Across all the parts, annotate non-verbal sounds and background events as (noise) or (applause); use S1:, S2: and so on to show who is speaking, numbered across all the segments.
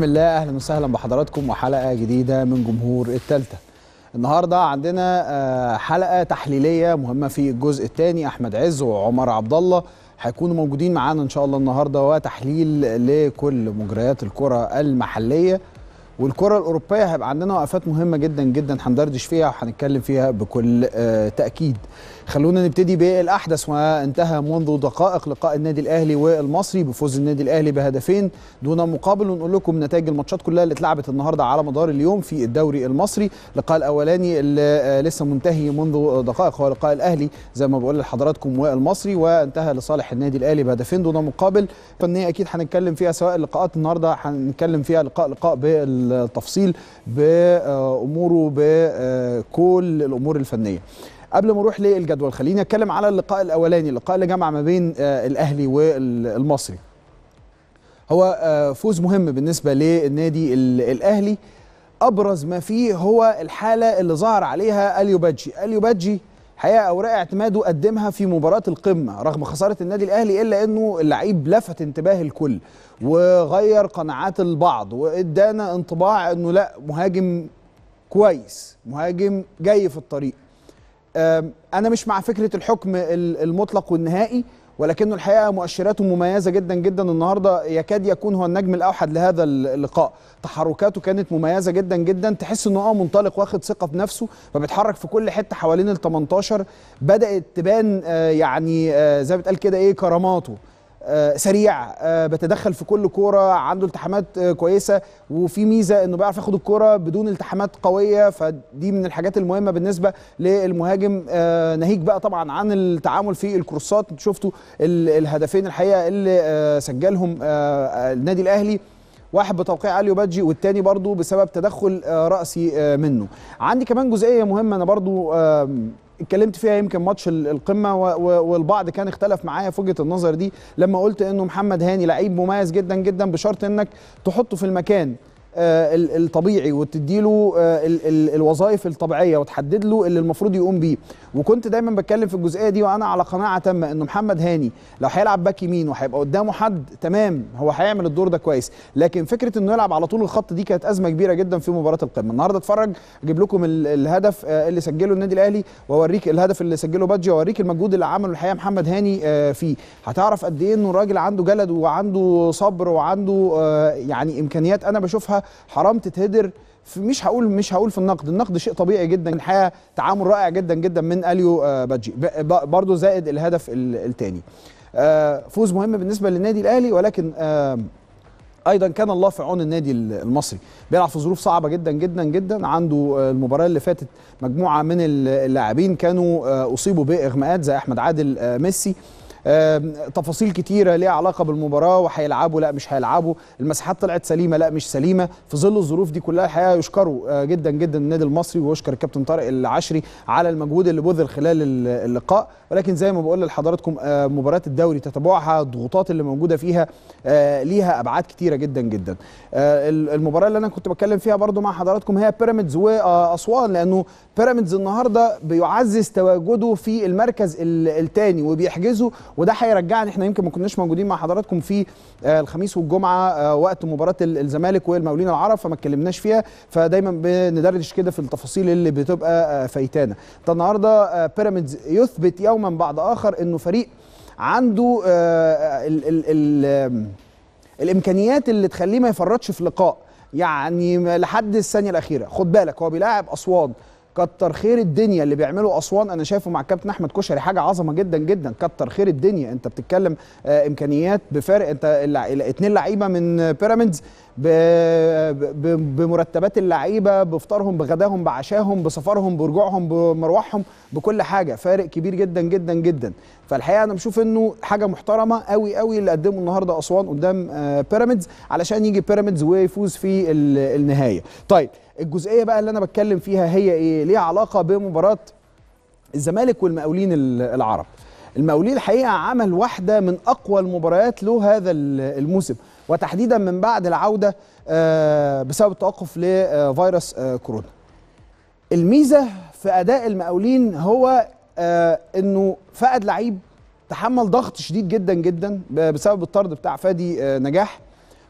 S1: بسم الله. أهلا وسهلا بحضراتكم وحلقة جديدة من جمهور التالتة. النهارده عندنا آه، حلقة تحليلية مهمة في الجزء الثاني. أحمد عز وعمر عبد الله هيكونوا موجودين معانا إن شاء الله النهارده وتحليل لكل مجريات الكرة المحلية. والكرة الأوروبية هيبقى عندنا وقفات مهمة جدا جدا هندردش فيها وهنتكلم فيها بكل آه، تأكيد. خلونا نبتدي بالأحدث وانتهى منذ دقائق لقاء النادي الأهلي والمصري بفوز النادي الأهلي بهدفين دون مقابل. ونقول لكم نتائج الماتشات كلها اللي اتلعبت النهارده على مدار اليوم في الدوري المصري. اللقاء الأولاني اللي لسه منتهي منذ دقائق هو لقاء الأهلي زي ما بقول لحضراتكم والمصري. وانتهى لصالح النادي الأهلي بهدفين دون مقابل. فنية أكيد هنتكلم فيها سواء اللقاءات النهارده هنتكلم فيها لقاء لقاء بالتفصيل بأموره بكل الأمور الفنية. قبل ما أروح للجدول خليني أتكلم على اللقاء الأولاني اللقاء اللي جمع ما بين آه، الأهلي والمصري. هو آه، فوز مهم بالنسبة للنادي ال- الأهلي. أبرز ما فيه هو الحالة اللي ظهر عليها أليو بادجي. أليو بادجي حقيقة أوراق اعتماده قدمها في مباراة القمة رغم خسارة النادي الأهلي إلا إنه اللعيب لفت انتباه الكل وغير قناعات البعض وإدانا انطباع إنه لأ مهاجم كويس مهاجم جاي في الطريق. أنا مش مع فكرة الحكم ال- المطلق والنهائي ولكنه الحقيقة مؤشراته مميزة جدا جدا النهارده يكاد يكون هو النجم الأوحد لهذا اللقاء. تحركاته كانت مميزة جدا جدا تحس إنه آه منطلق واخد ثقة في نفسه فبيتحرك في كل حتة حوالين ال 18 بدأت تبان آه، يعني آه، زي ما بتقال كده إيه كراماته. سريع آه، بيتدخل في كل كورة عنده التحامات آه، كويسة. وفي ميزة إنه بيعرف ياخد الكورة بدون التحامات قوية. فدي من الحاجات المهمة بالنسبة للمهاجم. آه، ناهيك بقى طبعا عن التعامل في الكروسات شفتوا ال- الهدفين الحقيقة اللي آه، سجلهم آه، آه، النادي الأهلي. واحد بتوقيع أليو بادجي والتاني برضو بسبب تدخل آه، آه، منه. عندي كمان جزئية مهمة أنا برضو اتكلمت فيها يمكن ماتش ال- القمة و- و- والبعض كان اختلف معايا في وجهة النظر دي لما قلت إنه محمد هاني لعيب مميز جدا جدا بشرط إنك تحطه في المكان. ال- الطبيعي وتديله آه، ال- ال- الوظائف الطبيعية وتحدد له اللي المفروض يقوم بيه. وكنت دايما بتكلم في الجزئية دي وأنا على قناعة تامة إنه محمد هاني لو هيلعب باك يمين وهيبقى قدامه حد تمام هو هيعمل الدور ده كويس. لكن فكرة إنه يلعب على طول الخط دي كانت أزمة كبيرة جدا في مباراة القمة. النهارده أتفرج أجيب لكم ال- الهدف آه، اللي سجله النادي الأهلي وأوريك الهدف اللي سجله بادجي وأوريك المجهود اللي عمله الحقيقة محمد هاني آه، فيه. هتعرف قد إيه إنه الراجل عنده جلد وعنده صبر وعنده آه، يعني إمكانيات أنا بشوفها حرام تتهدر. مش هقول مش هقول في النقد. النقد شيء طبيعي جدا. الحقيقة تعامل رائع جدا جدا من أليو آه، بادجي ب- ب- برضه زائد الهدف الثاني فوز مهم بالنسبة للنادي الأهلي ولكن آه، أيضا كان الله في عون النادي المصري. بيلعب في ظروف صعبة جدا جدا جدا. عنده آه، المباراة اللي فاتت مجموعة من اللاعبين كانوا آه، أصيبوا بإغماءات زي أحمد عادل آه، ميسي. تفاصيل كتيرة ليها علاقة بالمباراة وهيلعبوا لا مش هيلعبوا. المساحات طلعت سليمة لا مش سليمة. في ظل الظروف دي كلها الحقيقة يشكروا آه، جدا جدا النادي المصري ويشكر الكابتن طارق العشري على المجهود اللي بذل خلال ال- اللقاء. ولكن زي ما بقول لحضراتكم آه، مباراة الدوري تتبعها الضغوطات اللي موجودة فيها آه، ليها أبعاد كتيرة جدا جدا. ال- المباراة اللي أنا كنت بتكلم فيها برضو مع حضراتكم هي بيراميدز وأسوان لأنه بيراميدز النهاردة بيعزز تواجده في المركز الثاني وبيحجزه وده هيرجعني إحنا يمكن ما كناش موجودين مع حضراتكم في آه، الخميس والجمعة آه، وقت مباراة ال- الزمالك والمقاولين العرب فما اتكلمناش فيها. فدايما بندردش كده في التفاصيل اللي بتبقى آه، فايتانا. ده النهارده بيراميدز يثبت يوما بعد آخر إنه فريق عنده ال الإمكانيات اللي تخليه ما يفرطش في لقاء يعني لحد الثانية الأخيرة. خد بالك هو بيلاعب أسوان. كتر خير الدنيا اللي بيعمله أسوان. أنا شايفه مع الكابتن أحمد كشري حاجة عظمة جدا جدا. كتر خير الدنيا. أنت بتتكلم آه إمكانيات بفارق أنت اتنين لعيبة من بيراميدز بمرتبات اللعيبة بفطارهم بغداهم بعشاهم بسفرهم برجوعهم بمروحهم بكل حاجة. فارق كبير جدا جدا جدا. فالحقيقة أنا بشوف إنه حاجة محترمة قوي قوي اللي قدمه النهارده أسوان قدام آه، بيراميدز علشان يجي بيراميدز ويفوز في ال- النهايه طيب الجزئية بقى اللي أنا بتكلم فيها هي إيه؟ ليها علاقة بمباراة الزمالك والمقاولين ال- العرب. المقاولين الحقيقة عمل واحدة من أقوى المباريات له هذا ال- الموسم وتحديدا من بعد العودة آه، بسبب التوقف لفيروس آه، كورونا. الميزة في أداء المقاولين هو آه، إنه فقد لعيب تحمل ضغط شديد جدا جدا بسبب الطرد بتاع فادي آه، نجاح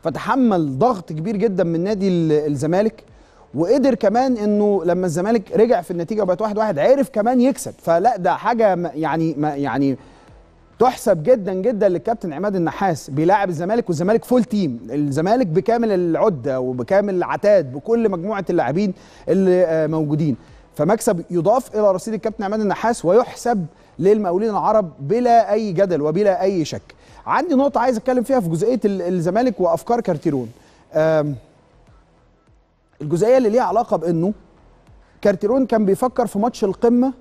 S1: فتحمل ضغط كبير جدا من نادي ال- الزمالك. وقدر كمان إنه لما الزمالك رجع في النتيجة وبقت واحد واحد عرف كمان يكسب. فلا ده حاجة يعني ما يعني تحسب جدا جدا للكابتن عماد النحاس بيلاعب الزمالك والزمالك full team الزمالك بكامل العدة وبكامل العتاد بكل مجموعة اللاعبين اللي آه، موجودين. فمكسب يضاف إلى رصيد الكابتن عماد النحاس ويحسب للمقاولين العرب بلا أي جدل وبلا أي شك. عندي نقطة عايز أتكلم فيها في جزئية ال- الزمالك وأفكار كارتيرون. الجزئية اللي ليها علاقة بإنه كارتيرون كان بيفكر في ماتش القمة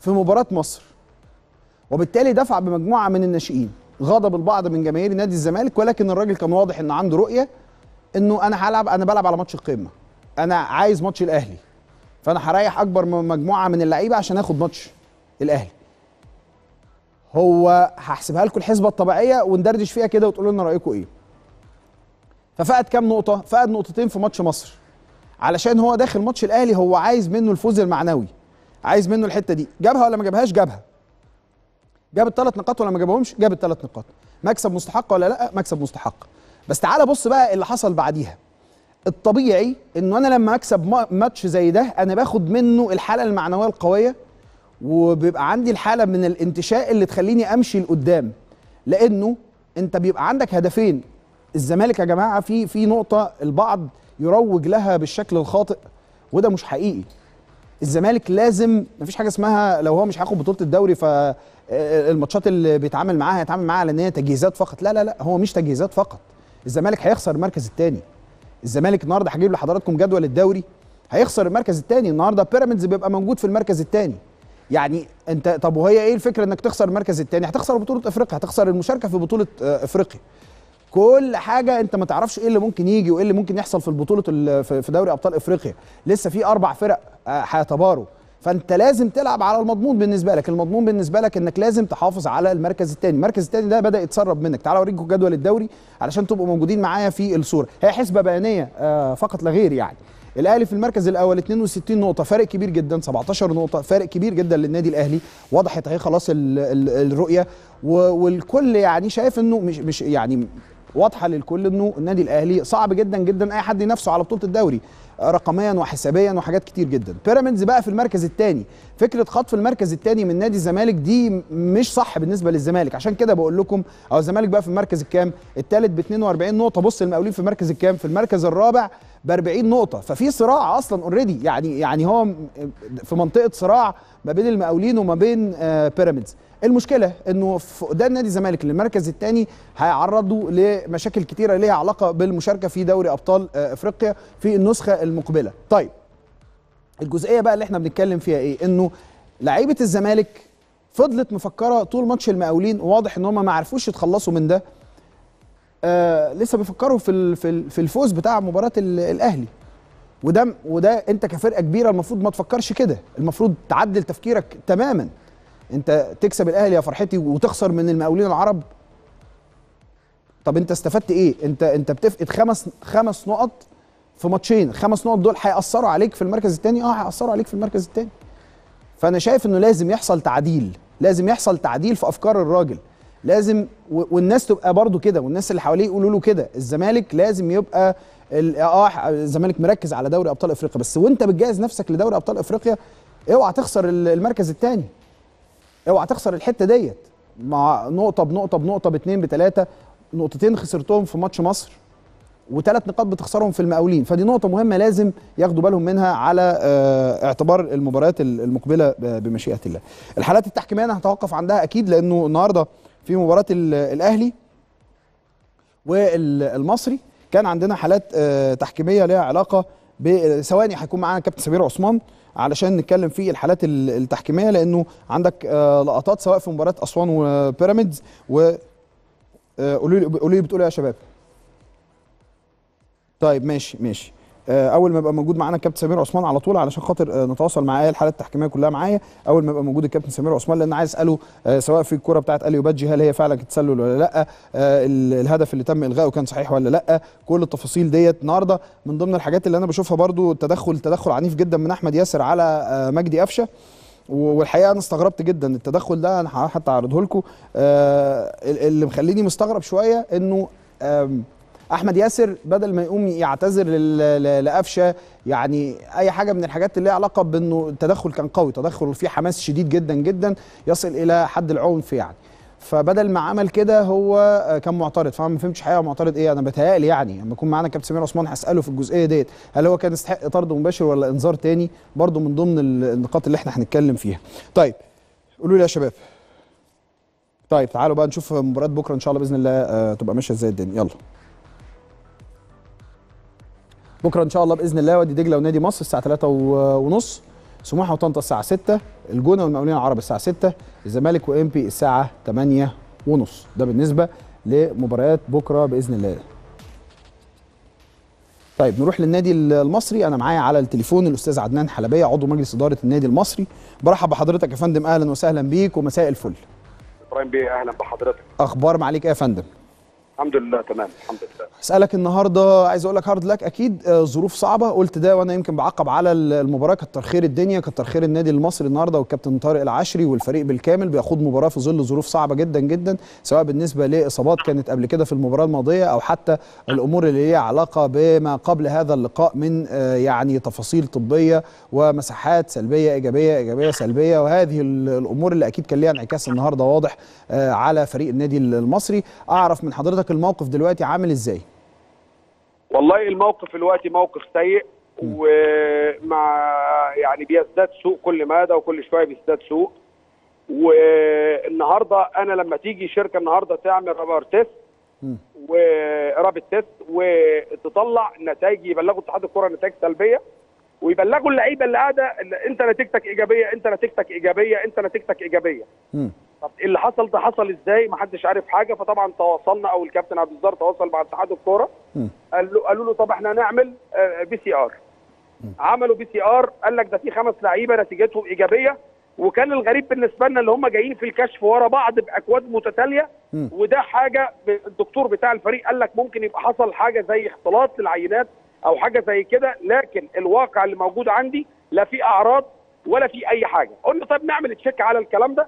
S1: في مباراة مصر وبالتالي دفع بمجموعة من الناشئين غضب البعض من جماهير نادي الزمالك ولكن الراجل كان واضح إن عنده رؤية إنه أنا هلعب أنا بلعب على ماتش القمة أنا عايز ماتش الأهلي فأنا هريح أكبر مجموعة من اللعيبة عشان آخد ماتش الأهلي. هو هحسبها لكم الحسبة الطبيعية وندردش فيها كده وتقولوا لنا رأيكم إيه. ففقد كام نقطة؟ فقد نقطتين في ماتش مصر. علشان هو داخل ماتش الأهلي هو عايز منه الفوز المعنوي. عايز منه الحتة دي. جابها ولا ما جابهاش؟ جابها. جاب الثلاث نقاط ولا ما جابهمش؟ جاب الثلاث نقاط. مكسب مستحق ولا لأ؟ مكسب مستحق. بس تعالى بص بقى اللي حصل بعديها. الطبيعي إنه أنا لما أكسب ما- ماتش زي ده أنا باخد منه الحالة المعنوية القوية وبيبقى عندي الحالة من الانتشاء اللي تخليني أمشي لقدام. لأنه أنت بيبقى عندك هدفين. الزمالك يا جماعة في في نقطة البعض يروج لها بالشكل الخاطئ وده مش حقيقي. الزمالك لازم مفيش حاجة اسمها لو هو مش هياخد بطولة الدوري ف آه، الماتشات اللي بيتعامل معاها هيتعامل معاها على ان هي تجهيزات فقط. لا لا لا هو مش تجهيزات فقط. الزمالك هيخسر المركز الثاني الزمالك النهارده هجيب لحضراتكم جدول الدوري هيخسر المركز الثاني النهارده بيراميدز بيبقى موجود في المركز الثاني يعني انت طب وهي إيه الفكرة انك تخسر المركز الثاني هتخسر بطولة افريقيا هتخسر المشاركة في بطولة آه، افريقيا. كل حاجة انت ما تعرفش إيه اللي ممكن يجي وايه اللي ممكن يحصل في البطوله ال- في دوري أبطال إفريقيا. لسه في أربع فرق آه، هيتباروا فانت لازم تلعب على المضمون بالنسبة لك. المضمون بالنسبة لك انك لازم تحافظ على المركز الثاني المركز الثاني ده بدأ يتسرب منك. تعالوا اوريكم جدول الدوري علشان تبقوا موجودين معايا في الصورة. هي حسبة بيانية آه، فقط لا غير يعني. الأهلي في المركز الأول 62 نقطة فارق كبير جدا 17 نقطة فارق كبير جدا للنادي الأهلي. وضحت اهي خلاص ال ال الرؤية. والكل يعني شايف إنه مش مش يعني واضحة للكل إنه النادي الأهلي صعب جدا جدا أي حد ينافسه على بطولة الدوري رقميا وحسابيا وحاجات كتير جدا. بيراميدز بقى في المركز الثاني فكرة خطف المركز الثاني من نادي الزمالك دي مش صح بالنسبة للزمالك. عشان كده بقول لكم أو الزمالك بقى في المركز الكام؟ الثالث ب 42 نقطة. بص المقاولين في المركز الكام؟ في المركز الرابع ب 40 نقطة. ففي صراع أصلا اوريدي يعني يعني هو في منطقة صراع ما بين المقاولين وما بين آه، بيراميدز. المشكلة إنه في قدام نادي الزمالك للمركز الثاني هيعرضوا لمشاكل كتيرة ليها علاقة بالمشاركة في دوري أبطال آه، أفريقيا في النسخة المقبلة. طيب الجزئية بقى اللي إحنا بنتكلم فيها إيه؟ إنه لعيبة الزمالك فضلت مفكرة طول ماتش المقاولين واضح إن هم ما عرفوش يتخلصوا من ده آه لسه بيفكروا في في ال- في الفوز بتاع مباراة ال- الأهلي. وده وده أنت كفرقة كبيرة المفروض ما تفكرش كده المفروض تعدل تفكيرك تماما. انت تكسب الاهلي يا فرحتي وتخسر من المقاولين العرب. طب انت استفدت إيه؟ انت انت بتفقد خمس خمس نقط في ماتشين. الخمس نقط دول هيأثروا عليك في المركز الثاني آه هيأثروا عليك في المركز الثاني فأنا شايف إنه لازم يحصل تعديل. لازم يحصل تعديل في أفكار الراجل. لازم والناس تبقى برضو كده والناس اللي حواليه يقولوا له كده. الزمالك لازم يبقى آه الزمالك مركز على دوري أبطال إفريقيا. بس وأنت بتجهز نفسك لدوري أبطال إفريقيا اوعى تخسر ال- المركز الثاني اوعى تخسر الحتة ديت. مع نقطة بنقطة بنقطة باثنين بثلاثه نقطتين خسرتهم في ماتش مصر وثلاث نقاط بتخسرهم في المقاولين. فدي نقطة مهمة لازم ياخدوا بالهم منها على آه، اعتبار المباريات ال- المقبلة ب- بمشيئة الله. الحالات التحكيمية أنا هتوقف عندها أكيد لأنه النهارده في مباراة ال- الأهلي والمصري. كان عندنا حالات آه، تحكيمية ليها علاقة بثواني هيكون معانا كابتن سمير عثمان. علشان نتكلم في الحالات ال- التحكيمية لأنه عندك آه، لقطات سواء في مباراة أسوان وبيراميدز و آه، قولوا لي قولوا لي بتقولوا إيه يا شباب؟ طيب ماشي ماشي. أول ما يبقى موجود معانا الكابتن سمير عثمان على طول علشان خاطر آه، نتواصل معاه الحالات التحكيمية كلها معايا. أول ما يبقى موجود الكابتن سمير عثمان لأن عايز أسأله آه، سواء في الكورة بتاعت اليو بادجي هل هي فعلا تسلل ولا لأ؟ آه، ال- الهدف اللي تم إلغائه كان صحيح ولا لأ؟ كل التفاصيل ديت النهارده من ضمن الحاجات اللي أنا بشوفها برضو التدخل تدخل عنيف جدا من أحمد ياسر على آه، مجدي قفشة. والحقيقة أنا استغربت جدا التدخل ده أنا حتى اعرضه لكم آه، اللي مخليني مستغرب شوية إنه أحمد ياسر بدل ما يقوم يعتذر لقفشة يعني أي حاجة من الحاجات اللي ليها علاقة بإنه التدخل كان قوي تدخل فيه حماس شديد جدا جدا يصل إلى حد العنف يعني. فبدل ما عمل كده هو آه، كان معترض فانا ما فهمتش حقيقة معترض إيه أنا بتهيألي يعني لما يكون معانا كابتن سمير عثمان هسأله في الجزئية ديت هل هو كان يستحق طرد مباشر ولا إنذار تاني؟ برضو من ضمن ال- النقاط اللي إحنا هنتكلم فيها. طيب قولوا لي يا شباب. طيب تعالوا بقى نشوف مباراة بكرة إن شاء الله بإذن الله آه، تبقى ماشية إزاي الدنيا. يلا. بكره ان شاء الله باذن الله وادي دجله ونادي مصر الساعة 3 ونص سموحه وطنطا الساعة 6 الجونه والمقاولين العرب الساعة 6 الزمالك وامبي الساعة 8 ونص. ده بالنسبة لمباريات بكره باذن الله. طيب نروح للنادي المصري. أنا معايا على التليفون الاستاذ عدنان حلبية عضو مجلس إدارة النادي المصري. برحب بحضرتك يا فندم أهلا وسهلا بيك ومساء الفل.
S2: إبراهيم بيه أهلا بحضرتك.
S1: أخبار معاليك إيه يا فندم؟
S2: الحمد لله تمام الحمد لله.
S1: أسألك النهارده عايز أقول لك هارد لك أكيد آه، ظروف صعبة. قلت ده وأنا يمكن بعقب على ال- المباراة. كتر خير الدنيا كتر خير النادي المصري النهارده والكابتن طارق العشري والفريق بالكامل بيخوض مباراة في ظل ظروف صعبة جدا جدا سواء بالنسبة لإصابات كانت قبل كده في المباراة الماضية أو حتى الأمور اللي ليها علاقة بما قبل هذا اللقاء من آه، يعني تفاصيل طبية ومساحات سلبية إيجابية إيجابية سلبية. وهذه ال- الأمور اللي أكيد كان ليها انعكاس النهارده واضح آه، على فريق النادي المصري. أعرف من حضرتك الموقف دلوقتي عامل إزاي
S2: والله الموقف دلوقتي موقف سيء ومع يعني بيزداد سوء كل مدى وكل شوية بيزداد سوء والنهاردة أنا لما تيجي شركة النهارده تعمل rapid test.
S1: و
S2: rapid test وتطلع نتائج يبلغوا اتحاد الكرة نتائج سلبية ويبلغوا اللعيبة اللي قاعدة أنت نتيجتك إيجابية أنت نتيجتك إيجابية أنت نتيجتك
S1: إيجابية.
S2: طب اللي حصل؟ ده حصل إزاي؟ ما حدش عارف حاجة. فطبعا تواصلنا أو الكابتن عبد الزار تواصل مع اتحاد
S1: الكورة.
S2: قال له قالوا له طب إحنا هنعمل بي سي آر. عملوا بي سي آر. قال لك ده في خمس لعيبة نتيجتهم إيجابية. وكان الغريب بالنسبة لنا اللي هم جايين في الكشف ورا بعض بأكواد
S1: متتالية.
S2: وده حاجة الدكتور بتاع الفريق قال لك ممكن يبقى حصل حاجة زي اختلاط للعينات أو حاجة زي كده. لكن الواقع اللي موجود عندي لا في أعراض ولا في أي حاجة. قلنا طب نعمل check على الكلام ده.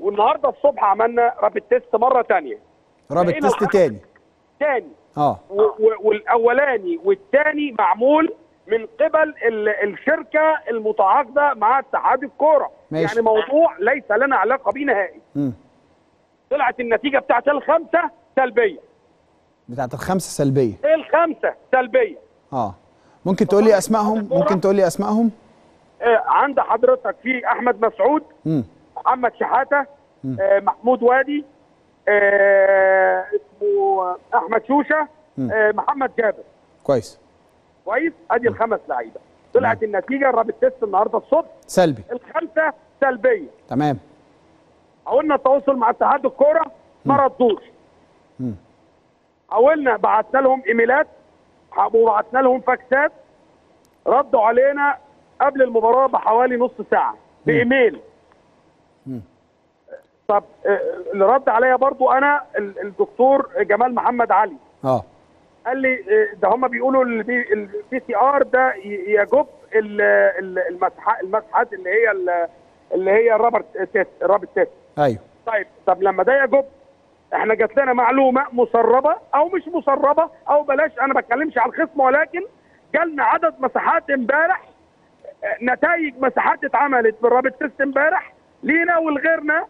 S2: والنهاردة الصبح عملنا rapid test
S1: مرة
S2: ثانية
S1: rapid
S2: test
S1: تاني.
S2: تاني. آه. والأولاني والثاني معمول من قبل ال- الشركة المتعاقدة مع اتحاد
S1: الكورة.
S2: يعني موضوع ليس لنا علاقة بيه نهائي. طلعت النتيجة بتاعت الخمسة سلبية.
S1: بتاعت الخمسة سلبية.
S2: الخمسة سلبية.
S1: آه. ممكن تقول لي اسمائهم ممكن تقول لي اسمائهم
S2: عند حضرتك في أحمد مسعود. محمد شحاتة آه محمود وادي آه اسمه أحمد
S1: شوشة.
S2: آه محمد جابر.
S1: كويس.
S2: كويس؟ أدي الخمس لعيبة. طلعت النتيجة الرابط تيست النهارده الصبح.
S1: سلبي.
S2: الخمسة سلبية.
S1: تمام.
S2: حاولنا التواصل مع اتحاد الكورة ما ردوش. حاولنا بعتنا لهم إيميلات وبعتنا لهم فاكسات. ردوا علينا قبل المباراة بحوالي نص ساعة
S1: بإيميل.
S2: طب آه، اللي رد عليا برضو أنا ال- الدكتور جمال محمد علي.
S1: آه.
S2: قال لي آه، ده هم بيقولوا ال PCR ده يجب ال- ال- المسحات المسحات اللي هي ال- اللي هي ال rapid test ال
S1: rapid test. أيوه.
S2: طيب طب لما ده يجب إحنا جات لنا معلومة مسربة أو مش مسربة أو بلاش أنا ما بتكلمش على الخصم ولكن جالنا عدد مسحات امبارح نتائج مسحات اتعملت بال rapid test امبارح لينا ولغيرنا.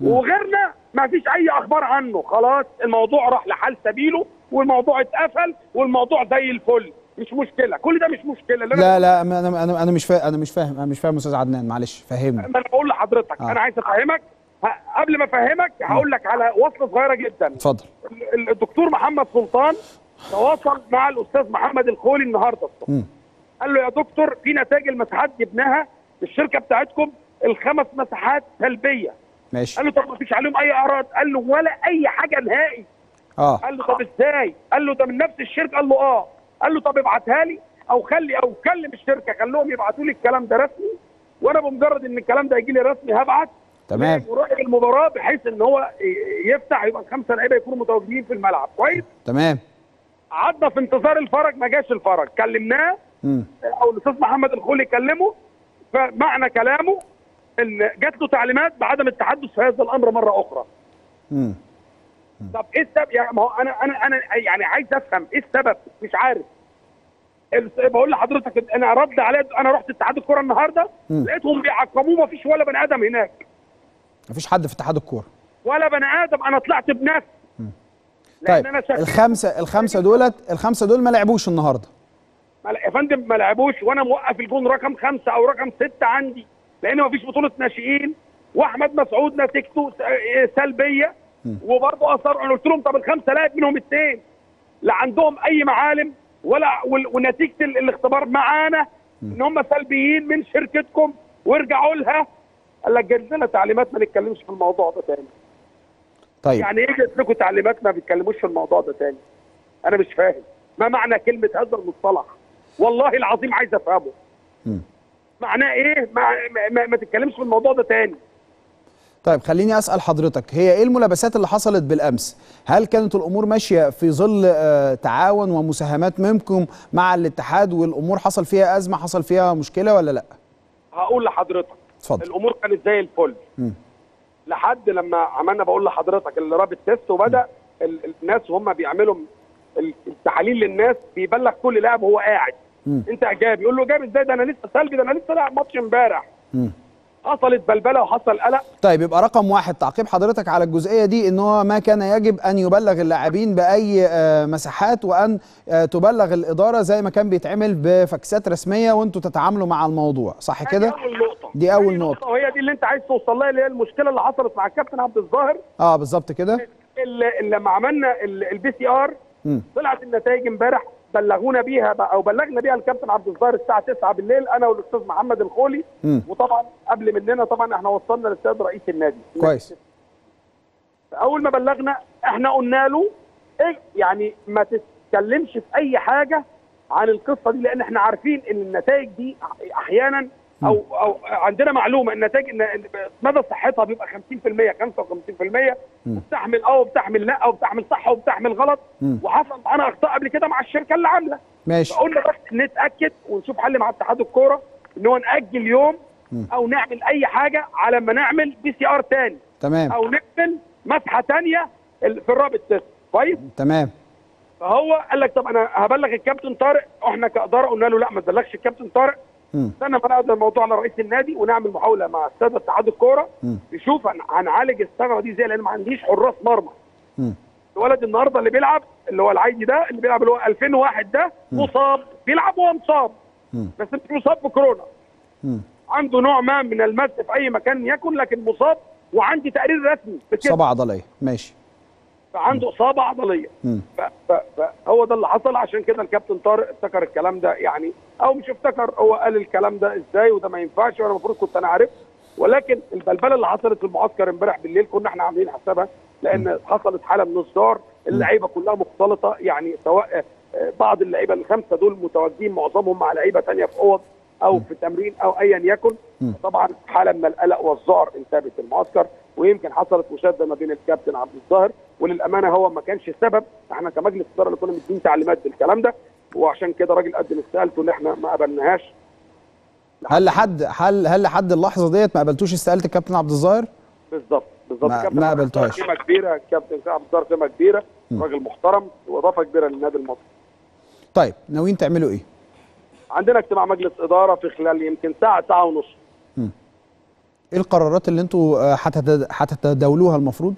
S2: وغيرنا ما فيش أي أخبار عنه. خلاص الموضوع راح لحال سبيله والموضوع اتقفل والموضوع زي الفل. مش مشكلة. كل ده مش مشكلة.
S1: لا لا أنا أنا أنا مش فاهم أنا مش فاهم. أنا مش فاهم أستاذ عدنان معلش. فهمني.
S2: أنا بقول لحضرتك.
S1: آه.
S2: أنا عايز أفهمك. قبل ما أفهمك هقول لك على وصله صغيرة جدا.
S1: اتفضل.
S2: ال- الدكتور محمد سلطان تواصل مع الأستاذ محمد الخولي النهارده الصبح. قال له يا دكتور في نتائج المساحات جبناها الشركة بتاعتكم الخمس مساحات سلبية.
S1: ماشي.
S2: قال له طب ما فيش عليهم أي أعراض؟ قال له ولا أي حاجة نهائي.
S1: آه.
S2: قال له طب إزاي؟ قال له ده من نفس الشركة؟ قال له آه. قال له طب ابعتها لي أو خلي أو كلم الشركة. خليهم يبعتوا لي الكلام ده رسمي وأنا بمجرد إن الكلام ده يجي لي رسمي هبعت.
S1: تمام.
S2: وراقب المباراه بحيث إن هو يفتح يبقى الخمسة لعيبة يكونوا متواجدين في الملعب. كويس؟
S1: تمام.
S2: قعدنا في انتظار الفرج ما جاش الفرج. كلمناه. أو الأستاذ محمد الخولي كلمه فمعنى كلامه إن جات له تعليمات بعدم التحدث في هذا الأمر مرة أخرى.
S1: مم.
S2: طب إيه السبب؟ يعني ما هو أنا أنا أنا يعني عايز أفهم إيه السبب؟ مش عارف. بقول لحضرتك أنا رد على أنا رحت اتحاد الكورة النهارده. لقيتهم بيعقموه ما فيش ولا بني آدم هناك.
S1: مفيش حد في اتحاد الكورة.
S2: ولا بني آدم أنا طلعت بنفسي.
S1: طيب
S2: شايف
S1: الخمسه الخمسة دولت الخمسة دول ما لعبوش النهارده.
S2: ما- يا فندم ما لعبوش وأنا موقف الجون رقم خمسة أو رقم ستة عندي لأن ما فيش بطولة ناشئين. وأحمد مسعود نتيجته آه، سلبية. وبرضه اصر أنا قلت لهم طب الخمسة لعب منهم اثنين لا عندهم أي معالم ولا ونتيجة ال- الاختبار معانا إن هم سلبيين من شركتكم. وارجعوا لها. قال لك جت لنا تعليمات ما نتكلمش في الموضوع ده تاني.
S1: طيب.
S2: يعني إيه جت لكم تعليمات ما بيتكلموش في الموضوع ده تاني؟ أنا مش فاهم. ما معنى كلمة هذا المصطلح؟ والله العظيم عايز افهمه. معناه إيه؟ ما, ما, ما, تتكلمش في الموضوع ده تاني.
S1: طيب خليني أسأل حضرتك هي إيه الملابسات اللي حصلت بالأمس؟ هل كانت الأمور ماشية في ظل آه، تعاون ومساهمات منكم مع الاتحاد والأمور حصل فيها أزمة حصل فيها مشكلة ولا لأ؟
S2: هقول لحضرتك.
S1: اتفضل.
S2: الأمور كانت زي الفل. لحد لما عملنا بقول لحضرتك اللي رابط تيست وبدأ ال- الناس وهم بيعملوا ال- التحاليل للناس بيبلغ كل لاعب وهو قاعد. انت ايجابي يقول له جاب إزاي؟ ده أنا لسه سلبي ده أنا لسه لاعب ماتش امبارح. حصلت بلبلة وحصل قلق.
S1: طيب يبقى رقم واحد تعقيب حضرتك على الجزئية دي إن هو ما كان يجب أن يبلغ اللاعبين بأي آه، مساحات وأن آه، تبلغ الإدارة زي ما كان بيتعمل بفاكسات رسمية وأنتوا تتعاملوا مع الموضوع. صح كده؟
S2: دي أول نقطة.
S1: دي
S2: تاني
S1: نقطة.
S2: وهي دي اللي أنت عايز توصل لها اللي هي المشكلة اللي حصلت مع الكابتن عبد الظاهر.
S1: آه بالظبط كده.
S2: لما عملنا ال
S1: PCR.
S2: طلعت النتائج امبارح بلغونا بيها بقى أو بلغنا بيها الكابتن عبد الظاهر الساعة 9 بالليل أنا والأستاذ محمد الخولي
S1: مم.
S2: وطبعا قبل مننا طبعا إحنا وصلنا للسيد رئيس النادي
S1: كويس
S2: أول ما بلغنا إحنا قلنا له إيه يعني ما تتكلمش في أي حاجة عن القصة دي لأن إحنا عارفين إن النتائج دي أحيانا أو أو عندنا معلومة النتائج ان مدى صحتها بيبقى 50% 55% وبتحمل آه وبتحمل لأ وبتحمل صح وبتحمل غلط. وحصل معانا أخطاء قبل كده مع الشركة اللي عاملة.
S1: ماشي.
S2: فقلنا بس نتأكد ونشوف حل مع اتحاد الكورة إن هو نأجل يوم أو نعمل أي حاجة على ما نعمل PCR تاني.
S1: تمام.
S2: أو نقفل مسحة ال- في ال rapid test كويس؟
S1: تمام.
S2: فهو قال لك طب أنا هبلغ الكابتن طارق. إحنا كإدارة قلنا له لأ ما تبلغش الكابتن طارق. ما نقدر الموضوع على رئيس النادي ونعمل محاولة مع الساده اتحاد الكوره. نشوف هن- هنعالج الثغرة دي إزاي لأن ما عنديش حراس مرمى. الولد النهارده اللي بيلعب اللي هو العايدي ده اللي بيلعب اللي هو 2001 ده مصاب. بيلعب وهو مصاب. بس مش مصاب بكورونا. عنده نوع ما من المس في أي مكان يكن لكن مصاب. وعندي تقرير رسمي.
S1: صبع عضلية. ماشي.
S2: فعنده اصابه عضليه. فهو ده اللي حصل. عشان كده الكابتن طارق افتكر الكلام ده يعني أو مش افتكر هو قال الكلام ده إزاي وده ما ينفعش وأنا المفروض كنت أنا عارف. ولكن البلبله اللي حصلت في المعسكر امبارح بالليل كنا إحنا عاملين حسابها لأن حصلت حاله من الصداع اللعيبه كلها مختلطه يعني سواء آه، بعض اللعيبه الخمسه دول متواجدين معظمهم مع لعيبه ثانية في اوض أو في تمرين أو ايا يكن. طبعا حالة من القلق والذعر انتابت المعسكر ويمكن حصلت مشادة ما بين الكابتن عبد الظاهر وللأمانة هو ما كانش السبب إحنا كمجلس إدارة اللي كنا مدين تعليمات بالكلام ده وعشان كده راجل قدم استقالته اللي إحنا ما قبلناهاش.
S1: هل لحد هل هل لحد اللحظة ديت ما قبلتوش استقالة الكابتن عبد الظاهر؟
S2: بالظبط بالظبط.
S1: ما- قبلتهاش.
S2: قيمه كبيرة الكابتن عبد الظاهر قيمه كبيرة راجل محترم وإضافة كبيرة للنادي المصري.
S1: طيب ناويين تعملوا إيه؟
S2: عندنا اجتماع مجلس إدارة في خلال يمكن ساعة ساعة ونص.
S1: إيه القرارات اللي أنتوا آه، هتتد- هتتداولوها المفروض؟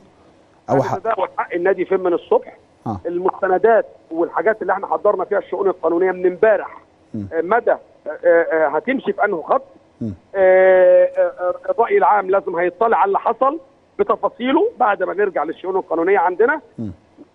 S1: أو ح...
S2: هنتداول حق النادي فين من الصبح؟
S1: آه.
S2: المستندات والحاجات اللي إحنا حضرنا فيها الشؤون القانونية من امبارح. آه، مدى آه، آه، هتمشي في أنه خط. الرأي العام لازم هيطلع على اللي حصل بتفاصيله بعد ما نرجع للشؤون القانونية عندنا.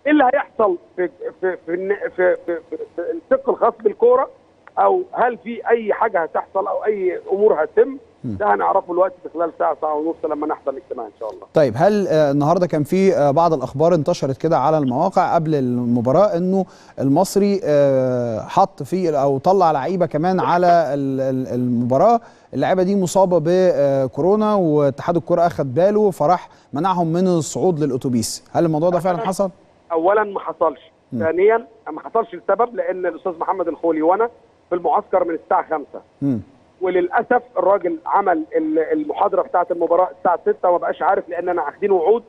S2: إيه اللي هيحصل في في في, في, في, في, في الشق الخاص بالكورة؟ أو هل في أي حاجة هتحصل أو أي أمور هتتم ده هنعرفه الوقت في خلال ساعة ساعة ونص لما نحضر الاجتماع إن شاء الله.
S1: طيب هل آه، النهارده كان في آه، بعض الأخبار انتشرت كده على المواقع قبل المباراة إنه المصري آه، حط في أو طلع لعيبة كمان على ال- ال- المباراة. اللعيبة دي مصابة بكورونا واتحاد الكرة اخذ باله فراح منعهم من الصعود للأتوبيس. هل الموضوع ده فعلا حصل؟
S2: اولا ما حصلش. ثانيا ما حصلش لسبب لأن الأستاذ محمد الخولي وأنا في المعسكر من الساعة 5
S1: مم.
S2: وللأسف الراجل عمل ال- المحاضرة بتاعه المباراة الساعة 6 وما بقاش عارف لأن أنا عاقدين وعود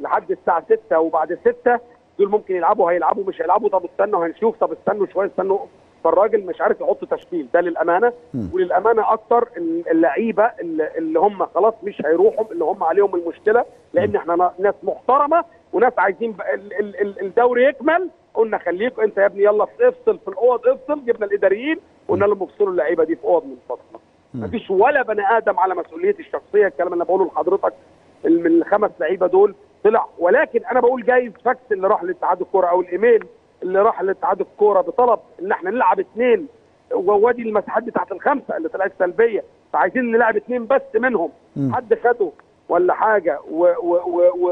S2: لحد الساعة 6 وبعد 6 دول ممكن يلعبوا هيلعبوا مش هيلعبوا. طب استنوا هنشوف. طب استنوا شوية استنوا. فالراجل مش عارف يحط تشكيل. ده للأمانة. وللأمانة أكتر اللعيبة اللي, اللي هم خلاص مش هيروحوا اللي هم عليهم المشكلة لأن إحنا ناس محترمة وناس عايزين الدوري يكمل. قلنا خليك انت يا ابني يلا افصل في الاوض افصل جبنا الاداريين قلنا لهم افصلوا اللعيبة دي في اوض منفصله مفيش ولا بني آدم على مسؤوليتي الشخصية الكلام اللي بقوله لحضرتك من الخمس لعيبة دول طلع. ولكن أنا بقول جايز فاكس اللي راح لاتحاد الكورة أو الإيميل اللي راح لاتحاد الكورة بطلب إن إحنا نلعب اثنين وادي المسحات بتاعت الخمسة اللي طلعت سلبية. فعايزين نلعب اثنين بس منهم. م. حد خده ولا حاجة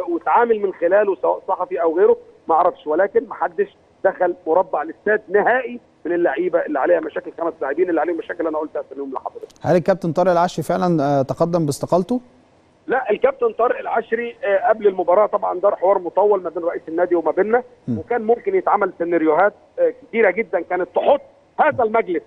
S2: وتعامل من خلاله سواء صحفي أو غيره. ما أعرفش ولكن ما حدش دخل مربع الاستاد نهائي من اللعيبة اللي عليها مشاكل خمس لاعبين اللي عليهم مشاكل أنا قلت اسميهم لحضرتك.
S1: هل الكابتن طارق العشري فعلا تقدم باستقالته؟
S2: لا الكابتن طارق العشري قبل المباراة طبعا دار حوار مطول ما بين رئيس النادي وما بيننا وكان ممكن يتعمل سيناريوهات كثيره جدا كانت تحط هذا المجلس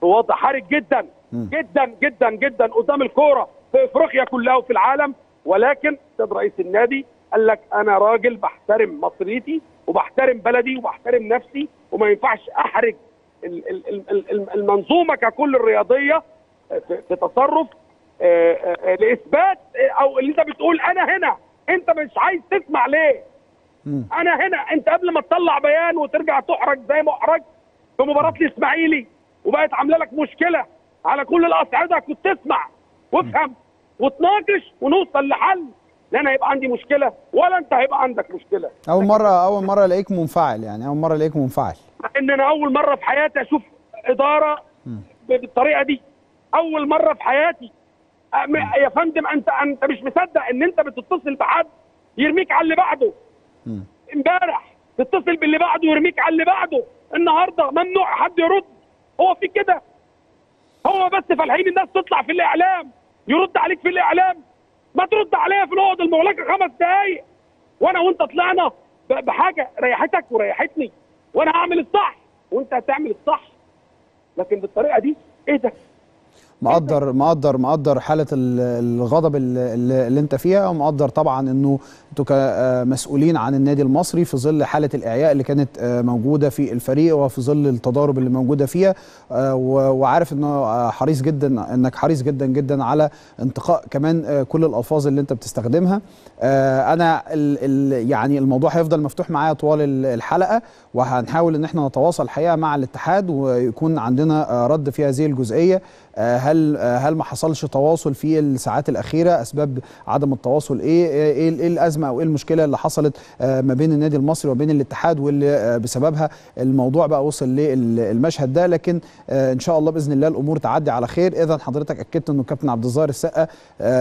S2: في وضع حرج جدا جدا جدا جدا قدام الكورة في إفريقيا كلها وفي العالم ولكن أستاذ رئيس النادي قال لك أنا راجل بحترم مصريتي وبحترم بلدي وبحترم نفسي وما ينفعش أحرج المنظومة ككل الرياضية في تصرف لإثبات أو اللي أنت بتقول أنا هنا. أنت مش عايز تسمع ليه؟ أنا هنا. أنت قبل ما تطلع بيان وترجع تحرج زي ما أحرجت في مباراة الإسماعيلي وبقت عاملة لك مشكلة على كل الأصعدة. كنت تسمع وافهم وتناقش ونوصل لحل. لا أنا هيبقى عندي مشكلة ولا أنت هيبقى عندك مشكلة.
S1: أول مره أول مرة ألاقيك منفعل يعني أول مرة ألاقيك منفعل.
S2: إن أنا أول مرة في حياتي أشوف إدارة بالطريقة دي. أول مرة في حياتي يا فندم انت أنت مش مصدق إن أنت بتتصل بحد يرميك على اللي بعده. إمبارح تتصل باللي بعده ويرميك على اللي بعده. النهارده ممنوع حد يرد. هو في كده. هو بس فالحين الناس تطلع في الإعلام يرد عليك في الإعلام. ما ترد عليا في الأوض المغلقة خمس دقايق. وأنا وأنت طلعنا بحاجة ريحتك وريحتني. وأنا هعمل الصح. وأنت هتعمل الصح. لكن بالطريقة دي إيه ده؟
S1: مقدر مقدر مقدر حالة الغضب اللي, انت فيها ومقدر طبعا إنه أنتوا كمسؤولين عن النادي المصري في ظل حالة الإعياء اللي كانت موجودة في الفريق وفي ظل التضارب اللي موجودة فيها. وعارف إنه حريص جدا إنك حريص جدا جدا على انتقاء كمان كل الألفاظ اللي انت بتستخدمها. أنا يعني الموضوع هيفضل مفتوح معايا طوال الحلقة وهنحاول إن إحنا نتواصل الحقيقة مع الاتحاد ويكون عندنا رد في هذه الجزئية. هل هل ما حصلش تواصل في الساعات الأخيرة؟ أسباب عدم التواصل إيه؟ إيه, إيه الأزمة أو إيه المشكلة اللي حصلت ما بين النادي المصري وبين الاتحاد واللي بسببها؟ الموضوع بقى وصل للمشهد ده. لكن إن شاء الله بإذن الله الأمور تعدي على خير. اذا حضرتك أكدت إنه كابتن عبد الظاهر السقا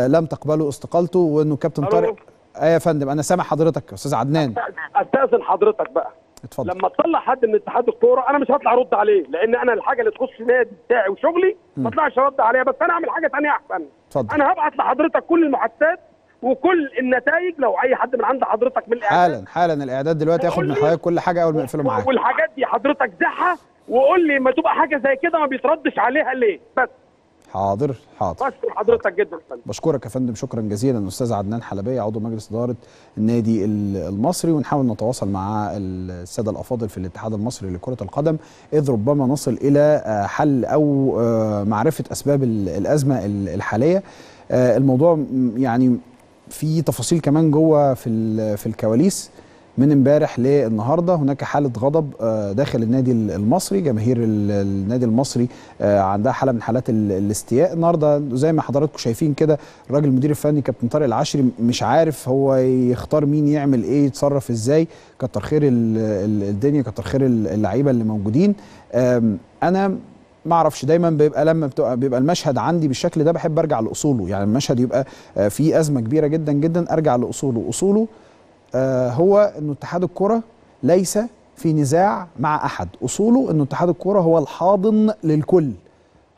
S1: لم تقبله استقالته وإنه كابتن طارق إيه يا فندم أنا سامع حضرتك أستاذ عدنان.
S2: أستأذن حضرتك بقى.
S1: اتفضل.
S2: لما تطلع حد من اتحاد الكوره أنا مش هطلع ارد عليه لأن أنا الحاجة اللي تخص النادي بتاعي وشغلي ما اطلعش ارد عليها بس أنا اعمل حاجة ثانية احسن.
S1: اتفضل.
S2: أنا هبعت لحضرتك كل المحادثات وكل النتائج لو اي حد من عند حضرتك من الإعداد.
S1: حالا حالا الإعداد دلوقتي ياخد من حضرتك كل حاجة أول ما يقفلوا معاك.
S2: والحاجات دي حضرتك زعها وقول لي ما تبقى حاجة زي كده ما بيتردش عليها ليه؟ بس.
S1: حاضر حاضر.
S2: بشكر حضرتك جدا. فندم
S1: بشكرك يا فندم شكرا جزيلا. أستاذ عدنان حلبية عضو مجلس إدارة النادي المصري ونحاول نتواصل مع السادة الأفاضل في الاتحاد المصري لكرة القدم إذ ربما نصل إلى حل أو معرفة أسباب الأزمة الحالية. الموضوع يعني في تفاصيل كمان جوه في في الكواليس. من امبارح للنهارده. هناك حالة غضب داخل النادي المصري جماهير النادي المصري عندها حالة من حالات الاستياء. النهارده زي ما حضراتكم شايفين كده الراجل المدير الفني كابتن طارق العشري مش عارف هو يختار مين يعمل إيه يتصرف إزاي. كتر خير الدنيا كتر خير اللعيبة اللي موجودين. أنا ما أعرفش دايما بيبقى لما بيبقى المشهد عندي بالشكل ده بحب أرجع لأصوله. يعني المشهد يبقى في أزمة كبيرة جدا جدا أرجع لأصوله. أصوله آه هو انه اتحاد الكرة ليس في نزاع مع أحد. أصوله انه اتحاد الكرة هو الحاضن للكل.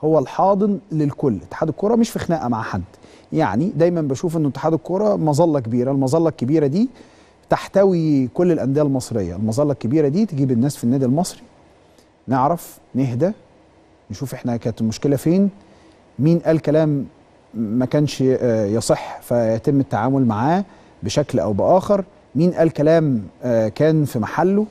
S1: هو الحاضن للكل. اتحاد الكرة مش في خناقة مع حد. يعني دايما بشوف انه اتحاد الكرة مظلة كبيرة. المظلة الكبيرة دي تحتوي كل الأندية المصرية. المظلة الكبيرة دي تجيب الناس في النادي المصري. نعرف نهدى نشوف إحنا كانت المشكلة فين. مين قال كلام ما كانش يصح فيتم التعامل معاه بشكل أو بآخر. مين قال كلام آه، كان في محله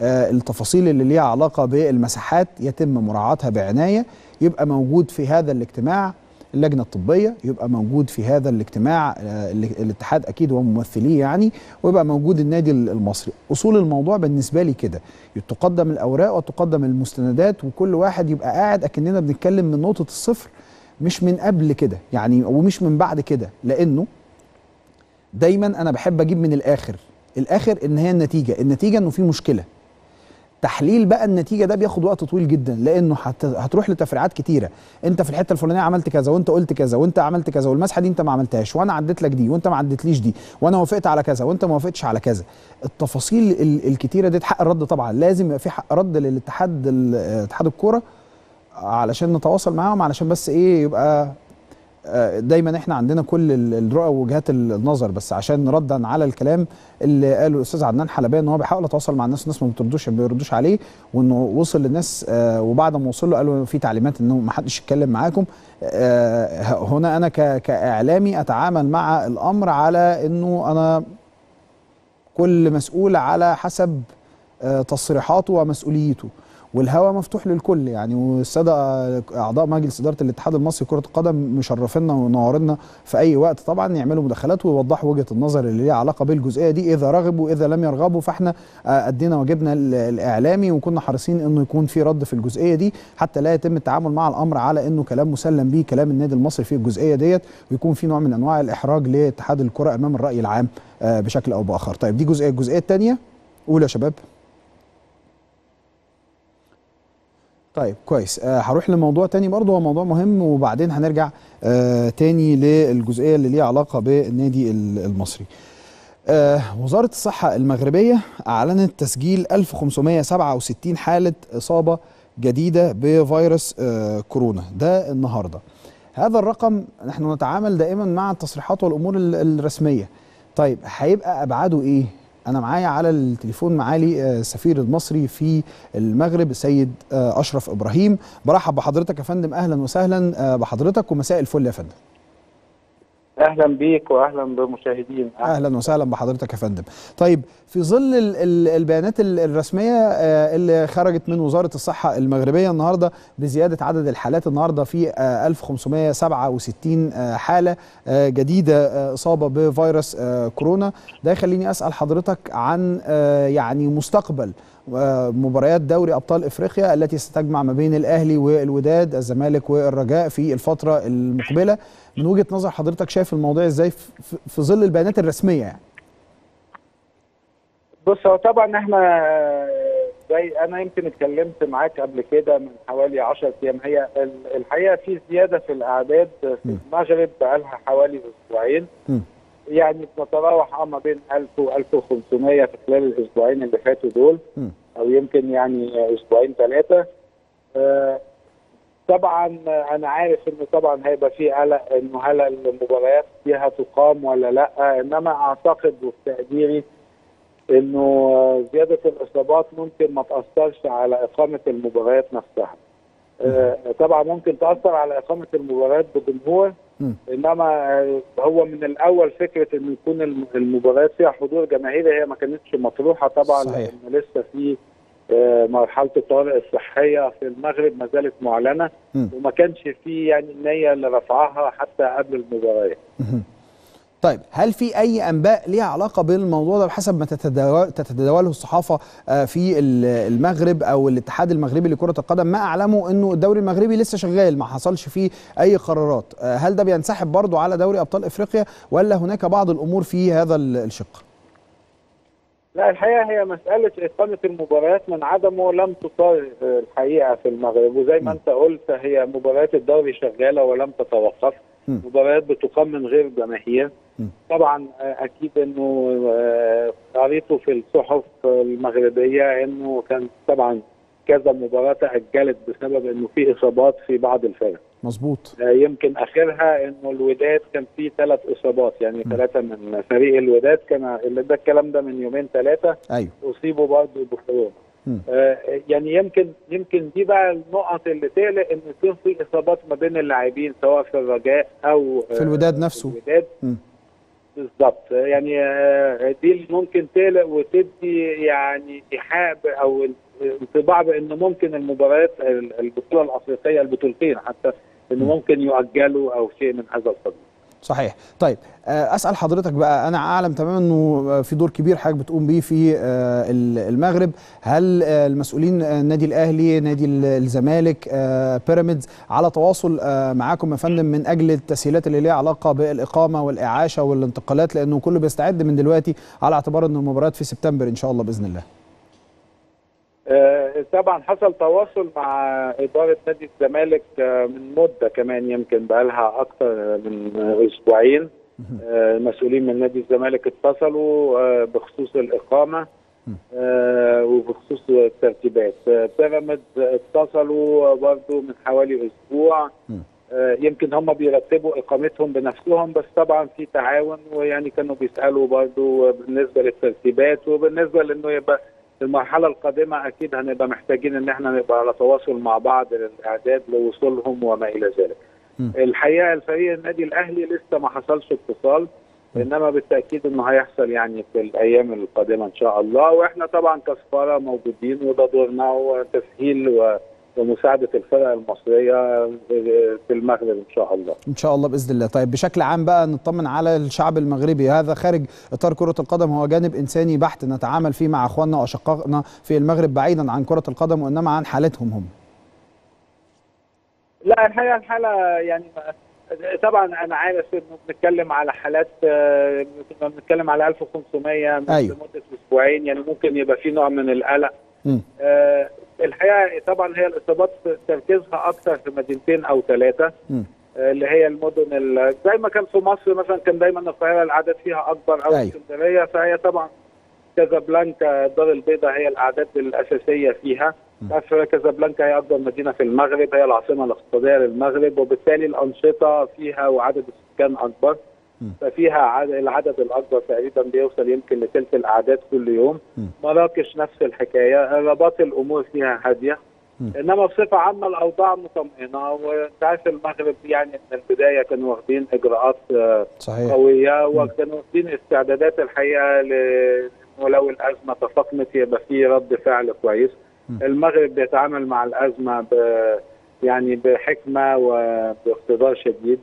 S1: آه، التفاصيل اللي ليها علاقة بالمساحات يتم مراعاتها بعناية يبقى موجود في هذا الاجتماع اللجنة الطبية يبقى موجود في هذا الاجتماع آه، ال- الاتحاد أكيد وممثليه يعني ويبقى موجود النادي المصري. أصول الموضوع بالنسبة لي كده تقدم الأوراق وتقدم المستندات وكل واحد يبقى قاعد أكننا بنتكلم من نقطة الصفر مش من قبل كده يعني ومش من بعد كده لأنه دايما أنا بحب أجيب من الآخر الآخر إن هي النتيجة. النتيجة إنه في مشكلة. تحليل بقى النتيجة ده بياخد وقت طويل جدا لأنه هت... هتروح لتفريعات كتيرة. أنت في الحتة الفلانية عملت كذا وأنت قلت كذا وأنت عملت كذا والمسحة دي أنت ما عملتهاش وأنا عديت لك دي وأنت ما عدتليش دي وأنا وافقت على كذا وأنت ما وافقتش على كذا. التفاصيل ال... الكتيرة دي حق الرد طبعا. لازم يبقى في حق رد للاتحاد ال- اتحاد الكورة علشان نتواصل معاهم علشان بس إيه يبقى دايما إحنا عندنا كل ال- الرؤى ووجهات ال- النظر بس عشان ردا على الكلام اللي قاله الأستاذ عدنان حلبيه إن هو بيحاول يتواصل مع الناس الناس ما بتردوش ما بيردوش عليه وإنه وصل للناس آه، وبعد ما وصل له قالوا في تعليمات إنه ما حدش يتكلم معاكم. آه، هنا أنا كإعلامي أتعامل مع الأمر على إنه أنا كل مسؤول على حسب آه، تصريحاته ومسؤوليته. والهوا مفتوح للكل. يعني والسادة أعضاء مجلس إدارة الاتحاد المصري لكرة القدم مشرفينا ومنورينا في أي وقت طبعا يعملوا مداخلات ويوضحوا وجهة النظر اللي ليها علاقة بالجزئية دي إذا رغبوا واذا لم يرغبوا. فإحنا آه، أدينا واجبنا ال- الإعلامي وكنا حريصين إنه يكون في رد في الجزئية دي. حتى لا يتم التعامل مع الأمر على إنه كلام مسلم به كلام النادي المصري في الجزئية ديت. ويكون في نوع من أنواع الإحراج لاتحاد الكرة أمام الرأي العام آه، بشكل أو بآخر. طيب دي جزئية. الجزئية الثانية قول يا شباب. طيب كويس آه هروح لموضوع تاني برضه هو موضوع مهم وبعدين هنرجع آه تاني للجزئية اللي ليها علاقة بالنادي ال- المصري. آه وزارة الصحة المغربية أعلنت تسجيل 1567 حالة إصابة جديدة بفيروس آه كورونا ده النهارده. هذا الرقم نحن نتعامل دائما مع التصريحات والأمور ال- الرسمية. طيب هيبقى أبعاده إيه؟ أنا معايا على التليفون معالي آه، السفير المصري في المغرب السيد آه، أشرف إبراهيم. برحب بحضرتك يا فندم. أهلا وسهلا آه، بحضرتك ومساء الفل يا فندم.
S3: أهلا بيك واهلا بالمشاهدين
S1: أهلا وسهلا بحضرتك يا فندم. طيب في ظل ال- ال- البيانات ال- الرسمية آه، اللي خرجت من وزارة الصحة المغربية النهارده بزيادة عدد الحالات النهارده في آه، 1567 آه، حالة آه، جديدة آه، إصابة بفيروس كورونا. ده يخليني أسأل حضرتك عن يعني مستقبل مباريات دوري أبطال إفريقيا التي ستجمع ما بين الأهلي والوداد الزمالك والرجاء في الفترة المقبلة. من وجهة نظر حضرتك شايف الموضوع إزاي في- ظل البيانات الرسمية يعني
S3: بص هو طبعا إحنا زي أنا يمكن اتكلمت معاك قبل كده من حوالي 10 أيام هي ال- الحقيقة في زيادة في الأعداد في. المغرب بقالها حوالي
S1: أسبوعين.
S3: يعني بتتراوح أه ما بين 1000 و 1500 في خلال الأسبوعين اللي فاتوا دول
S1: م.
S3: أو يمكن يعني أسبوعين ثلاثة آه، طبعا أنا عارف ان طبعا هيبقى في قلق إنه هل المباريات فيها تقام ولا لأ إنما أعتقد وفي تقديري إنه زيادة الإصابات ممكن ما تأثرش على إقامة المباريات نفسها. طبعا ممكن تأثر على إقامة المباريات بجمهور. إنما هو من الأول فكرة إنه يكون الم- المباريات فيها حضور جماهيري هي ما كانتش مطروحة طبعا
S1: صحيح.
S3: لأن لسه في مرحلة الطوارئ الصحية في المغرب ما زالت معلنة
S1: م.
S3: وما كانش في يعني النية لرفعها حتى قبل المباريات.
S1: طيب هل في أي أنباء ليها علاقة بالموضوع ده بحسب ما تتداول تتداوله الصحافة آه، في ال- المغرب أو الاتحاد المغربي لكرة القدم ما اعلموا إنه الدوري المغربي لسه شغال ما حصلش فيه أي قرارات آه، هل ده بينسحب برضو على دوري أبطال إفريقيا ولا هناك بعض الأمور في هذا ال- الشق
S3: لا الحقيقة هي مسألة اقامه المباريات من عدمه لم تطار الحقيقة في المغرب وزي ما
S1: م.
S3: أنت قلت هي مباريات الدوري شغالة ولم تتوقف
S1: م.
S3: مباريات بتقام من غير جماهير. طبعا آه، أكيد إنه آه، قريته في الصحف المغربية إنه كان طبعا كذا مباراة تاجلت بسبب إنه في إصابات في بعض الفرق
S1: مظبوط
S3: آه، يمكن آخرها إنه الوداد كان فيه ثلاث إصابات يعني. ثلاثة من فريق الوداد كان اللي ده الكلام ده من يومين ثلاثة
S1: أيوه
S3: أصيبوا برضه بكورونا. آه، يعني يمكن يمكن دي بقى النقط اللي تقلق إن يكون في إصابات ما بين اللاعبين سواء في الرجاء أو
S1: في الوداد نفسه.
S3: الوداد. بالظبط يعني آه، دي اللي ممكن تقلق وتدي يعني إيحاء أو انطباع بأن ممكن المباريات ال- البطولة الأفريقية البطولتين حتى إنه ممكن يؤجلوا أو شيء من هذا القبيل.
S1: صحيح. طيب آه، أسأل حضرتك بقى أنا أعلم تماما إنه في دور كبير حضرتك بتقوم بيه في آه، ال- المغرب. هل آه، المسؤولين النادي الأهلي نادي ال- الزمالك بيراميدز على تواصل معاكم يا فندم من أجل التسهيلات اللي ليها علاقة بالإقامة والإعاشة والانتقالات؟ لأنه كله بيستعد من دلوقتي على اعتبار ان المباريات في سبتمبر إن شاء الله بإذن الله.
S3: طبعا حصل تواصل مع إدارة نادي الزمالك آه، من مدة كمان يمكن بقالها أكثر من أسبوعين. آه، مسؤولين من نادي الزمالك اتصلوا آه، بخصوص الإقامة آه، وبخصوص الترتيبات. آه، بيراميدز اتصلوا برضو من حوالي أسبوع. آه، يمكن هم بيرتبوا إقامتهم بنفسهم بس طبعا في تعاون ويعني كانوا بيسألوا برضو بالنسبة للترتيبات وبالنسبة لإنه يبقى المرحلة القادمة أكيد هنبقى محتاجين إن إحنا نبقى على تواصل مع بعض للإعداد لوصولهم وما إلى ذلك.
S1: م.
S3: الحقيقة الفريق النادي الأهلي لسه ما حصلش اتصال إنما بالتأكيد إنه هيحصل يعني في الأيام القادمة إن شاء الله وإحنا طبعا كسفاره موجودين وده دورنا وتسهيل و ومساعدة الفرق المصرية في المغرب إن شاء الله.
S1: إن شاء الله بإذن الله طيب بشكل عام بقى نطمن على الشعب المغربي هذا خارج إطار كرة القدم هو جانب إنساني بحت نتعامل فيه مع أخواننا وأشقائنا في المغرب بعيدا عن كرة القدم وإنما عن حالتهم هم
S3: لا الحقيقة الحالة يعني طبعا أنا عارف إنه بنتكلم على حالات آه، كنا بنتكلم على 1500 من
S1: أيوة.
S3: لمدة أسبوعين يعني ممكن يبقى في نوع من القلق. آه، الحقيقة طبعا هي الإصابات تركيزها أكثر في مدينتين أو
S1: ثلاثة.
S3: آه، اللي هي المدن ال- زي ما كان في مصر مثلا كان دايما القاهرة العدد فيها أكبر أو
S1: أيوة.
S3: اسكندرية فهي طبعا كازابلانكا الدار البيضاء هي الأعداد الأساسية فيها كازابلانكا هي أكبر مدينة في المغرب هي العاصمة الاقتصادية للمغرب وبالتالي الأنشطة فيها وعدد السكان
S1: أكبر.
S3: ففيها عدد العدد الأكبر تقريبا بيوصل يمكن لثلث الأعداد كل يوم. مراكش نفس الحكاية رباط الأمور فيها
S1: هادية.
S3: إنما بصفة عامة الأوضاع مطمئنة وأنت عارف المغرب يعني من البداية كانوا واخدين إجراءات آه،
S1: صحيح.
S3: قوية وكانوا واخدين استعدادات الحقيقة ل- ولو الأزمة. تفاقمت يبقى في رد فعل كويس. المغرب بيتعامل مع الأزمة ب يعني بحكمة وباقتدار شديد.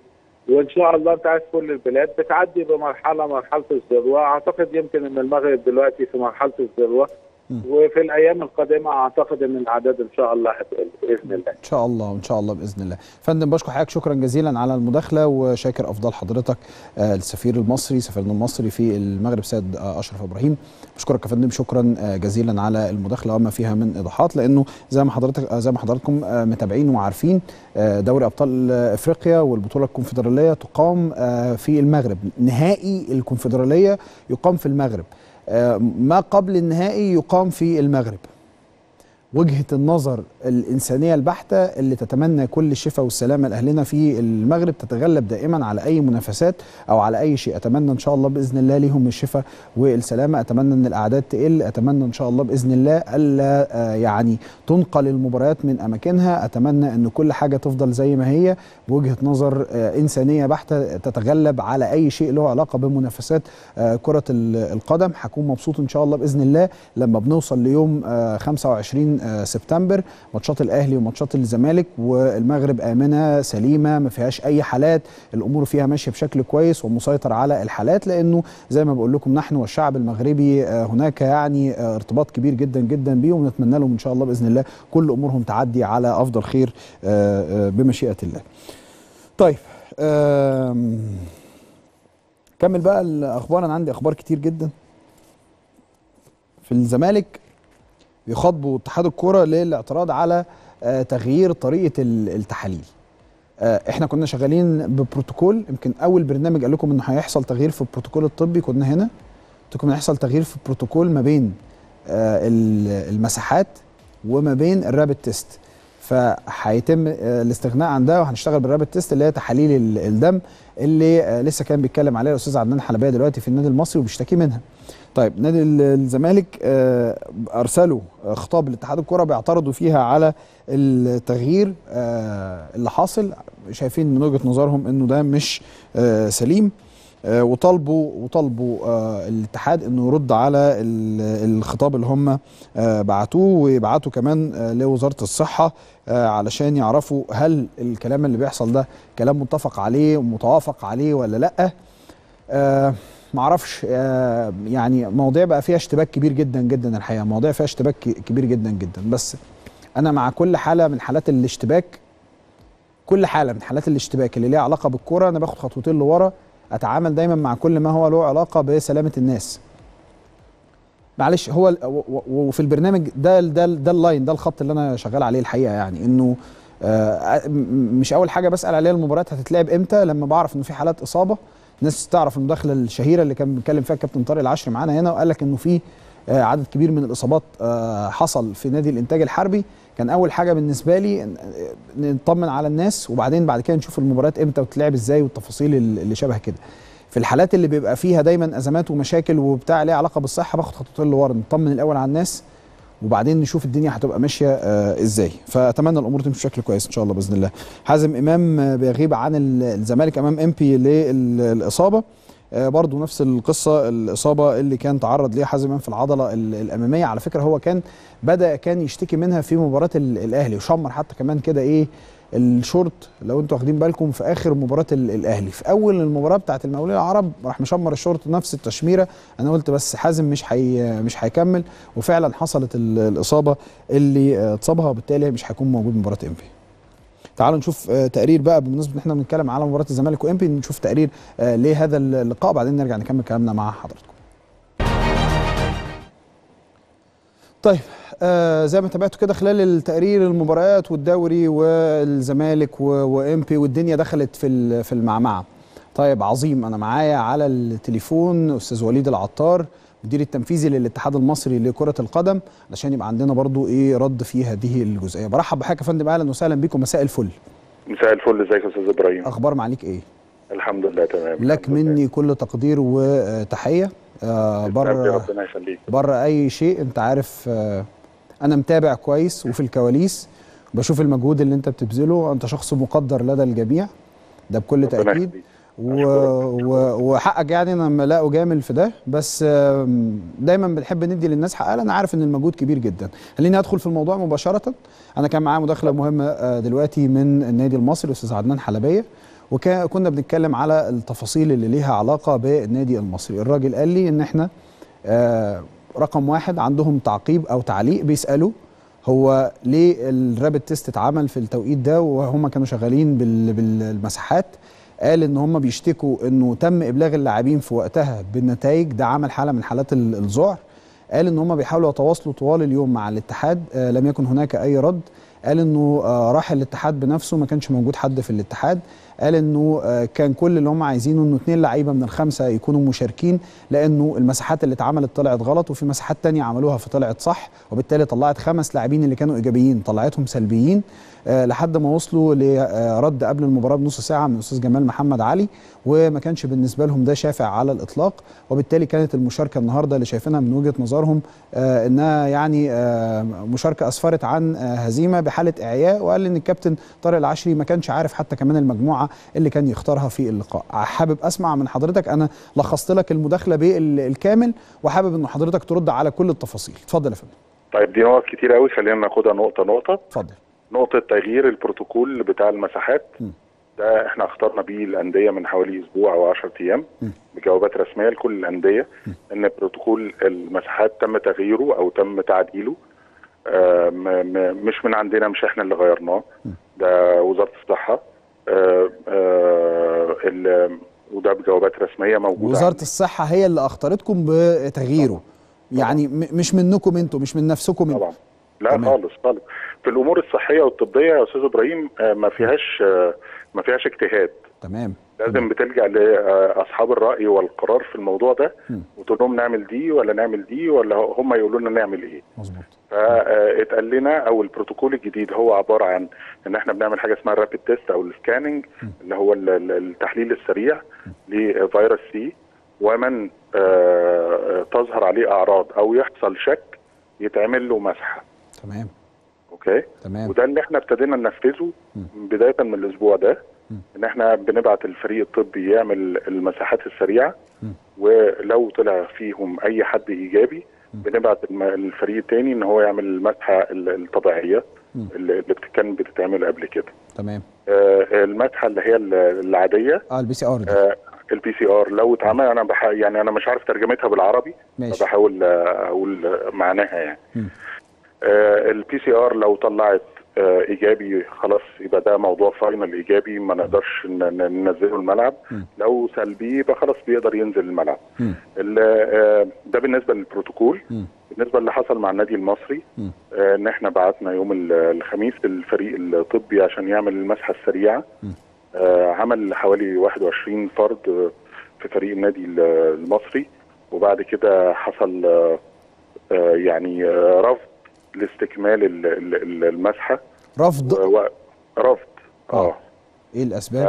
S3: وإن شاء الله عارف كل البلاد بتعدي بمرحلة مرحلة الذروة أعتقد يمكن إن المغرب دلوقتي في مرحلة
S1: الذروة.
S3: وفي الأيام القادمة أعتقد إن الاعداد إن شاء الله هتقل بإذن الله.
S1: إن شاء الله وان شاء الله بإذن الله. فندم بشكر حضرتك. شكرا جزيلا على المداخلة وشاكر أفضل حضرتك آه، السفير المصري سفيرنا المصري في المغرب سيد آه، أشرف إبراهيم. بشكرك يا فندم. شكرا آه، جزيلا على المداخلة وما فيها من إيضاحات لأنه زي ما حضرتك زي ما حضراتكم متابعين وعارفين دوري أبطال إفريقيا والبطولة الكونفدرالية تقام في المغرب. نهائي الكونفدرالية يقام في المغرب. ما قبل النهائي يقام في المغرب. وجهة النظر الإنسانية البحتة اللي تتمنى كل الشفاء والسلامه لاهلنا في المغرب تتغلب دائما على أي منافسات أو على أي شيء. أتمنى إن شاء الله بإذن الله ليهم الشفاء والسلامة. أتمنى إن الأعداد تقل. أتمنى إن شاء الله بإذن الله ألا آه، يعني تنقل المباريات من أماكنها. أتمنى إن كل حاجة تفضل زي ما هي. بوجهه نظر آه، إنسانية بحتة تتغلب على أي شيء له علاقة بمنافسات آه، كرة ال- القدم. هكون مبسوط إن شاء الله بإذن الله لما بنوصل ليوم آه، 25 آه، سبتمبر ماتشات الأهلي وماتشات الزمالك والمغرب آمنة سليمة ما فيهاش أي حالات الأمور فيها ماشية بشكل كويس ومسيطر على الحالات لأنه زي ما بقول لكم نحن والشعب المغربي آه، هناك يعني آه، ارتباط كبير جدا جدا بيهم ونتمنى لهم إن شاء الله بإذن الله كل أمورهم تعدي على أفضل خير آه، آه، بمشيئة الله. طيب كمل بقى الأخبار أنا عندي أخبار كتير جدا في الزمالك بيخاطبوا اتحاد الكورة للاعتراض على آه، تغيير طريقة ال- التحاليل. آه، إحنا كنا شغالين ببروتوكول. يمكن أول برنامج قال لكم إنه هيحصل تغيير في البروتوكول الطبي كنا هنا. قلت لكم هيحصل تغيير في البروتوكول ما بين آه، ال- المساحات وما بين الرابت تيست فهيتم الاستغناء عن ده وهنشتغل بالرابت تيست اللي هي تحاليل ال- الدم اللي لسه كان بيتكلم عليها الأستاذ عدنان حلبية دلوقتي في النادي المصري وبيشتكي منها. طيب نادي ال- الزمالك آه، أرسلوا آه، خطاب لاتحاد الكرة بيعترضوا فيها على التغيير آه، اللي حاصل. شايفين من وجهة نظرهم إنه ده مش سليم وطالبوا وطالبوا الاتحاد إنه يرد على ال- الخطاب اللي هم بعتوه ويبعتوا كمان لوزارة الصحة علشان يعرفوا هل الكلام اللي بيحصل ده كلام متفق عليه ومتوافق عليه ولا لأ. معرفش آه يعني مواضيع بقى فيها اشتباك كبير جدا جدا الحقيقة مواضيع فيها اشتباك كبير جدا جدا. بس أنا مع كل حالة من حالات الاشتباك كل حالة من حالات الاشتباك اللي ليها علاقة بالكورة أنا باخد خطوتين لورا أتعامل دايما مع كل ما هو له علاقة بسلامة الناس. معلش هو وفي البرنامج ده ده ده اللاين ده الخط اللي أنا شغال عليه الحقيقة يعني إنه آه، مش أول حاجة بسأل عليها المباريات هتتلعب إمتى لما بعرف إنه في حالات إصابة الناس تعرف المداخلة الشهيرة اللي كان بيتكلم فيها الكابتن طارق العشري معانا هنا وقال لك إنه في آه، عدد كبير من الإصابات آه، حصل في نادي الإنتاج الحربي. كان أول حاجة بالنسبة لي ن- نطمن على الناس وبعدين بعد كده نشوف المباريات إمتى وتتلعب إزاي والتفاصيل ال- اللي شبه كده. في الحالات اللي بيبقى فيها دايما أزمات ومشاكل وبتاع ليها علاقة بالصحة باخد خطوتين لورا نطمن الأول على الناس وبعدين نشوف الدنيا هتبقى ماشية آه إزاي. فأتمنى الأمور تمشي بشكل كويس إن شاء الله بإذن الله. حازم إمام آه، بيغيب عن ال- الزمالك أمام امبي للاصابه آه برضو نفس القصة الإصابة اللي كان تعرض ليها حازم إمام في العضلة ال- الأمامية. على فكرة هو كان بدأ كان يشتكي منها في مباراة ال- الأهلي وشمر حتى كمان كده إيه الشورت لو أنتوا واخدين بالكم في آخر مباراة ال- الأهلي. في أول المباراة بتاعت المقاولين العرب راح مشمر الشورت نفس التشميرة. أنا قلت بس حازم مش حي مش هيكمل وفعلا حصلت ال- الإصابة اللي آه، اتصابها وبالتالي مش هيكون موجود مباراة امبي تعالوا نشوف آه، تقرير بقى بمناسبة إن إحنا بنتكلم على مباراة الزمالك وامبي نشوف تقرير آه، لهذا اللقاء. وبعدين نرجع نكمل كلامنا مع حضراتكم. طيب زي ما تابعتوا كده خلال التقرير المباريات والدوري والزمالك وامبي والدنيا دخلت في في المعمعة. طيب عظيم. أنا معايا على التليفون أستاذ وليد العطار مدير التنفيذي للاتحاد المصري لكرة القدم علشان يبقى عندنا برضو إيه رد في هذه الجزئية. برحب بحضرتك يا فندم أهلا وسهلا بكم. مساء الفل.
S4: مساء الفل. إزيك يا أستاذ إبراهيم؟
S1: أخبار معاليك إيه؟
S4: الحمد لله تمام.
S1: لك. مني كل تقدير وتحية. آه بره بره أي شيء أنت عارف آه، أنا متابع كويس وفي الكواليس بشوف المجهود اللي أنت بتبذله أنت شخص مقدر لدى الجميع ده بكل
S4: تأكيد.
S1: و... و... وحقك يعني أنا لا أجامل في ده بس دايما بنحب ندي للناس حقها أنا عارف إن المجهود كبير جدا. خليني أدخل في الموضوع مباشرة. أنا كان معايا مداخلة مهمة آه، دلوقتي من النادي المصري الاستاذ عدنان حلبية. وكنا بنتكلم على التفاصيل اللي ليها علاقة بالنادي المصري. الراجل قال لي إن إحنا آه، رقم واحد عندهم تعقيب أو تعليق بيسألوا هو ليه الرابid تيست اتعمل في التوقيت ده وهم كانوا شغالين بال- بالمساحات. قال إن هم بيشتكوا إنه تم إبلاغ اللاعبين في وقتها بالنتائج. ده عمل حالة من حالات ال- الذعر. قال إن هم بيحاولوا يتواصلوا طوال اليوم مع الاتحاد. آه لم يكن هناك أي رد. قال إنه آه راح الاتحاد بنفسه. ما كانش موجود حد في الاتحاد. قال إنه آه كان كل اللي هم عايزينه إنه اثنين لعيبة من الخمسة يكونوا مشاركين لأنه المساحات اللي اتعملت طلعت غلط وفي مساحات تانية عملوها فطلعت صح وبالتالي طلعت خمس لاعبين اللي كانوا إيجابيين طلعتهم سلبيين. آه لحد ما وصلوا لرد قبل المباراة بنص ساعة من الاستاذ جمال محمد علي. وما كانش بالنسبة لهم ده شافع على الإطلاق وبالتالي كانت المشاركة النهارده اللي شايفينها من وجهة نظرهم آه إنها يعني آه مشاركة أسفرت عن آه هزيمة بحالة إعياء وقال إن الكابتن طارق العشري ما كانش عارف حتى كمان المجموعة اللي كان يختارها في اللقاء. حابب أسمع من حضرتك أنا لخصت لك المداخلة بالكامل وحابب إن حضرتك ترد على كل التفاصيل. اتفضل يا فندم.
S4: طيب دي نقط كتير قوي خلينا ناخدها نقطة نقطة.
S1: اتفضل.
S4: نقطة تغيير البروتوكول بتاع المساحات.
S1: م.
S4: ده إحنا اخترنا بيه الأندية من حوالي أسبوع أو 10
S1: أيام.
S4: بجوابات رسمية لكل الأندية ان بروتوكول المساحات تم تغييره أو تم تعديله آه مش من عندنا مش إحنا اللي غيرناه. ده وزارة الصحة آه آه وده بجوابات رسمية موجودة
S1: وزارة
S4: عندي.
S1: الصحة هي اللي أختارتكم بتغييره. يعني م- مش منكم أنتوا مش من نفسكم أنتوا.
S4: طبعا. لا
S1: تمام.
S4: خالص خالص. في الأمور الصحية والطبية يا أستاذ إبراهيم ما فيهاش ما فيهاش اجتهاد.
S1: تمام.
S4: لازم بتلجأ لاصحاب الرأي والقرار في الموضوع ده. وتقول لهم نعمل دي ولا نعمل دي ولا هم يقولوا لنا نعمل إيه.
S1: مظبوط.
S4: فاتقال لنا أو البروتوكول الجديد هو عبارة عن إن إحنا بنعمل حاجة اسمها ال rapid test أو ال scanning اللي هو ال- ال- التحليل السريع لفيروس سي ومن آه، تظهر عليه أعراض أو يحصل شك يتعمل له مسحه
S1: تمام.
S4: okay؟
S1: تمام.
S4: وده اللي إحنا ابتدينا ننفذه بداية من الأسبوع ده إن إحنا بنبعت الفريق الطبي يعمل المسحات السريعة ولو طلع فيهم أي حد إيجابي بنبعت الفريق التاني إن هو يعمل المسحة ال- الطبيعية اللي اللي بت- كان بتتعمل قبل كده.
S1: تمام.
S4: آه، المسحة اللي هي ال-
S1: العادية. آه ال PCR دي.
S4: ال PCR لو اتعمل أنا بح... يعني أنا مش عارف ترجمتها بالعربي
S1: ماشي.
S4: فبحاول آه، أقول آه، معناها يعني. ال PCR لو طلعت آه، إيجابي خلاص يبقى ده موضوع final إيجابي ما نقدرش ننزله الملعب. لو سلبي يبقى خلاص بيقدر ينزل الملعب. ال- آه، ده بالنسبة للبروتوكول. بالنسبة اللي حصل مع النادي المصري آه، إن إحنا بعتنا يوم ال- الخميس الفريق الطبي عشان يعمل المسحة السريعة. عمل حوالي 21 فرد في فريق النادي ال- المصري. وبعد كده حصل يعني رفض. لاستكمال ال- ال- ال- المسحة.
S1: رفض؟
S4: و- رفض. آه.
S1: إيه الأسباب؟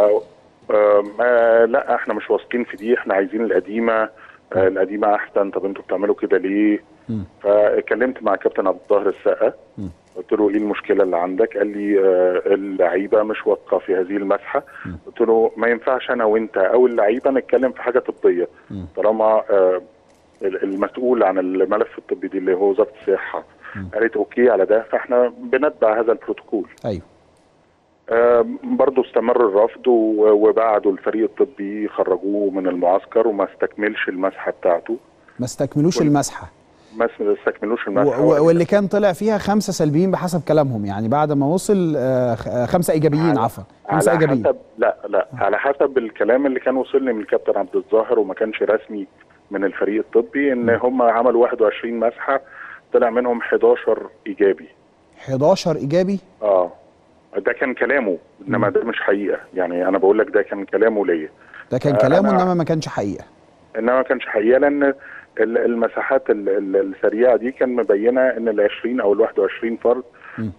S4: آه، آه، لا إحنا مش واثقين في دي إحنا عايزين القديمة. آه، القديمة أحسن. طب أنتوا بتعملوا كده ليه؟ فاتكلمت مع كابتن عبد الظاهر السقا. قلت له إيه المشكلة اللي عندك؟ قال لي آه، اللعيبة مش واثقة في هذه المسحة. قلت له ما ينفعش أنا وأنت أو اللعيبة نتكلم في حاجة طبية. طالما آه، المسؤول عن الملف الطبي دي اللي هو وزارة الصحة قالت أوكي على ده فإحنا بنتبع هذا البروتوكول.
S1: أيوه.
S4: آه، برضه استمر الرفض و- وبعدوا الفريق الطبي خرجوه من المعسكر وما استكملش المسحة بتاعته.
S1: ما استكملوش المسحة.
S4: ما استكملوش
S1: و-
S4: المسحه
S1: و- واللي كان طلع فيها خمسة سلبيين بحسب كلامهم يعني بعد ما وصل آه، آه، خمسة إيجابيين عفوا خمسة
S4: على
S1: إيجابيين.
S4: حسب لا لا على حسب الكلام اللي كان وصلني من الكابتن عبد الظاهر وما كانش رسمي من الفريق الطبي إن هم عملوا 21 مسحة طلع منهم 11 إيجابي.
S1: 11 إيجابي؟
S4: آه. ده كان كلامه إنما ده مش حقيقة. يعني أنا بقول لك ده كان كلامه ليا.
S1: ده كان
S4: آه،
S1: كلامه إنما ما كانش حقيقة.
S4: إنما ما كانش حقيقة لأن ال- المساحات ال- ال- السريعة دي كان مبينة إن ال 20 أو ال 21 فرد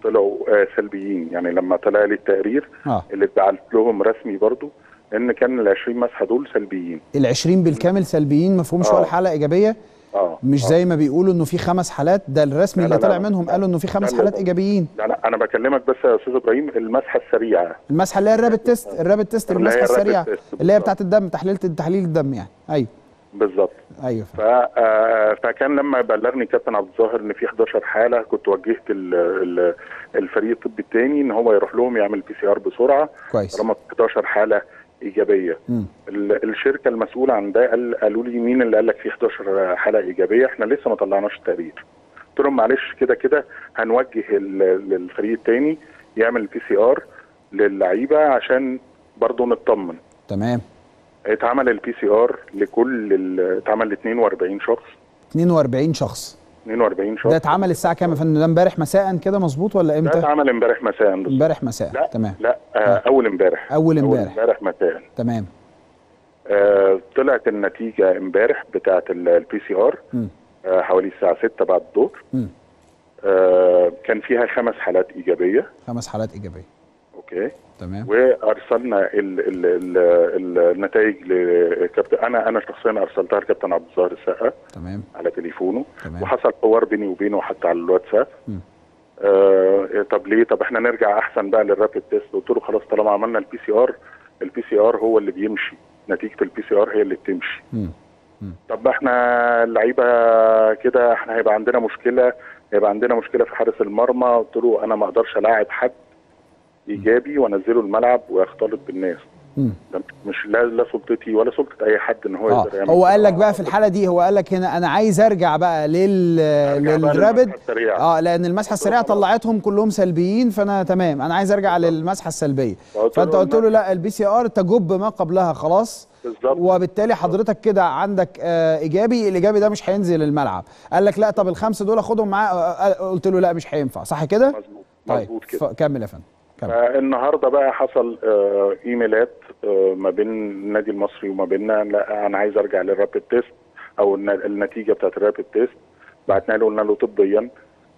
S4: طلعوا آه، سلبيين. يعني لما طلع لي التقرير
S1: آه.
S4: اللي اتبعت لهم رسمي برضو إن كان ال 20 مسحه دول سلبيين.
S1: ال 20 بالكامل سلبيين ما فيهمش
S4: آه.
S1: ولا حاله إيجابية؟
S4: آه.
S1: مش
S4: آه.
S1: زي ما بيقولوا إنه في خمس حالات ده الرسمي اللي طلع. منهم قالوا إنه في خمس
S4: لا، لا،
S1: حالات
S4: لا.
S1: إيجابيين.
S4: لا لا أنا بكلمك بس يا أستاذ إبراهيم المسحة السريعة.
S1: المسحة اللي هي ال rapid
S4: test ال
S1: rapid
S4: test
S1: المسحة
S4: السريعة
S1: اللي هي. بتاعت الدم تحليل تحليل الدم يعني. أيوه.
S4: بالظبط.
S1: أيوه
S4: ف... آه، فكان لما بلغني كابتن عبد الظاهر إن في 11 حالة كنت وجهت ال... ال... الفريق الطبي الثاني إن هو يروح لهم يعمل PCR بسرعة.
S1: كويس.
S4: طالما في 11 حالة
S1: إيجابية.
S4: ال... الشركة المسؤولة عن ده قال... قالوا لي مين اللي قال لك في 11 حالة إيجابية إحنا لسه ما طلعناش التقرير قلت لهم معلش كده كده هنوجه. للفريق الثاني يعمل ال PCR للعيبة عشان برضه نطمن
S1: تمام
S4: اتعمل ال PCR لكل. اتعمل ل 42 شخص
S1: 42 شخص
S4: 42 شخص
S1: ده اتعمل الساعة كام يا فندم؟ ده امبارح مساء كده مظبوط ولا
S4: ده
S1: إمتى
S4: اتعمل امبارح مساء.
S1: امبارح مساء.
S4: لا
S1: تمام.
S4: لا آه أول امبارح.
S1: أول امبارح.
S4: امبارح مساء.
S1: تمام.
S4: آه طلعت النتيجة امبارح بتاعه ال PCR
S1: مم.
S4: حوالي الساعة 6 بعد الظهر. آه كان فيها خمس حالات إيجابية.
S1: خمس حالات إيجابية.
S4: okay.
S1: تمام.
S4: وأرسلنا ال ال ال ال النتائج لكابتن أنا أنا شخصيا أرسلتها لكابتن عبد الظاهر السقا
S1: تمام.
S4: على تليفونه.
S1: تمام.
S4: وحصل حوار بيني وبينه حتى على الواتساب. آه طب ليه؟ طب إحنا نرجع أحسن بقى لل rapid test قلت له خلاص طالما عملنا ال PCR ال PCR هو اللي بيمشي. نتيجة ال PCR هي اللي بتمشي.
S1: مم.
S4: طب إحنا اللعيبة كده إحنا هيبقى عندنا مشكلة هيبقى عندنا مشكلة في حارس المرمى. قلت له أنا ما أقدرش ألاعب حد. إيجابي وأنزله الملعب ويختلط بالناس. مش لا لا سلطتي ولا سلطة أي حد إن هو
S1: آه.
S4: يقدر يعمل
S1: هو. قال لك بقى في الحالة دي هو قال لك هنا أنا عايز
S4: أرجع بقى
S1: لل
S4: لل rapid.
S1: آه لأن المسحة السريعة طلعتهم كلهم سلبيين فأنا تمام. أنا عايز أرجع
S4: للمسحة السلبية.
S1: فأنت قلت له لا ال PCR تجب ما قبلها خلاص.
S4: بالظبط.
S1: وبالتالي حضرتك كده عندك آه إيجابي. الإيجابي ده مش هينزل الملعب. قال لك لا طب الخمسة دول خدهم معاه آه، قلت له لا مش هينفع. صح كده؟
S4: مظبوط.
S1: طيب
S4: مظبوط كده.
S1: كمل يا فندم. كمل.
S4: فالنهارده بقى حصل آه إيميلات آه ما بين النادي المصري وما بيننا. لا أنا عايز أرجع لل rapid test أو الن- النتيجة بتاعت ال rapid test بعتنا له قلنا له طبيا.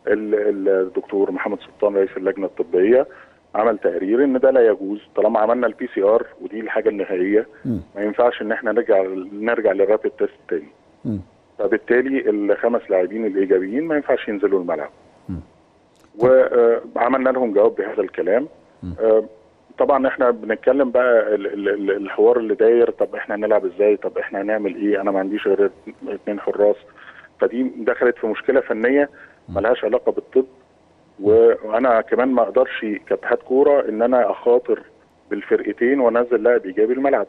S4: ال- ال- الدكتور محمد سلطان رئيس اللجنة الطبية عمل تقرير إن ده لا يجوز. طالما عملنا ال PCR ودي الحاجة النهائية
S1: مم.
S4: ما ينفعش إن إحنا نرجع نرجع لل rapid test تاني.
S1: مم.
S4: فبالتالي الخمس لاعبين الإيجابيين ما ينفعش ينزلوا الملعب. وعملنا لهم جواب بهذا الكلام. آه، طبعا إحنا بنتكلم بقى ال- ال- ال- الحوار اللي داير طب إحنا هنلعب إزاي؟ طب إحنا هنعمل إيه؟ أنا ما عنديش غير اتنين حراس. فدي دخلت في مشكلة فنية ملهاش علاقة بالطب. وأنا كمان ما أقدرش كاتحاد كورة إن أنا أخاطر بالفرقتين وأنزل لاعب إيجابي الملعب.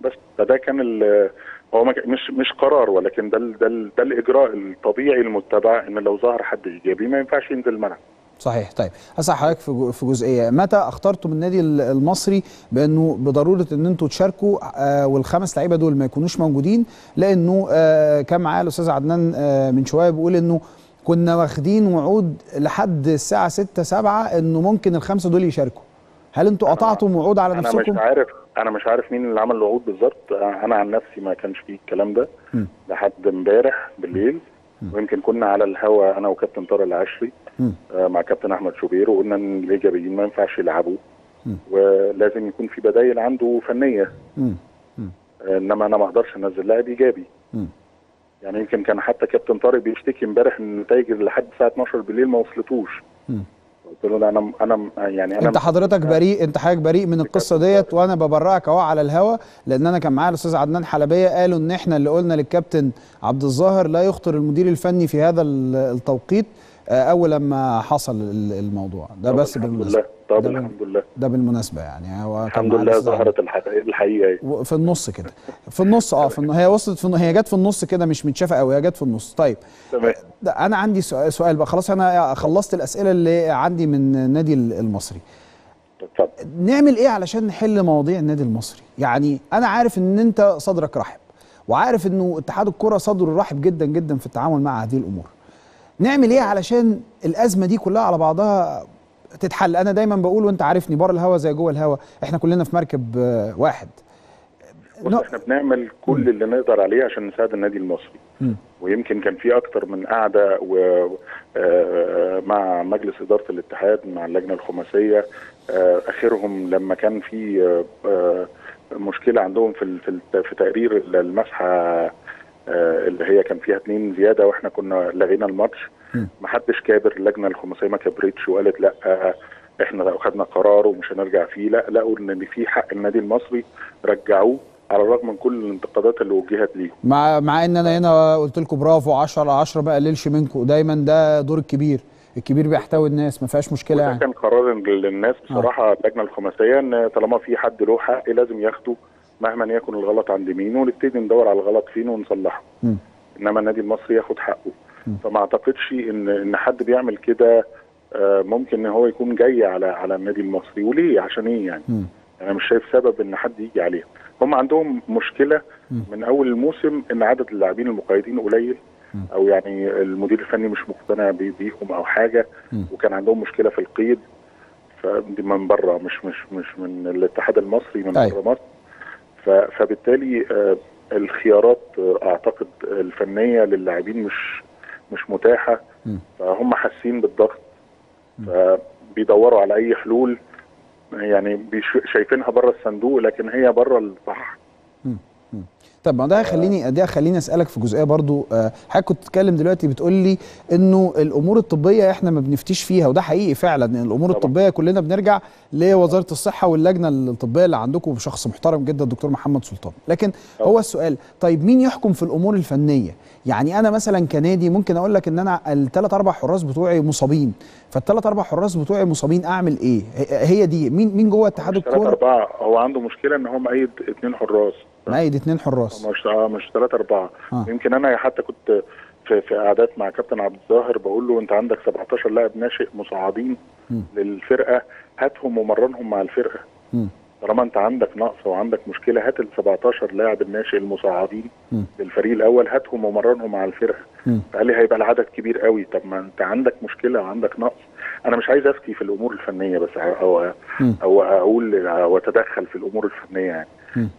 S4: بس فده كان ال- هو مش مش قرار ولكن ده ده, ده الإجراء الطبيعي المتبع إن لو ظهر حد إيجابي ما ينفعش ينزل الملعب.
S1: صحيح. طيب هسأل حضرتك في جزئية. متى اخترتم النادي ال- المصري بأنه بضرورة إن أنتوا تشاركوا آه والخمس لعيبة دول ما يكونوش موجودين؟ لأنه آه كان معايا الأستاذ عدنان آه من شوية بيقول إنه كنا واخدين وعود لحد الساعة 6 7 إنه ممكن الخمسة دول يشاركوا. هل أنتوا قطعتم وعود على
S4: أنا مش
S1: نفسكم؟
S4: عارف. أنا مش عارف مين اللي عمل الوعود بالظبط. أنا عن نفسي ما كانش فيه الكلام ده. لحد امبارح بالليل. ويمكن كنا على الهوا أنا وكابتن طارق العشري. آه، مع كابتن أحمد شوبير وقلنا إن الإيجابيين ما ينفعش يلعبوا. ولازم يكون في بدايل عنده فنية. إنما أنا ما أقدرش أنزل لاعب
S1: إيجابي.
S4: يعني يمكن كان حتى كابتن طارق بيشتكي امبارح إن النتائج لحد الساعة 12 بالليل ما وصلتوش. قلت له ده أنا أنا يعني أنا
S1: أنت حضرتك بريء أنت حضرتك بريء من القصة ديت وأنا ببرئك أهو على الهوا لأن أنا كان معايا الأستاذ عدنان حلبية قالوا إن إحنا اللي قلنا للكابتن عبد الظاهر لا يخطر المدير الفني في هذا ال- التوقيت آه، أول لما حصل ال- الموضوع. ده بس
S4: بالمناسبة. طب الحمد لله.
S1: ده بالمناسبة يعني هو
S4: الحمد لله. ظهرت
S1: الحقيقة. في النص كده. في النص آه في هي وصلت في هي جت في النص كده مش متشافة قوي هي جت في النص. طيب
S4: تمام.
S1: أنا عندي سؤال سؤال بقى. خلاص أنا خلصت الأسئلة اللي عندي من النادي المصري.
S4: اتفضل.
S1: نعمل إيه علشان نحل مواضيع النادي المصري؟ يعني أنا عارف إن أنت صدرك رحب وعارف إنه اتحاد الكره صدره رحب جدا جدا في التعامل مع هذه الأمور. نعمل إيه علشان الأزمة دي كلها على بعضها تتحل. أنا دايما بقول وأنت عارفني بره الهوا زي جوه الهوا. إحنا كلنا في مركب آه، واحد.
S4: بص إحنا بنعمل كل اللي نقدر عليه عشان نساعد النادي المصري.
S1: مم.
S4: ويمكن كان في أكتر من قعده و آه، مع مجلس إدارة الاتحاد مع اللجنة الخماسية. آه، آخرهم لما كان في آه، آه، مشكلة عندهم في في تقرير المسحة آه، اللي هي كان فيها اتنين زيادة وإحنا كنا لغينا الماتش.
S1: مم.
S4: محدش كابر اللجنه الخماسية ما كبرتش وقالت لأ آه، إحنا لو خدنا قرار ومش هنرجع فيه لأ لقوا إن في حق النادي المصري رجعوه على الرغم من كل الانتقادات اللي وجهت ليه
S1: مع مع إن أنا هنا قلت لكم برافو 10 على 10 ما قللش منكم. دايما ده دور الكبير. الكبير بيحتوي الناس ما فيهاش
S4: مشكلة
S1: يعني.
S4: كان قرار للناس. بصراحة اللجنة الخماسية إن طالما في حد له حق لازم ياخده مهما يكن الغلط عند مين ونبتدي ندور على الغلط فين ونصلحه.
S1: مم.
S4: إنما النادي المصري ياخد حقه. فما اعتقدش ان ان حد بيعمل كده آه، ممكن ان هو يكون جاي على على النادي المصري. وليه؟ عشان إيه يعني؟
S1: مم.
S4: أنا مش شايف سبب ان حد يجي عليهم هم عندهم مشكلة من أول الموسم إن عدد اللاعبين المقيدين قليل أو يعني المدير الفني مش مقتنع بي- بيهم أو حاجة وكان عندهم مشكلة في القيد. فدي من بره مش مش مش من الاتحاد المصري من
S1: أيوة.
S4: بره مصر ف- فبالتالي آه، الخيارات آه، أعتقد الفنية للاعبين مش مش
S1: متاحة.
S4: فهم حاسين بالضغط فبيدوروا على أي حلول يعني شايفينها بره الصندوق لكن هي بره الصح
S1: طب ما ده هيخليني ده هيخليني أسألك في جزئية برضو. آه، حضرتك كنت بتتكلم دلوقتي بتقول لي إنه الأمور الطبية إحنا ما بنفتيش فيها وده حقيقي فعلا. ان الأمور
S4: طبعا.
S1: الطبية كلنا بنرجع لوزارة الصحة واللجنة الطبية اللي عندكم بشخص محترم جدا الدكتور محمد سلطان. لكن هو السؤال طيب مين يحكم في الأمور الفنية؟ يعني أنا مثلا كنادي ممكن أقول لك إن أنا الثلاث أربع حراس بتوعي مصابين. فالثلاث أربع حراس بتوعي مصابين أعمل إيه؟ هي دي. مين مين جوه اتحاد الكورة؟
S4: أربعة. هو عنده مشكلة إن هو مأيد اتنين حراس.
S1: مايد اتنين حراس
S4: مش آه مش ثلاثة أربعة
S1: آه.
S4: يمكن أنا حتى كنت في في قعدات مع كابتن عبد الظاهر بقول له أنت عندك 17 لاعب ناشئ مصاعدين
S1: مم.
S4: للفرقة هاتهم ومرنهم مع الفرقة
S1: مم.
S4: طالما أنت عندك نقص وعندك مشكلة هات ال 17 لاعب الناشئ المصاعدين
S1: مم.
S4: للفريق الأول هاتهم ومرنهم مع الفرقة
S1: مم.
S4: فقال لي هيبقى العدد كبير قوي طب ما أنت عندك مشكلة وعندك نقص أنا مش عايز افتي في الأمور الفنية بس
S1: أو.
S4: أو أقول أو أتدخل في الأمور الفنية يعني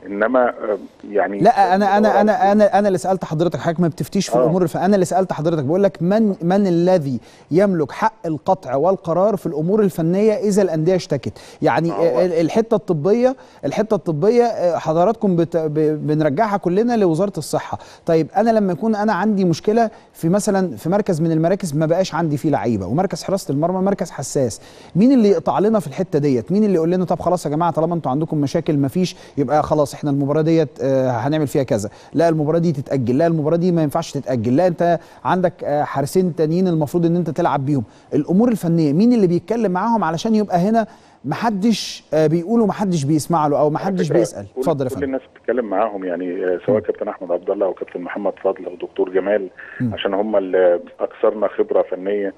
S4: إنما آه، يعني
S1: لا أنا أنا أنا أنا أنا اللي سألت حضرتك حضرتك ما بتفتيش في
S4: آه.
S1: الأمور الف... أنا اللي سألت حضرتك بقول لك من من الذي يملك حق القطع والقرار في الأمور الفنية إذا الأندية اشتكت؟ يعني
S4: هو-
S1: ال- الحتة الطبية الحتة الطبية آه، حضراتكم بت... ب... بنرجعها كلنا لوزارة الصحة. طيب أنا لما يكون أنا عندي مشكلة في مثلا في مركز من المراكز ما بقاش عندي فيه لعيبة ومركز حراسة المرمى مركز حساس مين اللي يقطع لنا في الحتة ديت؟ مين اللي يقول لنا طب خلاص يا جماعة طالما أنتوا عندكم مشاكل ما فيش يبقى خلاص إحنا المباراة ديت آه، هنعمل فيها كذا. لا المباراة دي تتأجل. لا المباراة دي ما ينفعش تتأجل. لا انت عندك آه، حارسين تانيين المفروض ان انت تلعب بيهم. الأمور الفنية مين اللي بيتكلم معاهم علشان يبقى هنا محدش آه، بيقول ومحدش بيسمع له أو محدش بيسأل؟
S4: كل-
S1: اتفضل يا
S4: كل
S1: فندم.
S4: الناس بتتكلم معاهم يعني سواء كابتن أحمد عبد الله أو كابتن محمد فضل أو دكتور جمال. عشان هم اللي أكثرنا خبرة فنية.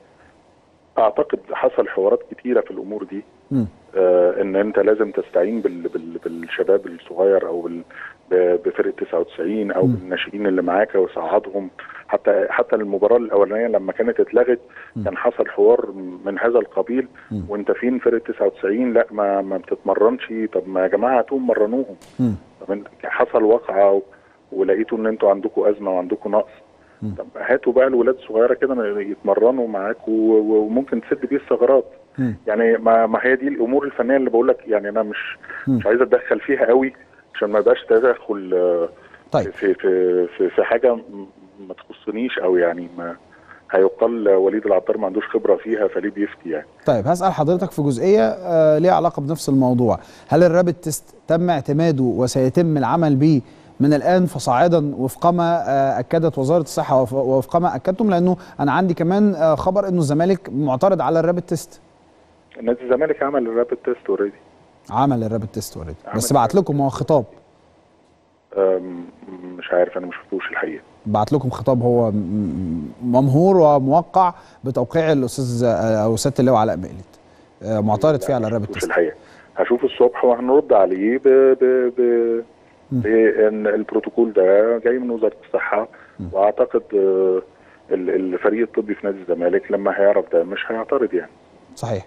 S4: أعتقد حصل حوارات كتيرة في الأمور دي. آه إن أنت لازم تستعين بال بال بالشباب الصغير أو بال بفرقه 99 أو
S1: م.
S4: بالناشئين اللي معاك وصعدهم حتى حتى المباراة الأولانية لما كانت اتلغت
S1: م.
S4: كان حصل حوار من هذا القبيل
S1: م.
S4: وأنت فين فرقه 99 لا ما ما بتتمرنش طب ما يا جماعة هاتوهم مرنوهم حصل واقعة و- ولقيتوا إن أنتوا عندكم أزمة وعندكم نقص. طب هاتوا بقى الولاد الصغيرة كده يتمرنوا معاك وممكن تسد بيه الثغرات. يعني ما, ما هي دي الأمور الفنية اللي بقول لك يعني أنا مش. مش عايز أتدخل فيها قوي عشان ما يبقاش تدخل آه،
S1: طيب.
S4: في في في, في حاجة ما تخصنيش أو يعني ما هيقال وليد العطار ما عندوش خبرة فيها فليه بيفتي يعني.
S1: طيب هسأل حضرتك في جزئية آه ليها علاقة بنفس الموضوع. هل ال rapid test تم اعتماده وسيتم العمل به من الآن فصاعدا وفق ما آه أكدت وزارة الصحة وف- وفق ما أكدتم لأنه أنا عندي كمان آه خبر أنه الزمالك معترض على ال rapid test.
S4: نادي الزمالك عمل ال rapid test already
S1: عمل ال rapid test
S4: already
S1: بس بعت لكم هو خطاب.
S4: مش عارف أنا ما شفتوش الحقيقة.
S1: بعت لكم خطاب هو ممهور وموقع بتوقيع الأستاذ آه، أو سيادة اللواء علاء مقلد معترض فيه على
S4: ال
S1: rapid
S4: شفتوش
S1: test.
S4: الحقيقة. هشوف الصبح وهنرد عليه ب ب ب. بأن البروتوكول ده جاي من وزارة
S1: الصحة.
S4: وأعتقد آه، ال- الفريق الطبي في نادي الزمالك لما هيعرف ده مش هيعترض يعني
S1: صحيح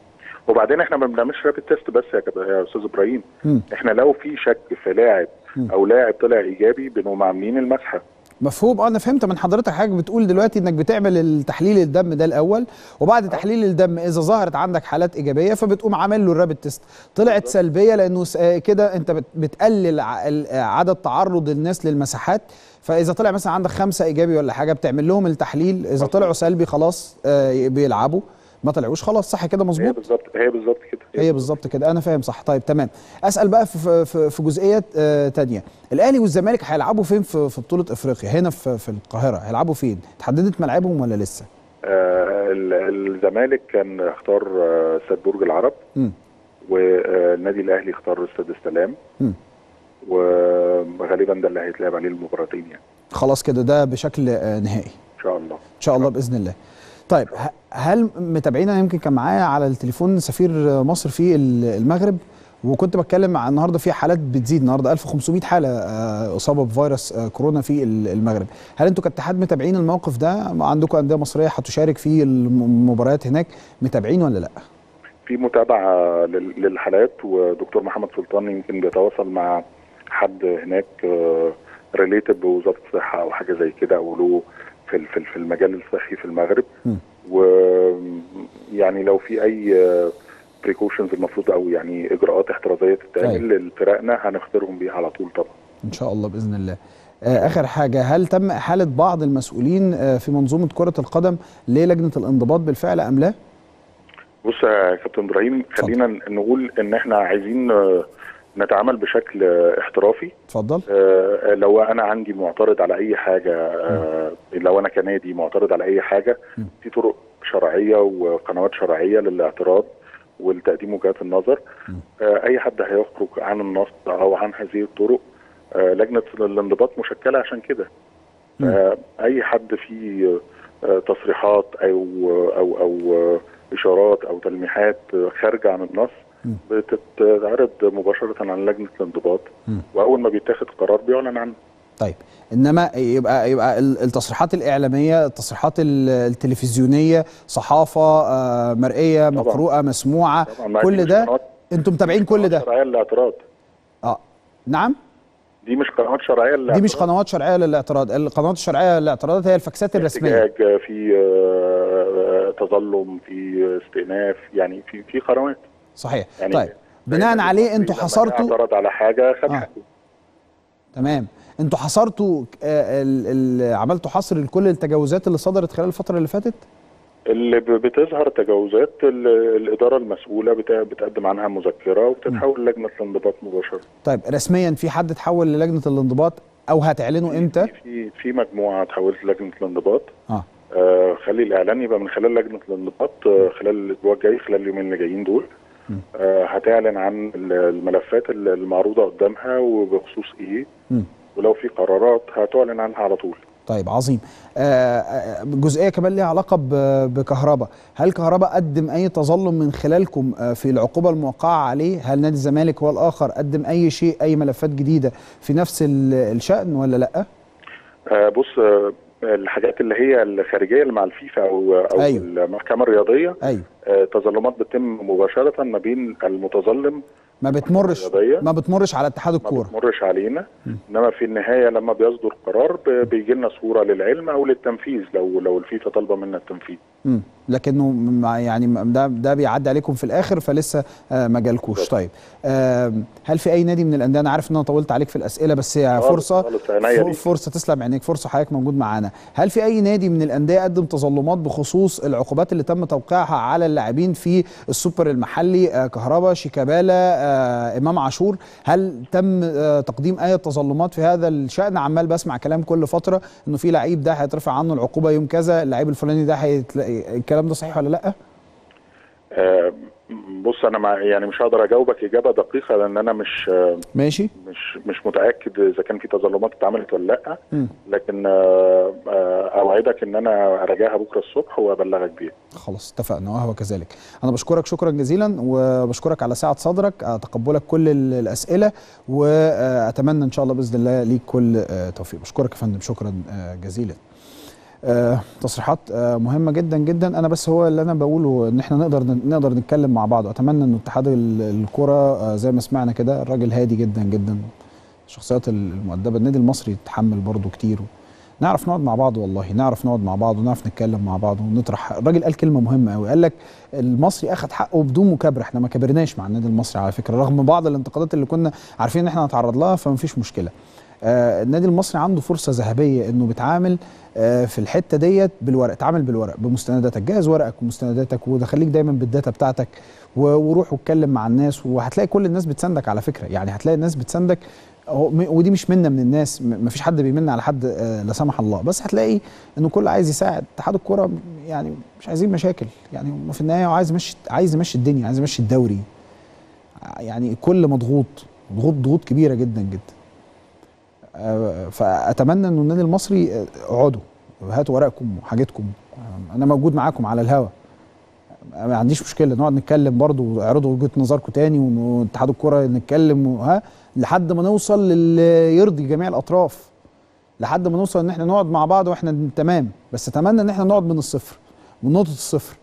S4: وبعدين إحنا ما بنعملش rapid test بس يا يا أستاذ
S1: إبراهيم.
S4: إحنا لو في شك في لاعب. أو لاعب طلع إيجابي بنقوم عاملين المسحة
S1: مفهوم؟ آه أنا فهمت من حضرتك حاجة بتقول دلوقتي إنك بتعمل التحليل الدم ده الأول وبعد تحليل الدم إذا ظهرت عندك حالات إيجابية فبتقوم عامل له الرابid تيست. طلعت سلبية لأنه آه كده أنت بت- بتقلل آه عدد تعرض الناس للمساحات. فإذا طلع مثلا عندك خمسة إيجابي ولا حاجة بتعمل لهم التحليل. إذا طلعوا سلبي خلاص آه بيلعبوا. ما طلعوش. خلاص صح كده
S4: هي
S1: مظبوط؟
S4: بالظبط هي بالظبط كده
S1: هي بالظبط كده. أنا فاهم صح. طيب تمام. أسأل بقى في في, في جزئية آه تانية. الأهلي والزمالك هيلعبوا فين في, في بطولة إفريقيا؟ هنا في, في القاهرة. هيلعبوا فين؟ اتحددت ملاعبهم ولا لسه؟
S4: آه ال- الزمالك كان اختار آه، استاد برج العرب.
S1: مم.
S4: والنادي الأهلي اختار استاد السلام.
S1: مم.
S4: وغالبا ده اللي هيتلعب عليه المباراتين يعني.
S1: خلاص كده ده بشكل آه نهائي.
S4: إن شاء الله.
S1: إن شاء الله بإذن الله. طيب هل متابعينا يمكن كان معايا على التليفون سفير مصر في ال- المغرب وكنت بتكلم عن النهارده في حالات بتزيد النهارده 1500 حالة آه، إصابة بفيروس آه، كورونا في ال- المغرب. هل أنتوا كاتحاد متابعين الموقف ده؟ عندكم أندية مصرية هتشارك في المباريات هناك متابعين ولا لأ؟
S4: في متابعة لل- للحالات ودكتور محمد سلطان يمكن بيتواصل مع حد هناك related بوزارة الصحة أو حاجة زي كده أو له في في في المجال الصحي في المغرب. ويعني لو في أي precautions المفروض أو يعني إجراءات احترازية تتعمل لفرقنا هنخطرهم بيها على طول طبعا.
S1: إن شاء الله بإذن الله. آه، آخر حاجة هل تم احاله بعض المسؤولين آه، في منظومة كرة القدم للجنه الانضباط بالفعل أم لا؟
S4: بص يا كابتن إبراهيم خلينا نقول إن إحنا عايزين آه، نتعامل بشكل آه، احترافي
S1: اتفضل
S4: آه، لو أنا عندي معترض على أي حاجة آه، لو أنا كنادي معترض على أي حاجة
S1: م.
S4: في طرق شرعية وقنوات شرعية للاعتراض ولتقديم وجهات النظر. آه، أي حد هيخرج عن النص أو عن هذه الطرق آه، لجنة الانضباط مشكلة عشان كده. آه، أي حد فيه آه، تصريحات أو أو أو آه، إشارات أو تلميحات آه، خارجه عن النص. بتتعرض مباشرة على لجنة الانضباط. وأول ما بيتاخد قرار بيعلن عنه.
S1: طيب إنما يبقى يبقى ال- التصريحات الإعلامية التصريحات ال- التلفزيونية صحافة آه،
S4: مرئية.
S1: مقروءة مسموعة
S4: طبعا
S1: كل ده أنتم متابعين كل ده؟
S4: شرعية للاعتراض.
S1: آه. نعم؟
S4: دي مش قنوات شرعية
S1: دي مش قنوات شرعية للاعتراض. القنوات الشرعية للاعتراضات هي الفاكسات
S4: الرسمية. في آه، تظلم في استئناف يعني في في قنوات
S1: صحيح.
S4: يعني
S1: طيب بناء عليه
S4: أنتوا
S1: حصرتوا
S4: اعترض على حاجة خد
S1: آه. تمام. أنتوا حصرتوا آه، عملتوا حصر لكل التجاوزات اللي صدرت خلال الفترة اللي فاتت؟
S4: اللي بتظهر تجاوزات ال- الإدارة المسؤولة بت- بتقدم عنها مذكرة وبتتحول لجنة الانضباط مباشرة.
S1: طيب رسميا في حد اتحول للجنة الانضباط أو هتعلنوا إمتى؟
S4: في في مجموعة اتحولت لجنه الانضباط.
S1: آه.
S4: آه خلي الإعلان يبقى من خلال لجنة الانضباط آه خلال الأسبوع الجاي خلال اليومين اللي جايين دول. هتعلن عن ال- الملفات ال- المعروضة قدامها وبخصوص
S1: إيه.
S4: ولو في قرارات هتعلن عنها على طول.
S1: طيب عظيم. آه، آه، جزئية كمان ليها علاقة بكهرباء. هل كهرباء قدم أي تظلم من خلالكم آه، في العقوبة الموقعة عليه؟ هل نادي الزمالك هو الآخر قدم أي شيء أي ملفات جديدة في نفس ال- الشأن ولا لأ؟
S4: آه بص آه الحاجات اللي هي الخارجية اللي مع الفيفا أو أو
S1: أيوة.
S4: المحكمة الرياضية
S1: أيوه
S4: آه تظلمات بتتم مباشرة ما بين المتظلم
S1: ما بتمرش. ما بتمرش على اتحاد
S4: ما
S1: الكورة
S4: بتمرش علينا إنما في النهاية لما بيصدر قرار بيجي لنا صورة للعلم أو للتنفيذ لو لو الفيفا طالبة منا التنفيذ
S1: مم. لكنه يعني ده ده بيعدي عليكم في الآخر فلسه آه، ما جالكوش. طيب آم، هل في أي نادي من الأندية؟ أنا عارف إن أنا طولت عليك في الأسئلة بس هي
S4: فرصة.
S1: فرصة تسلم عينيك فرصة حضرتك موجود معانا. هل في أي نادي من الأندية قدم تظلمات بخصوص العقوبات اللي تم توقيعها على اللاعبين في السوبر المحلي آه، كهربا شيكابالا آه، إمام عاشور؟ هل تم آه، تقديم أي تظلمات في هذا الشأن؟ عمال بسمع كلام كل فترة إنه في لعيب ده هيترفع عنه العقوبة يوم كذا اللعيب الفلاني ده هيتلاقي الكلام ده صحيح ولا لأ؟
S4: آه بص أنا مع يعني مش هقدر أجاوبك إجابة دقيقة لأن أنا مش
S1: ماشي.
S4: مش مش متأكد إذا كان في تظلمات اتعملت ولا
S1: لأ.
S4: لكن آه آه أوعدك إن أنا أراجعها بكرة الصبح وأبلغك بيها.
S1: خلاص اتفقنا وهو كذلك. أنا بشكرك شكرا جزيلا وبشكرك على سعه صدرك تقبلك كل ال- الأسئلة وأتمنى إن شاء الله بإذن الله ليك كل آه، توفيق. بشكرك يا فندم شكرا آه، جزيلا. آه، تصريحات آه، مهمة جدا جدا. أنا بس هو اللي أنا بقوله إن إحنا نقدر نقدر نتكلم مع بعض. أتمنى إن اتحاد ال- الكره آه، زي ما سمعنا كده الراجل هادي جدا جدا. الشخصيات المؤدبة النادي المصري يتحمل برضه كتير. نعرف نقعد مع بعض والله نعرف نقعد مع بعض ونعرف نتكلم مع بعض ونطرح. الراجل قال كلمة مهمة قوي قال لك المصري اخذ حقه بدون مكابرة. إحنا ما كبرناش مع النادي المصري على فكرة رغم بعض الانتقادات اللي كنا عارفين إن إحنا هنتعرض لها فما فيش مشكلة. النادي المصري عنده فرصة ذهبية إنه بيتعامل آه في الحتة ديت بالورق اتعامل بالورق بمستنداتك جهز ورقك ومستنداتك وخليك دايما بالداتا بتاعتك وروح واتكلم مع الناس وهتلاقي كل الناس بتساندك على فكرة. يعني هتلاقي الناس بتساندك ودي مش منا من الناس مفيش حد بيمن على حد آه، لا سمح الله. بس هتلاقي إنه كل عايز يساعد اتحاد الكورة يعني مش عايزين مشاكل. يعني في النهاية عايز يمشي عايز يمشي الدنيا عايز يمشي الدوري. يعني الكل مضغوط ضغوط ضغوط كبيرة جدا جدا. آه، فأتمنى انه النادي المصري اقعدوا هاتوا ورقكم وحاجتكم. أنا موجود معاكم على الهوا. ما عنديش مشكلة نقعد نتكلم برضو واعرضوا وجهة نظركم تاني واتحاد الكره نتكلم وها لحد ما نوصل للي يرضي جميع الأطراف. لحد ما نوصل إن إحنا نقعد مع بعض وإحنا تمام. بس أتمنى إن إحنا نقعد من الصفر من نقطة الصفر.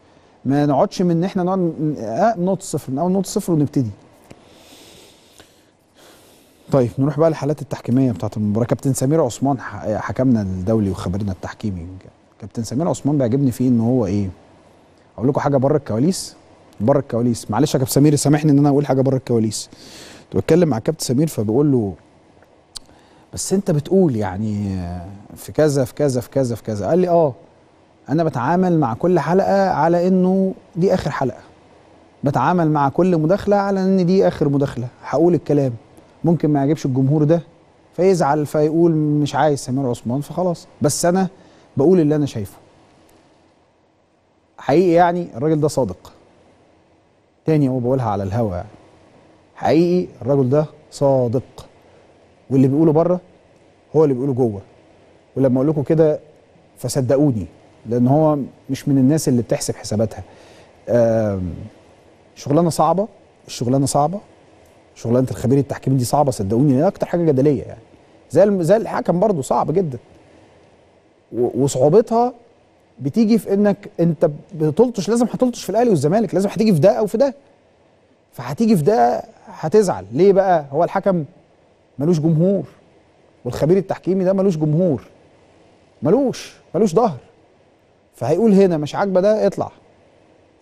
S1: ما نقعدش من إن إحنا نقعد من نقطة الصفر من أول نقطة الصفر ونبتدي. طيب نروح بقى للحالات التحكيمية بتاعت المباراة. كابتن سمير عثمان حكمنا الدولي وخبرنا التحكيمي. كابتن سمير عثمان بيعجبني فيه إن هو إيه أقول لكم حاجة بره الكواليس بره الكواليس. معلش يا كابتن سمير سامحني إن أنا أقول حاجة بره الكواليس. كنت بتكلم مع كابتن سمير فبقول له بس أنت بتقول يعني في كذا في كذا في كذا في كذا. قال لي آه أنا بتعامل مع كل حلقة على إنه دي آخر حلقة. بتعامل مع كل مداخلة على إن دي آخر مداخلة. هقول الكلام. ممكن ما يعجبش الجمهور ده فيزعل فيقول مش عايز سمير عثمان فخلاص. بس أنا بقول اللي أنا شايفه. حقيقي يعني الراجل ده صادق. تاني هو بقولها على الهوا يعني. حقيقي الراجل ده صادق. واللي بيقوله بره هو اللي بيقوله جوه. ولما أقول لكم كده فصدقوني لأن هو مش من الناس اللي بتحسب حساباتها. شغلانة صعبة الشغلانة صعبة. شغلانة الخبير التحكيمي دي صعبة صدقوني هي أكتر حاجة جدلية يعني. زي زي الحكم برضه صعب جدا. وصعوبتها بتيجي في إنك أنت بتلطش لازم هتلطش في الأهلي والزمالك لازم هتيجي في ده أو في ده. فهتيجي في ده هتزعل. ليه بقى؟ هو الحكم ملوش جمهور والخبير التحكيمي ده ملوش جمهور. ملوش ملوش ظهر. فهيقول هنا مش عاجبه ده اطلع.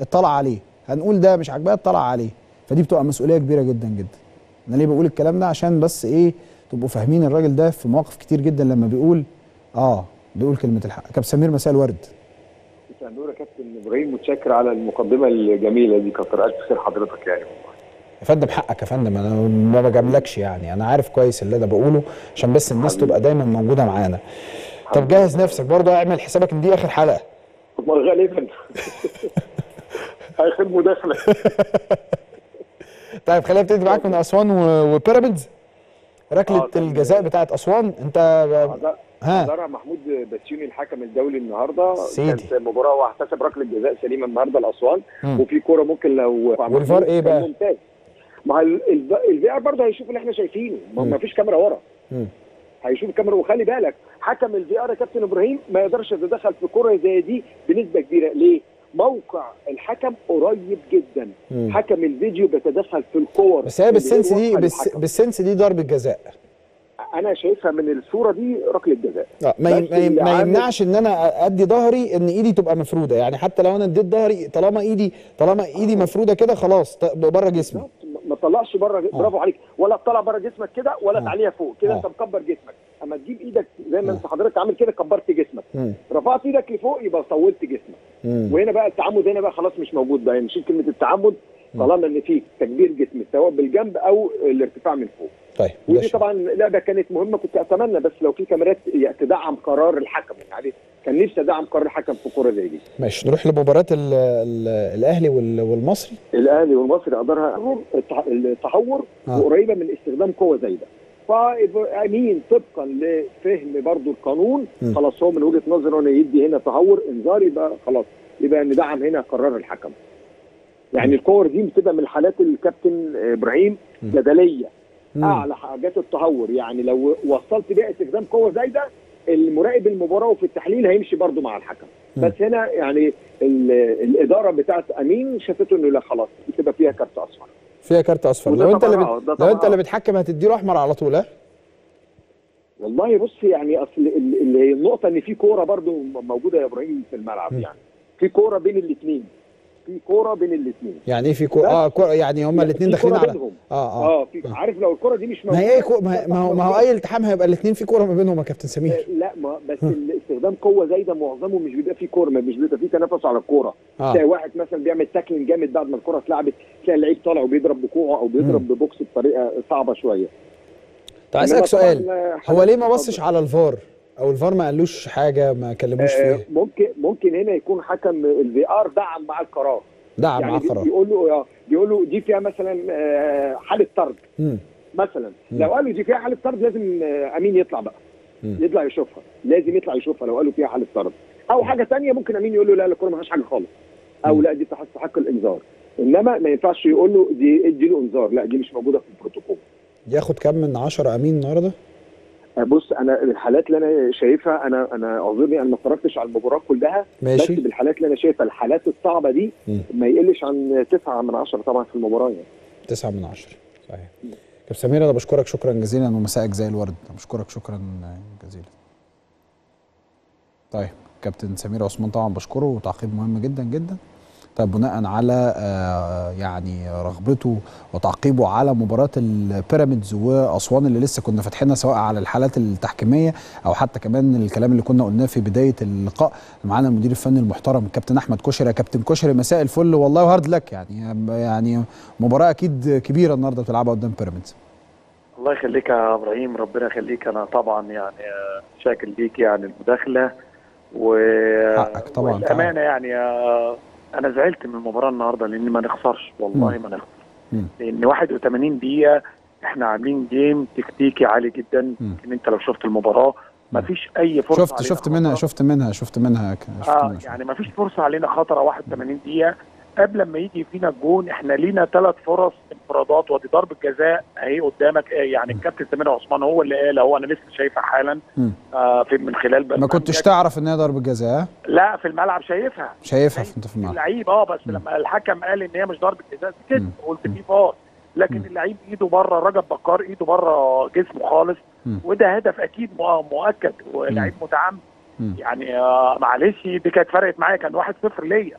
S1: اطلع عليه. هنقول ده مش عاجباه اطلع عليه. فدي بتبقى مسؤولية كبيرة جدا جدا. أنا ليه بقول الكلام ده؟ عشان بس إيه؟ تبقوا فاهمين الراجل ده في مواقف كتير جدا لما بيقول آه بيقول كلمة الحق. كابتن سمير مساء الورد.
S5: مساء النور يا كابتن إبراهيم متشكر على المقدمة الجميلة دي. كتر ألف خير حضرتك يعني.
S1: يا فندم حقك يا فندم. أنا ما بجاملكش يعني. أنا عارف كويس اللي أنا بقوله عشان بس الناس تبقى دايما موجودة معانا. طب جهز نفسك برضه اعمل حسابك إن دي آخر حلقة.
S5: غالبا. (laughs) آخر مداخلة. (laughs)
S1: طيب خلينا نبتدي معاك من أسوان وبيراميدز ركلة
S5: آه،.
S1: الجزاء بتاعت أسوان انت ها
S5: حضرها محمود بسيوني الحكم الدولي النهارده
S1: سيدي.
S5: كانت مباراة واحتسب ركلة جزاء سليمة النهارده
S1: لأسوان.
S5: وفي كورة ممكن لو
S1: والفار إيه بقى؟
S5: ممتاز ما الفي ار برضه هيشوف اللي إحنا شايفينه ما فيش كاميرا ورا. هيشوف الكاميرا وخلي بالك حكم الفي ار يا كابتن إبراهيم ما يقدرش يتدخل في كره زي دي بنسبة كبيرة ليه؟ موقع الحكم قريب جدا
S1: مم.
S5: حكم الفيديو بيتدخل في الكور
S1: بس هي بال
S5: sense
S1: دي بس.
S5: بال
S1: sense دي ضربة جزاء
S5: أنا شايفها من الصورة دي ركلة جزاء
S1: آه، ما ما يمنعش إن أنا أدي ظهري إن إيدي تبقى مفرودة يعني حتى لو أنا اديت ظهري طالما ايدي طالما إيدي مفرودة كده خلاص بره جسمي.
S5: ما تطلعش بره برافو عليك ولا تطلع بره جسمك كده ولا
S1: آه.
S5: تعليها فوق كده
S1: آه.
S5: أنت مكبر جسمك أما تجيب إيدك زي ما
S1: آه.
S5: أنت حضرتك عامل كده كبرت جسمك. رفعت إيدك لفوق يبقى طولت جسمك. وهنا بقى التعمد هنا بقى خلاص مش موجود بقى. نشيل كلمة التعمد طالما إن في تكبير جسم سواء بالجنب أو الارتفاع من فوق.
S1: طيب
S5: ودي. طبعا لعبه كانت مهمة كنت أتمنى بس لو في كاميرات تدعم قرار الحكم. يعني كان نفسي أدعم قرار الحكم في كوره زي دي.
S1: ماشي نروح لمباراة ال- ال- الأهلي وال- والمصري.
S5: الأهلي والمصري قدرها التح- التهور
S1: آه.
S5: وقريبة من استخدام قوة زي ده فامين طبقا لفهم برضو القانون. خلاص هو من وجهة نظره إنه يدي هنا تهور إنذار يبقى خلاص. يبقى ندعم هنا قرار الحكم يعني الكور دي بتبقى من حالات الكابتن إبراهيم.
S1: جدلية.
S5: أعلى حاجات التهور يعني لو وصلت بيها استخدام قوه زي ده المراقب المباراة وفي التحليل هيمشي برضو مع الحكم. بس هنا يعني ال- الإدارة بتاعت أمين شافته إنه لا خلاص بتبقى فيها كارت أصفر
S1: فيها كارت
S5: أصفر
S1: لو أنت اللي بت...
S5: ده
S1: لو. أنت اللي بتحكم هتديله احمر على طول ها
S5: والله بص يعني أصل ال- ال- النقطة إن في كورة برضو موجودة يا إبراهيم في الملعب. يعني في كورة بين الاثنين. في كورة بين الاثنين.
S1: يعني إيه في كو...
S5: بس.
S1: آه كو... يعني هما الاثنين داخلين على
S5: بينهم.
S1: آه آه.
S5: آه في عارف لو الكورة دي مش
S1: ما
S5: موجوده
S1: هي إيه كو... ما, ما هو ما هو أي التحام هيبقى الاثنين في كورة ما بينهم يا كابتن سمير.
S5: لا ما بس استخدام قوة زايدة معظمه مش بيبقى فيه كورة مش بيبقى فيه تنافس على الكورة.
S1: آه.
S5: تلاقي واحد مثلا بيعمل tackling جامد بعد ما الكره اتلعبت تلاقي اللعيب طالع وبيضرب بكوعه أو بيضرب ببوكس بطريقة صعبة شوية.
S1: طب أسألك سؤال هو ليه ما. بصش على الفار؟ أو الفار ما قالوش حاجة ما كلموش
S5: آه،
S1: فيه
S5: ممكن ممكن هنا يكون حكم الفي ار دعم مع القرار.
S1: دعم
S5: يعني
S1: مع
S5: بي-
S1: قرار
S5: بيقول له آه، بيقول له دي فيها مثلا آه، حالة طرد. مثلا.
S1: مم.
S5: لو قالوا دي فيها حالة طرد لازم أمين يطلع بقى.
S1: مم.
S5: يطلع يشوفها. لازم يطلع يشوفها لو قالوا فيها حالة طرد. أو حاجة تانية ممكن أمين يقول له لا الكورة ما فيهاش حاجة خالص. أو
S1: مم.
S5: لا دي تستحق الإنذار. إنما ما ينفعش يقول له دي ادي له إنذار. لا دي مش موجودة في البروتوكول.
S1: ياخد كام من 10 أمين النهارده؟
S5: بص أنا الحالات اللي أنا شايفها أنا أنا اعذرني أنا ما اتفرجتش على المباراة كلها
S1: ماشي.
S5: بس بالحالات اللي أنا شايفها الحالات الصعبة دي. ما يقلش عن تسعة من عشرة طبعا في المباراة يعني.
S1: 9 من 10 صحيح. كابتن سمير أنا بشكرك شكرا جزيلا ومسائك زي الورد. بشكرك شكرا جزيلا. طيب كابتن سمير عثمان طبعا بشكره وتعقيب مهم جدا جدا. طيب بناء على آه، يعني رغبته وتعقيبه على مباراة البيراميدز وأسوان اللي لسه كنا فاتحينها سواء على الحالات التحكيمية أو حتى كمان الكلام اللي كنا قلناه في بداية اللقاء. معانا المدير الفني المحترم الكابتن أحمد كشري. كابتن كشري مساء الفل. والله وهارد لك يعني يعني مباراة أكيد كبيرة النهارده بتلعبها قدام بيراميدز.
S6: الله يخليك يا إبراهيم. ربنا يخليك. أنا طبعا يعني آه، شاكر ليك يعني المداخلة. و
S1: حقك طبعاً،
S6: والأمانة يعني آه، أنا زعلت من المباراة النهارده لأن ما نخسرش والله. ما نخسر. لأن 81 دقيقة إحنا عاملين جيم تكتيكي عالي جدا. يمكن أنت لو شفت المباراة ما فيش أي فرصة
S1: شفت شفت منها. شفت منها شفت منها ك- شفت
S6: آه
S1: منها
S6: يعني ما فيش فرصة علينا خطرة 81 دقيقة قبل ما يجي فينا الجون إحنا لينا ثلاث فرص انفرادات ودي ضربه جزاء اهي قدامك آه، يعني الكابتن سمير عثمان هو اللي قال هو أنا لسه شايفها حالا. آه في من خلال
S1: ما. كنتش تعرف إن هي ضربه جزاء؟
S6: لا في الملعب شايفها
S1: شايفها انت في الملعب
S6: اللعيب آه بس لما الحكم قال إن هي مش ضربه جزاء
S1: مم.
S6: قلت في فار لكن اللعيب إيده بره رجب بكار إيده بره جسمه خالص. وده هدف أكيد مؤ- مؤكد ولعيب متعمد. يعني آه، معلش دي كانت فرقت معايا كان 1-0 ليا.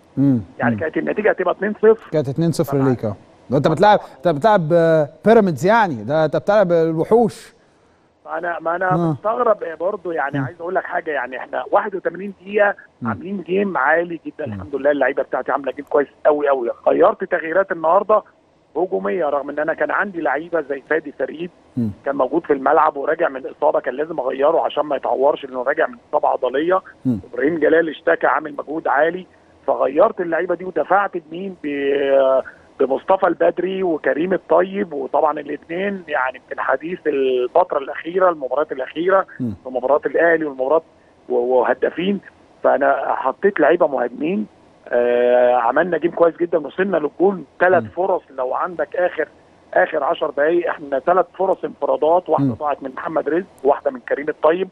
S6: يعني. كانت النتيجة هتبقى 2-0
S1: كانت 2-0 ليك آه ده انت بتلعب انت بتلعب آه، بيراميدز يعني ده انت بتلعب الوحوش
S6: أنا ما أنا
S1: آه.
S6: مستغرب برضه يعني. عايز أقول لك حاجة يعني إحنا 81
S1: دقيقة.
S6: عاملين جيم عالي جدا الحمد لله اللعيبة بتاعتي عاملة جيم كويس قوي قوي غيرت تغييرات النهارده هجومية رغم إن أنا كان عندي لعيبة زي فادي فريد. كان موجود في الملعب وراجع من اصابه كان لازم أغيره عشان ما يتعورش لأنه راجع من إصابة
S1: عضلية.
S6: إبراهيم جلال اشتكى عامل مجهود عالي فغيرت اللعيبة دي ودفعت بمين بمصطفى البدري وكريم الطيب وطبعا الاثنين يعني من حديث الفترة الأخيرة المباريات الأخيرة
S1: مم.
S6: في مباراه الأهلي والمباراة وهدافين فأنا حطيت لعيبة مهاجمين آه عملنا جيم كويس جدا وصلنا للجول ثلاث. فرص لو عندك اخر آخر 10 دقائق إحنا ثلاث فرص انفرادات
S1: واحدة.
S6: ضاعت من محمد رزق واحدة من كريم الطيب.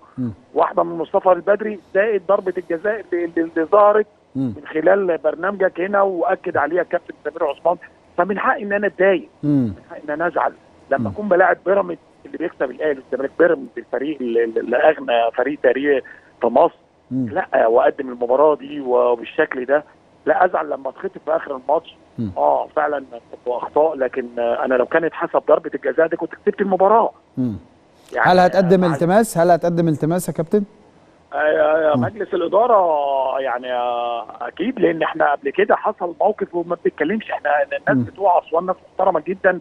S6: واحدة من مصطفى البدري زائد ضربة الجزاء اللي, اللي ظهرت. من خلال برنامجك هنا وأكد عليها الكابتن سمير عثمان فمن حقي إن أنا
S1: أتضايق.
S6: من حقي إن أنا أزعل لما. أكون بلاعب بيراميدز اللي بيكسب الأهلي والزمالك بيراميدز الفريق اللي أغنى فريق تاريخ في مصر. لا وأقدم المباراة دي وبالشكل ده لا أزعل لما اتخطف في آخر الماتش. آه فعلا اخطاء لكن أنا لو كانت حسب ضربة الجزاء دي كنت كسبت
S1: المباراة.
S6: يعني
S1: هل هتقدم
S6: آه،
S1: التماس هل هتقدم التماس يا كابتن
S6: آه،. مجلس الإدارة يعني آه، أكيد لأن إحنا قبل كده حصل موقف وما بنتكلمش إحنا الناس. بتوع أسوان ناس محترمة جدا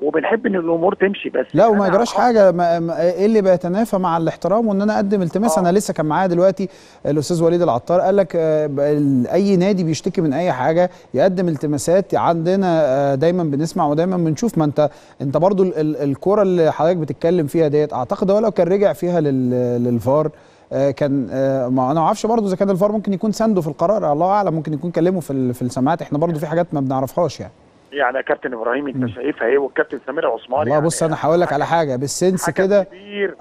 S6: وبنحب إن الأمور تمشي بس
S1: لا وما يجراش حاجة ما إيه اللي بيتنافى مع الاحترام؟ وإن أنا أقدم التماس
S6: آه.
S1: أنا لسه كان معايا دلوقتي الأستاذ وليد العطار قال لك آه، أي نادي بيشتكي من أي حاجة يقدم التماسات عندنا آه، دايما بنسمع ودايما بنشوف. ما انت أنت برضو ال- ال- الكره اللي حضرتك بتتكلم فيها ديت أعتقد هو لو كان رجع فيها لل- للفار آه، كان آه، ما أنا ما أعرفش برضو إذا كان الفار ممكن يكون سنده في القرار الله أعلم ممكن يكون كلمه في في السماعات. إحنا برضو في حاجات ما بنعرفهاش يعني.
S6: يعني يا كابتن إبراهيم انت. شايفها إيه والكابتن سمير عثمان
S1: والله
S6: يعني
S1: بص أنا هقول لك على حاجة بالسنس كده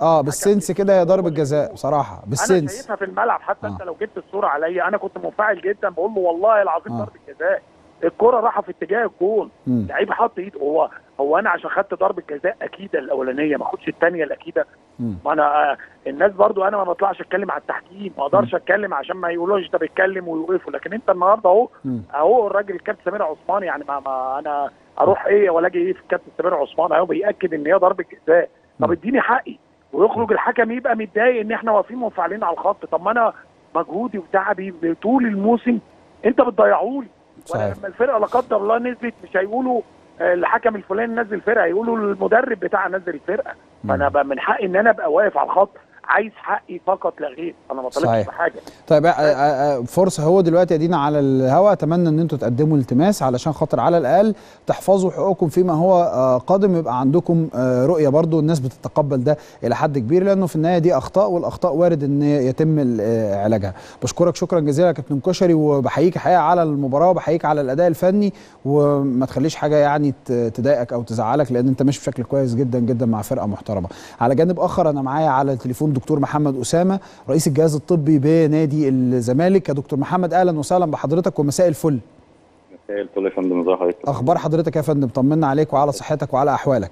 S6: آه
S1: بالسنس. كده يا ضربة جزاء بصراحة
S6: أنا
S1: بالسنس
S6: شايفها في الملعب حتى
S1: آه.
S6: انت لو جبت الصورة عليا أنا كنت منفعل جدا بقول له والله العظيم
S1: آه.
S6: ضربة جزاء الكرة رايحه في اتجاه الجول
S1: مم.
S6: لعيب حط ايده. هو هو أنا عشان خدت ضربة جزاء اكيده الأولانية ما أخدش الثانية
S1: الأكيدة.
S6: ما أنا آه، الناس برضو أنا ما بطلعش أتكلم على التحكيم ما أقدرش أتكلم عشان ما يقولوش ده بيتكلم ويوقفوا. لكن أنت النهارده
S1: أهو.
S6: أهو الراجل الكابتن سمير عثمان يعني ما, ما أنا أروح إيه ولا أجي إيه في الكابتن سمير عثمان؟ أهو بيأكد إن هي ضربة جزاء. طب. اديني حقي. ويخرج الحكم يبقى متضايق إن إحنا واقفين منفعلين على الخط. طب ما أنا مجهودي وتعبي طول الموسم. أنت بتضيعه لي ولا
S1: صحيح
S6: لما الفرقة لا قدر الله نزلت مش هيقولوا الحكم الفلاني نزل فرقة هيقولوا المدرب بتاعها نزل الفرقة. فأنا بقى من حقي إن أنا أبقى واقف على الخط. عايز حقي فقط لا غير. أنا ما
S1: صحيح.
S6: بحاجة.
S1: طيب آه، آه، آه، فرصة هو دلوقتي ادينا على الهواء أتمنى إن أنتوا تقدموا التماس علشان خاطر على الأقل تحفظوا حقوقكم فيما هو قادم. يبقى عندكم رؤية برضو الناس بتتقبل ده إلى حد كبير لأنه في النهاية دي أخطاء والأخطاء وارد إن يتم علاجها. بشكرك شكرا جزيلا يا كابتن كشري وبحييك حقيقة على المباراة وبحييك على الأداء الفني وما تخليش حاجة يعني تضايقك أو تزعلك لأن أنت ماشي بشكل كويس جدا جدا مع فرقة محترمة. على جانب آخر أنا معايا على التليفون دكتور محمد أسامة رئيس الجهاز الطبي بنادي الزمالك. يا دكتور محمد أهلا وسهلا بحضرتك ومساء الفل.
S7: مساء الفل يا فندم ازي حضرتك؟
S1: أخبار حضرتك يا فندم طمنا عليك وعلى صحتك وعلى أحوالك.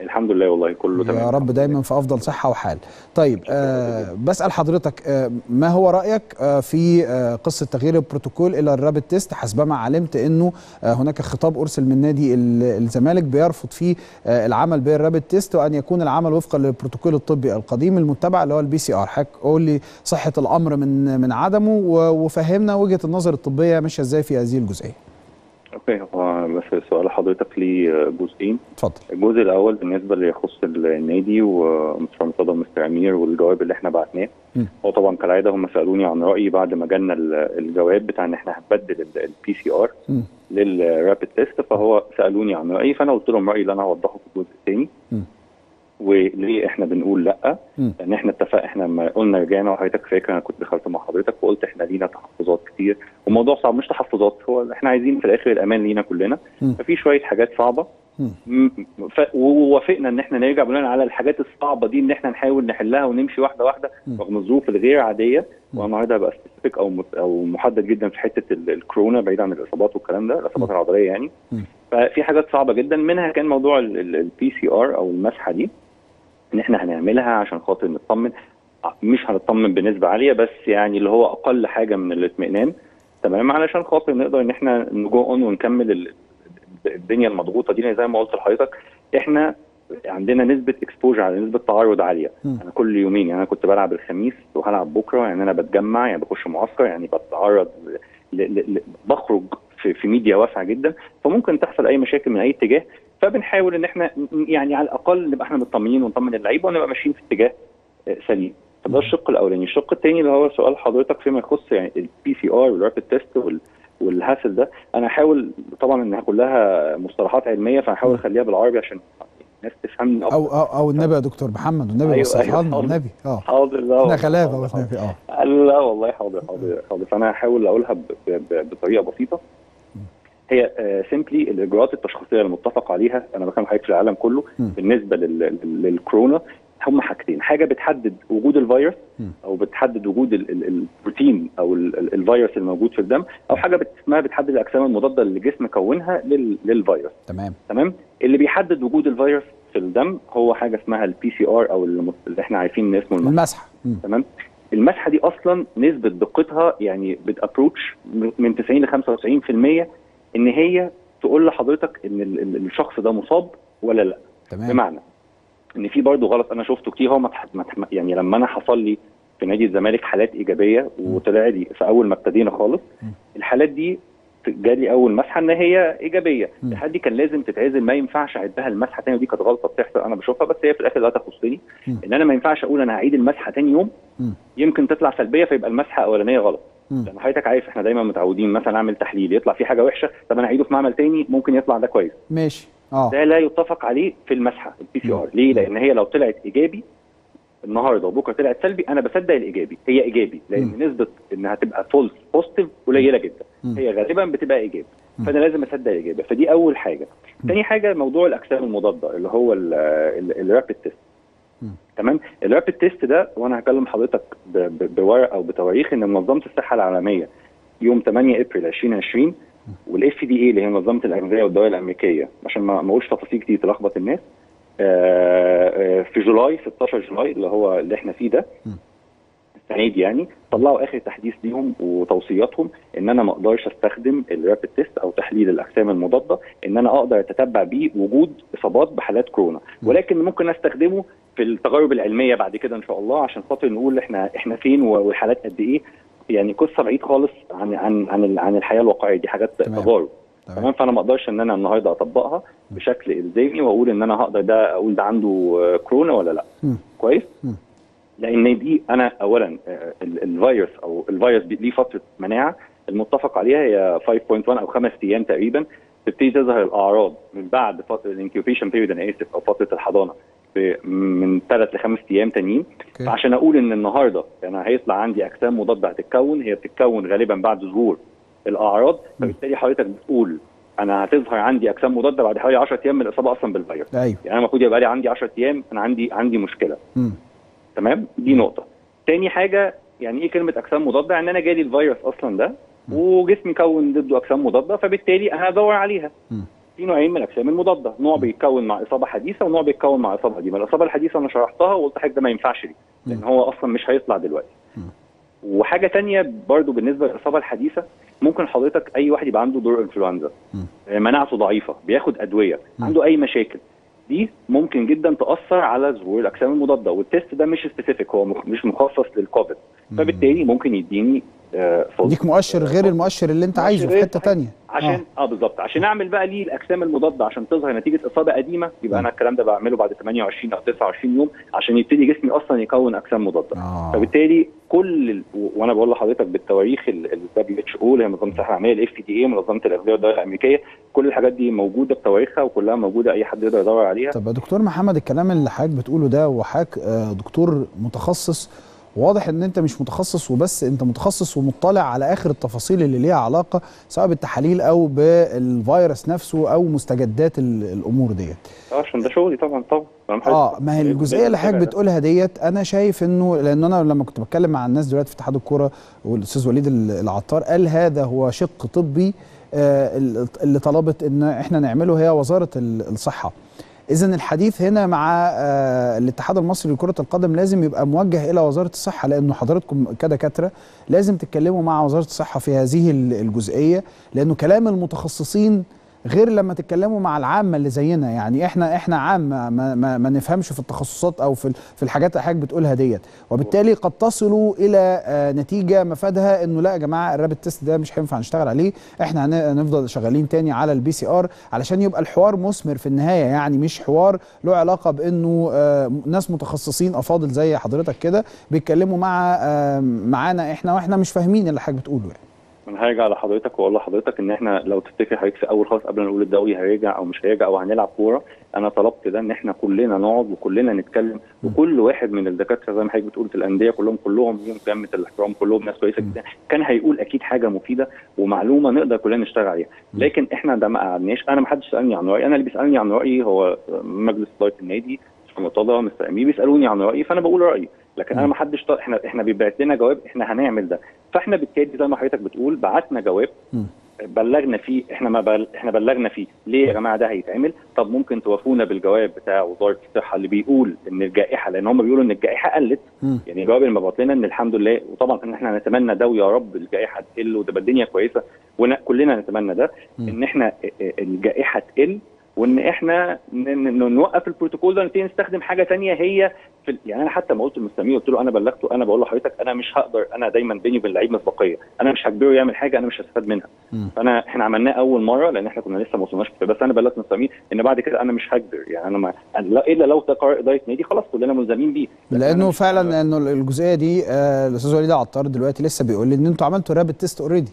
S7: الحمد لله والله كله تمام.
S1: يا رب دايما في أفضل صحة وحال. طيب آه بسأل حضرتك آه ما هو رأيك آه في آه قصة تغيير البروتوكول إلى ال rapid test؟ حسبما علمت إنه آه هناك خطاب أرسل من نادي ال- الزمالك بيرفض فيه آه العمل بال rapid test وأن يكون العمل وفقا للبروتوكول الطبي القديم المتبع اللي هو ال PCR. حضرتك قول لي صحة الأمر من من عدمه وفهمنا وجهة النظر الطبية ماشية إزاي في هذه الجزئية.
S7: OK هو بس سؤال حضرتك ليه جزئين
S1: اتفضل
S7: الجزء الأول بالنسبة اللي يخص النادي ومستر مرتضى ومستر أمير والجواب اللي إحنا بعتناه. هو طبعا كالعادة هم سألوني عن رأيي بعد ما جالنا ال- الجواب بتاع إن إحنا هنبدل ال PCR
S1: م.
S7: لل rapid test فهو سألوني عن رأيي فأنا قلت لهم رأيي اللي أنا هوضحه في الجزء الثاني. وليه إحنا بنقول
S1: لأ.
S7: لأن إحنا اتفق إحنا لما قلنا رجعنا وحضرتك فاكر أنا كنت دخلت مع حضرتك وقلت إحنا لينا تحفظات كتير. والموضوع صعب مش تحفظات هو إحنا عايزين في الآخر الأمان لينا كلنا. ففي شوية حاجات صعبة. ووافقنا إن إحنا نرجع بناء على الحاجات الصعبة دي إن إحنا نحاول نحلها ونمشي واحدة
S1: واحدة.
S7: رغم الظروف الغير
S1: عادية.
S7: والنهاردة هبقى specific أو مت- أو محدد جدا في حتة ال- الكورونا بعيد عن الإصابات والكلام ده الإصابات العضلية يعني. ففي حاجات صعبة جدا. منها كان موضوع ال PCR أو المسحة دي. إن إحنا هنعملها عشان خاطر نطمن. مش هنطمن بنسبة عالية بس يعني اللي هو أقل حاجة من الاطمئنان. تمام؟ علشان خاطر نقدر إن إحنا نجو اون ونكمل ال- الدنيا المضغوطة دي زي ما قلت لحضرتك إحنا عندنا نسبة exposure على نسبة تعرض عالية.
S1: مم.
S7: أنا كل يومين يعني أنا كنت بلعب الخميس وهلعب بكرة يعني أنا بتجمع يعني بخش معسكر يعني بتعرض ل... ل... ل... بخرج في... في ميديا واسعه جدا. فممكن تحصل أي مشاكل من أي اتجاه. فبنحاول إن إحنا يعني على الأقل نبقى إحنا مطمنين ونطمن اللعيبه ونبقى ماشيين في اتجاه آه، سليم. فده الشق الأولاني. الشق الثاني اللي هو سؤال حضرتك فيما يخص يعني ال PCR وال rapid test وال وال hassle ده. أنا هحاول طبعا إنها كلها مصطلحات علمية فهحاول أخليها بالعربي عشان الناس تفهمني أكتر.
S1: أو أو, أو النبي يا دكتور محمد والنبي
S7: أيوة،
S1: وصفها
S7: أيوة،
S1: لنا
S7: حاضر.
S1: والنبي آه.
S7: حاضر لا
S1: إحنا
S7: حاضر.
S1: والنبي آه.
S7: لا والله حاضر حاضر حاضر. فأنا هحاول أقولها بطريقة بسيطة. هي simply الإجراءات التشخيصية المتفق عليها. أنا بكلم حضرتك في العالم كله. بالنسبة لل- لل- للكورونا هم حاجتين. حاجة بتحدد وجود الفيروس. أو بتحدد وجود ال- ال- البروتين أو ال- ال- الفيروس الموجود في الدم أو حاجة اسمها بتحدد الأجسام المضادة اللي الجسم كونها لل- للفيروس.
S1: تمام.
S7: تمام؟ اللي بيحدد وجود الفيروس في الدم هو حاجة اسمها ال PCR أو اللي إحنا عارفين اسمه المسح. تمام؟ المسحة دي أصلا نسبة دقتها يعني بت approach من 90 ل 95% إن هي تقول لحضرتك إن ال- ال- الشخص ده مصاب ولا لأ
S1: تمام
S7: بمعنى إن في برضه غلط أنا شفته كتير هو ما تح- ما تح- يعني لما أنا حصل لي في نادي الزمالك حالات إيجابية وطلع لي في أول ما ابتدينا خالص. الحالات دي جالي أول مسحة إن هي
S1: إيجابية.
S7: الحالات دي كان لازم تتعزل ما ينفعش أعدها المسحة تاني ودي كانت غلطة بتحصل أنا بشوفها بس هي في الآخر لا تخصني. إن أنا ما ينفعش أقول أنا هعيد المسحة تاني يوم
S1: مم.
S7: يمكن تطلع سلبية فيبقى المسحة الأولانية غلط. لأن حضرتك عارف إحنا دايما متعودين مثلا أعمل تحليل يطلع فيه حاجة وحشة طب أنا اعيده في معمل تاني ممكن يطلع ده كويس.
S1: ماشي. آه.
S7: ده لا يتفق عليه في المسحة ال PCR ليه؟ لأن هي لو طلعت إيجابي النهارده وبكرة طلعت سلبي أنا بصدق الإيجابي. هي إيجابي
S1: لأن.
S7: نسبة إنها تبقى false positive قليلة جدا. هي غالبا بتبقى
S1: إيجابي.
S7: فأنا لازم أصدق الاجابه فدي أول حاجة. تاني حاجة موضوع الاجسام المضادة اللي هو ال rapid
S1: test.
S7: تمام؟ ال rapid test ده وأنا هكلم حضرتك بورق أو بتواريخ إن منظمة الصحة العالمية يوم 8 إبريل 2020 وال FDA اللي هي منظمة الأغذية والدواء الأمريكية عشان ما ما أقولش تفاصيل كتير تلخبط الناس. آه، آه، في July 16 July اللي هو اللي إحنا فيه ده
S1: م.
S7: دي يعني طلعوا آخر تحديث ليهم وتوصياتهم إن أنا ما أقدرش أستخدم ال rapid test أو تحليل الأجسام المضادة إن أنا أقدر أتتبع بيه وجود إصابات بحالات كورونا
S1: م.
S7: ولكن ممكن أستخدمه في التجارب العلمية بعد كده إن شاء الله عشان خاطر نقول إحنا إحنا فين والحالات قد إيه يعني قصة بعيد خالص عن عن عن عن الحياة الواقعية دي حاجات. تجارب
S1: تمام
S7: فأنا ما أقدرش إن أنا النهارده أطبقها بشكل إلزامي وأقول إن أنا هقدر ده أقول ده عنده كورونا ولا لأ
S1: مم.
S7: كويس
S1: مم.
S7: لأن دي أنا اولا آه، ال- الفيروس أو الفيروس ليه فترة مناعة المتفق عليها هي 5.1 أو خمس أيام تقريبا تبتدي تظهر الأعراض من بعد فتره ال incubation period أنا اسف أو فترة الحضانة من ثلاث لخمس أيام تانيين.
S1: أوكي.
S7: فعشان أقول إن النهارده أنا هيطلع عندي أجسام مضادة هتتكون هي بتتكون غالبا بعد ظهور الأعراض فبالتالي حضرتك بتقول أنا هتظهر عندي أجسام مضادة بعد حوالي 10 أيام من الإصابة أصلا بالفيروس.
S1: أيوه.
S7: يعني أنا المفروض يبقى لي عندي 10 أيام أنا عندي عندي مشكلة.
S1: مم.
S7: تمام؟ دي نقطة. تاني حاجة يعني إيه كلمة أجسام مضادة؟ يعني أنا جالي الفيروس أصلا ده وجسمي كون ضده أجسام مضادة فبالتالي أنا هدور عليها. في نوعين من الأجسام المضادة نوع بيتكون مع إصابة حديثة ونوع بيتكون مع إصابة قديمه الإصابة الحديثة أنا شرحتها وقلت حاجة ده ما ينفعش لي لأن هو أصلا مش هيطلع دلوقتي. وحاجة تانية برضو بالنسبة للإصابة الحديثة ممكن حضرتك أي واحد يبقى عنده دور إنفلونزا مناعته ضعيفة بياخد
S1: أدوية.
S7: عنده أي مشاكل. دي ممكن جدا تأثر على ظهور الأجسام المضادة وال test ده مش specific هو مش مخصص للكوفيد فبالتالي ممكن يديني آه، false
S1: يديك مؤشر غير المؤشر اللي انت عايزه في
S7: غير حتة.
S1: تانية.
S7: عشان آه, آه بالظبط. عشان أعمل بقى ليه الأجسام المضادة؟ عشان تظهر نتيجة إصابة قديمة يبقى أنا الكلام ده بعمله بعد 28 أو 29 يوم عشان يبتدي جسمي أصلا يكون أجسام مضادة.
S1: آه.
S7: فبالتالي كل ال... وأنا بقول لحضرتك بالتواريخ ال WHO اللي هي منظمه الصحه العالميه ال FDA منظمه الاغذيه والدواء الأمريكية كل الحاجات دي موجودة بتواريخها وكلها موجودة أي حد يقدر يدور عليها.
S1: طب يا دكتور محمد الكلام اللي حضرتك بتقوله ده وحضرتك آه، دكتور متخصص واضح إن أنت مش متخصص وبس أنت متخصص ومطلع على آخر التفاصيل اللي ليها علاقة سواء بالتحاليل أو بالفيروس نفسه أو مستجدات ال- الأمور ديت.
S7: آه، عشان ده شغلي طبعا طبعا. آه
S1: ما هي الجزئية اللي حضرتك. بتقولها ديت أنا شايف إنه لأن أنا لما كنت بتكلم مع الناس دلوقتي في اتحاد الكورة والأستاذ وليد ال- العطار قال هذا هو شق طبي آه، اللي طلبت إن إحنا نعمله هي وزارة ال- الصحة. اذا الحديث هنا مع آه، الاتحاد المصري لكرة القدم لازم يبقى موجه إلى وزارة الصحة لأنه حضراتكم كدكاتره لازم تتكلموا مع وزارة الصحة في هذه ال- الجزئية لأنه كلام المتخصصين غير لما تتكلموا مع العامة اللي زينا. يعني إحنا إحنا عامه ما, ما, ما نفهمش في التخصصات أو في في الحاجات اللي حضرتك بتقولها ديت. وبالتالي قد تصلوا إلى آه، نتيجة مفادها إنه لا يا جماعة ال rapid test ده مش هينفع نشتغل عليه. إحنا هن- هنفضل شغالين تاني على ال PCR علشان يبقى الحوار مثمر في النهاية. يعني مش حوار له علاقة بإنه آه، ناس متخصصين أفاضل زي حضرتك كده بيتكلموا مع آه، معانا إحنا وإحنا مش فاهمين اللي حضرتك بتقوله يعني.
S7: أنا هرجع لحضرتك وأقول لحضرتك إن إحنا لو تفتكر حضرتك في أول خالص قبل ما نقول الدوري هيرجع أو مش هيرجع أو هنلعب كورة أنا طلبت ده إن إحنا كلنا نقعد وكلنا نتكلم وكل واحد من الدكاترة زي ما حضرتك بتقول في الأندية كلهم كلهم ليهم قمه الاحترام كلهم ناس كويسة جدا. كان هيقول أكيد حاجة مفيدة ومعلومة نقدر كلنا نشتغل عليها. لكن إحنا ده ما قعدناش. أنا ما حدش سالني عن رأيي. أنا اللي بيسألني عن رأيي هو مجلس إدارة النادي مرتضى مستر امير بيسألوني عن رأيي فأنا بقول رأيي. لكن أنا ما حدش طل... إحنا إحنا بيبعت لنا جواب إحنا هنعمل ده. فإحنا بالتالي زي ما حضرتك بتقول بعتنا جواب. بلغنا فيه إحنا ما بل... إحنا بلغنا فيه. ليه يا جماعة ده هيتعمل؟ طب ممكن توافونا بالجواب بتاع وزارة الصحة اللي بيقول إن الجائحة لأن هم بيقولوا إن الجائحة قلت. يعني الجواب اللي مبعوت لنا إن الحمد لله وطبعا إن إحنا نتمنى ده ويا رب الجائحة تقل وتبقى الدنيا كويسة. وكلنا نتمنى ده. إن إحنا الجائحة تقل وإن إحنا نوقف البروتوكول ده ونبتدي نستخدم حاجة تانية هي في يعني أنا حتى ما قلت للمستمعين قلت له أنا بلغته أنا بقول لحضرتك أنا مش هقدر أنا دايما بيني وبين اللعيب مسبقيه أنا مش هجبره يعمل حاجة أنا مش هستفاد منها. فأنا إحنا عملناه أول مرة لأن إحنا كنا لسه ما وصلناش بس أنا بلغت المستمعين إن بعد كده أنا مش هجبر. يعني أنا ما لا- إلا لو ده قرار إدارة نادي خلاص كلنا ملزمين بيه. لأنه
S1: فعلا إنه الجزئية دي آه، الأستاذ وليد عطار دلوقتي لسه بيقول لي إن أنتوا عملتوا rapid test already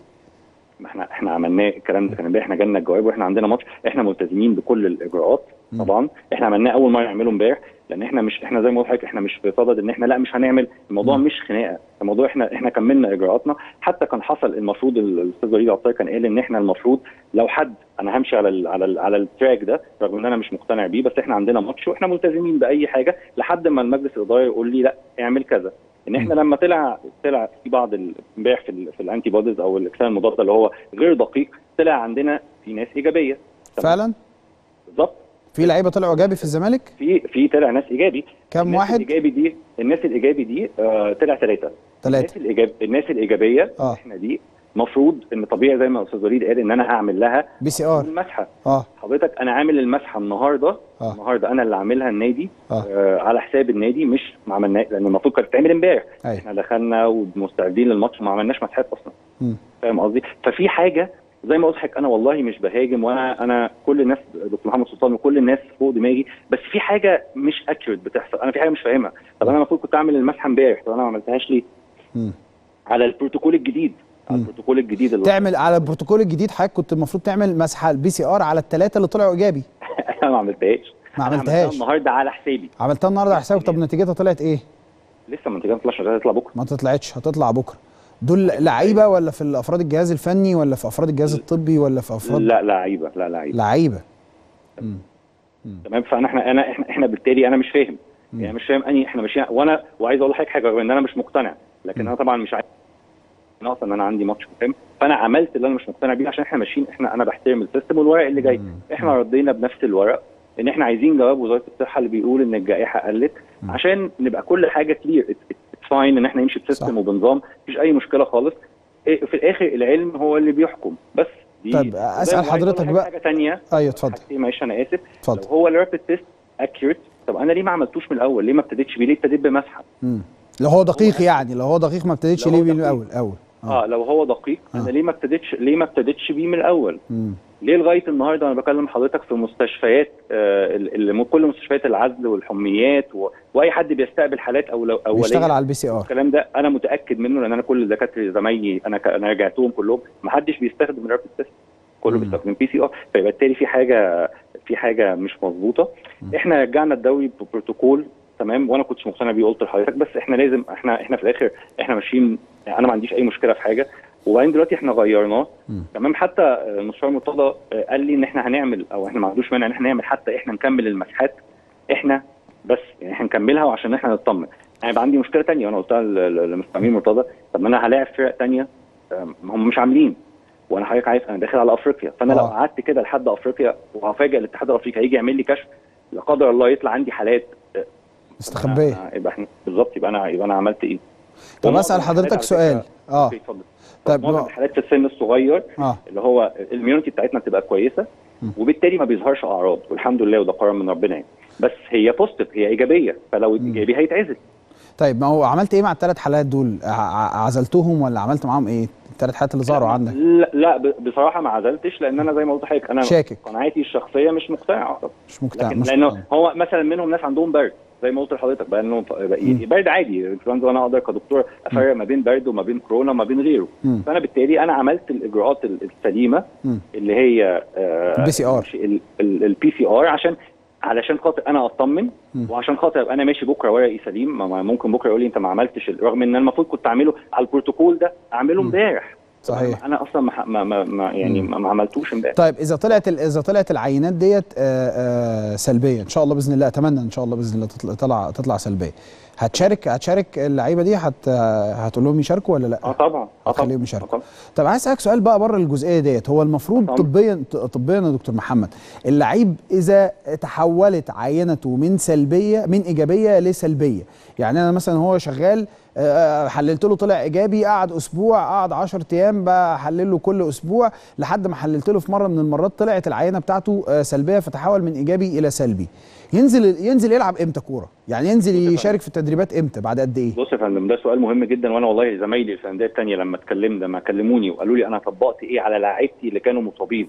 S7: ما إحنا إحنا عملناه الكلام ده كان إمبارح إحنا جالنا الجواب وإحنا عندنا ماتش. إحنا ملتزمين بكل
S1: الإجراءات.
S7: طبعا. إحنا عملناه أول مرة نعمله إمبارح. لأن إحنا مش إحنا زي ما قلت لحضرتك إحنا مش في صدد ان إحنا لا مش هنعمل الموضوع
S1: مم.
S7: مش خناقة الموضوع إحنا إحنا كملنا اجراءاتنا. حتى كان حصل المفروض ال- الأستاذ وليد عطار كان قال إن إحنا المفروض لو حد أنا همشي على ال على ال على ال track ده رغم إن أنا مش مقتنع بيه بس إحنا عندنا ماتش وإحنا ملتزمين بأي حاجة لحد ما المجلس الاداره يقول لي لا اعمل كذا. إن إحنا لما طلع طلع في بعض امبارح في ال في ال antibodies أو الاجسام المضاده اللي هو غير دقيق طلع عندنا في ناس إيجابية؟
S1: فعلا؟
S7: بالظبط
S1: في لعيبة طلعوا إيجابي في الزمالك؟
S7: في في طلع ناس إيجابي.
S1: كم
S7: الناس
S1: واحد؟
S7: الإيجابي دي الناس الإيجابي دي آه طلع ثلاثة الناس
S1: ثلاثة
S7: الايجاب الناس الإيجابية
S1: آه.
S7: إحنا دي مفروض إن طبيعي زي ما الأستاذ وليد قال إن أنا اعمل لها
S1: PCR.
S7: المسحة.
S1: آه.
S7: حضرتك أنا عامل المسحة النهارده.
S1: آه.
S7: النهارده أنا اللي عاملها النادي
S1: آه.
S7: آه على حساب النادي مش ما عملناه لأن المفروض كانت تتعمل
S1: إمبارح.
S7: إحنا دخلنا ومستعدين للماتش وما عملناش مسحات
S1: أصلا.
S7: فاهم قصدي؟ ففي حاجة زي ما قلت لحضرتك أنا والله مش بهاجم وأنا أنا كل الناس دكتور محمد سلطان وكل الناس فوق دماغي بس في حاجة مش accurate بتحصل أنا في حاجة مش فاهمها طب أنا المفروض كنت اعمل المسحة امبارح طب أنا ما عملتهاش ليه
S1: مم.
S7: على البروتوكول الجديد على. البروتوكول الجديد اللي
S1: تعمل على البروتوكول الجديد حضرتك كنت المفروض تعمل مسحة ال PCR على الثلاثه اللي طلعوا إيجابي (laughs)
S7: أنا ما عملتهاش
S1: ما عملتهاش.
S7: عملتها النهارده على حسابي
S1: عملتها النهارده على حسابك طب نتيجتها طلعت إيه؟
S7: لسه ما ما طلعش هتطلع بكرة
S1: ما تطلعتش هتطلع بكرة دول لعيبة ولا في افراد الجهاز الفني ولا في أفراد الجهاز الطبي ولا في أفراد
S7: لا لعيبة لا لعيبة.
S1: لعيبة؟
S7: تمام. فأنا إحنا أنا إحنا, إحنا بالتالي أنا مش فاهم. يعني مش فاهم أني إحنا ماشيين وأنا وعايز أقول لحضرتك حاجة رغم إن أنا مش مقتنع. لكن. أنا طبعا مش عايز ناقص إن أنا عندي ماتش مهم فأنا عملت اللي أنا مش مقتنع بيه عشان إحنا ماشيين إحنا أنا بحترم ال system والورق اللي جاي. إحنا ردينا بنفس الورق إن إحنا عايزين جواب وزارة الصحة اللي بيقول إن الجائحة قلت. عشان نبقى كل حاجة clear fine إن إحنا نمشي.
S1: ب
S7: system وبنظام مفيش أي مشكلة خالص إيه، في الآخر العلم هو اللي بيحكم بس دي
S1: طب
S7: أسأل
S1: حضرتك بقى
S7: حاجة ثانية
S1: أيوه اتفضل
S7: معلش أنا آسف
S1: اتفضل
S7: هو ال rapid test accurate طب أنا ليه ما عملتوش من الأول؟ ليه ما ابتديتش بيه؟ ليه ابتديت بمسحة؟
S1: مم. لو هو دقيق يعني لو هو دقيق ما ابتديتش ليه
S7: هو
S1: من. الأول أول
S7: آه لو هو دقيق
S1: آه.
S7: أنا ليه ما ابتديتش ليه ما ابتديتش بيه من الأول؟
S1: مم.
S7: ليه لغاية النهارده أنا بكلم حضرتك في مستشفيات آه ال- ال- كل مستشفيات العزل والحميات و... وأي حد بيستقبل حالات أو لو اوليه
S1: بيشتغل على ال PCR.
S7: الكلام ده أنا متأكد منه لأن أنا كل الدكاترة زمايلي أنا ك... أنا رجعتهم كلهم. ما حدش بيستخدم ال rapid test
S1: كله.
S7: بيستخدم PCR. فيبقى بالتالي في حاجة في حاجة مش
S1: مظبوطة.
S7: إحنا رجعنا الدوري ببروتوكول تمام؟ وأنا كنتش مقتنع بيه قلت لحضرتك بس إحنا لازم إحنا إحنا في الآخر إحنا ماشيين أنا ما عنديش أي مشكلة في حاجة. وبعدين دلوقتي إحنا غيرناه. تمام؟ حتى المستشار مرتضى قال لي ان إحنا هنعمل أو إحنا ما عندوش مانع ان إحنا نعمل حتى إحنا نكمل المسحات إحنا بس يعني إحنا نكملها وعشان إحنا نطمن. أنا يبقى عندي مشكلة تانية وأنا قلتها ل- ل- لمستر امين مرتضى طب ما أنا هلاعب فرق تانية آه، هم مش عاملين. وأنا حضرتك عارف أنا داخل على افريقيا. فانا لو
S1: آه.
S7: قعدت كده لحد افريقيا وهفاجئ الاتحاد الافريقي هيجي يعمل لي كشف لا قدر الله يطلع عندي حالات آه، مستخبية. يبقى إحنا بالظبط يبقى أنا يبقى أنا عملت إيه؟
S1: طب
S7: أسأل
S1: حضرتك سؤال.
S7: آه.
S1: طيب
S7: معظم في السن الصغير
S1: آه.
S7: اللي هو ال immunity بتاعتنا بتبقى كويسة وبالتالي ما بيظهرش أعراض والحمد لله وده قرار من ربنا يعني. بس هي positive هي إيجابية فلو إيجابي هيتعزل.
S1: طيب ما هو عملت إيه مع الثلاث حالات دول عزلتهم ولا عملت معاهم إيه الثلاث حالات اللي ظهروا عندك
S7: لا, لا بصراحة ما عزلتش لأن أنا زي ما قلت لحضرتك أنا
S1: شاكك.
S7: قناعتي الشخصية مش مقتنع
S1: مش مقتنع مش
S7: لأنه
S1: مقتنع.
S7: هو مثلا منهم ناس عندهم برد زي ما قلت لحضرتك بقى إنه برد عادي إنفلونزا أنا أقدر كدكتور أفرق ما بين برد وما بين كورونا وما بين غيره
S1: مم.
S7: فأنا بالتالي أنا عملت الإجراءات ال- السليمة
S1: مم.
S7: اللي هي
S1: ال
S7: PCR. ال PCR عشان علشان خاطر أنا أطمن وعشان خاطر ابقى أنا ماشي بكرة ورقي سليم. ما- ممكن بكرة يقول لي أنت ما عملتش رغم إن أنا المفروض كنت أعمله على البروتوكول ده أعمله امبارح.
S1: صحيح.
S7: أنا أصلا ما ما ما يعني ما ما عملتوش امبارح.
S1: طيب إذا طلعت إذا طلعت العينات ديت آه، آه، سلبيه إن شاء الله بإذن الله أتمنى إن شاء الله بإذن الله تطلع, تطلع سلبية. هتشارك هتشارك اللعيبة دي؟ هت هتقول لهم يشاركوا ولا لأ؟
S7: آه طبعا. آه طبعا.
S1: هتخليهم يشاركوا.
S7: طبعا.
S1: طب عايز أسألك سؤال بقى بره الجزئية ديت. هو المفروض
S7: طبعا.
S1: طبيا طبيا يا دكتور محمد اللعيب إذا تحولت عينته من سلبيه من إيجابية لسلبية. يعني أنا مثلا هو شغال آه، حللت له طلع إيجابي قعد أسبوع قعد 10 أيام بقى احلل له كل أسبوع لحد ما حللت له في مرة من المرات طلعت العينة بتاعته آه، سلبية فتحول من إيجابي إلى سلبي. ينزل ينزل يلعب إمتى كوره؟ يعني ينزل يشارك في التدريبات إمتى؟ بعد قد إيه؟
S7: بص يا فندم ده سؤال مهم جدا وأنا والله زمايلي في الأندية الثانية لما اتكلمنا لما كلموني وقالوا لي أنا طبقت إيه على لاعيبتي اللي كانوا مصابين.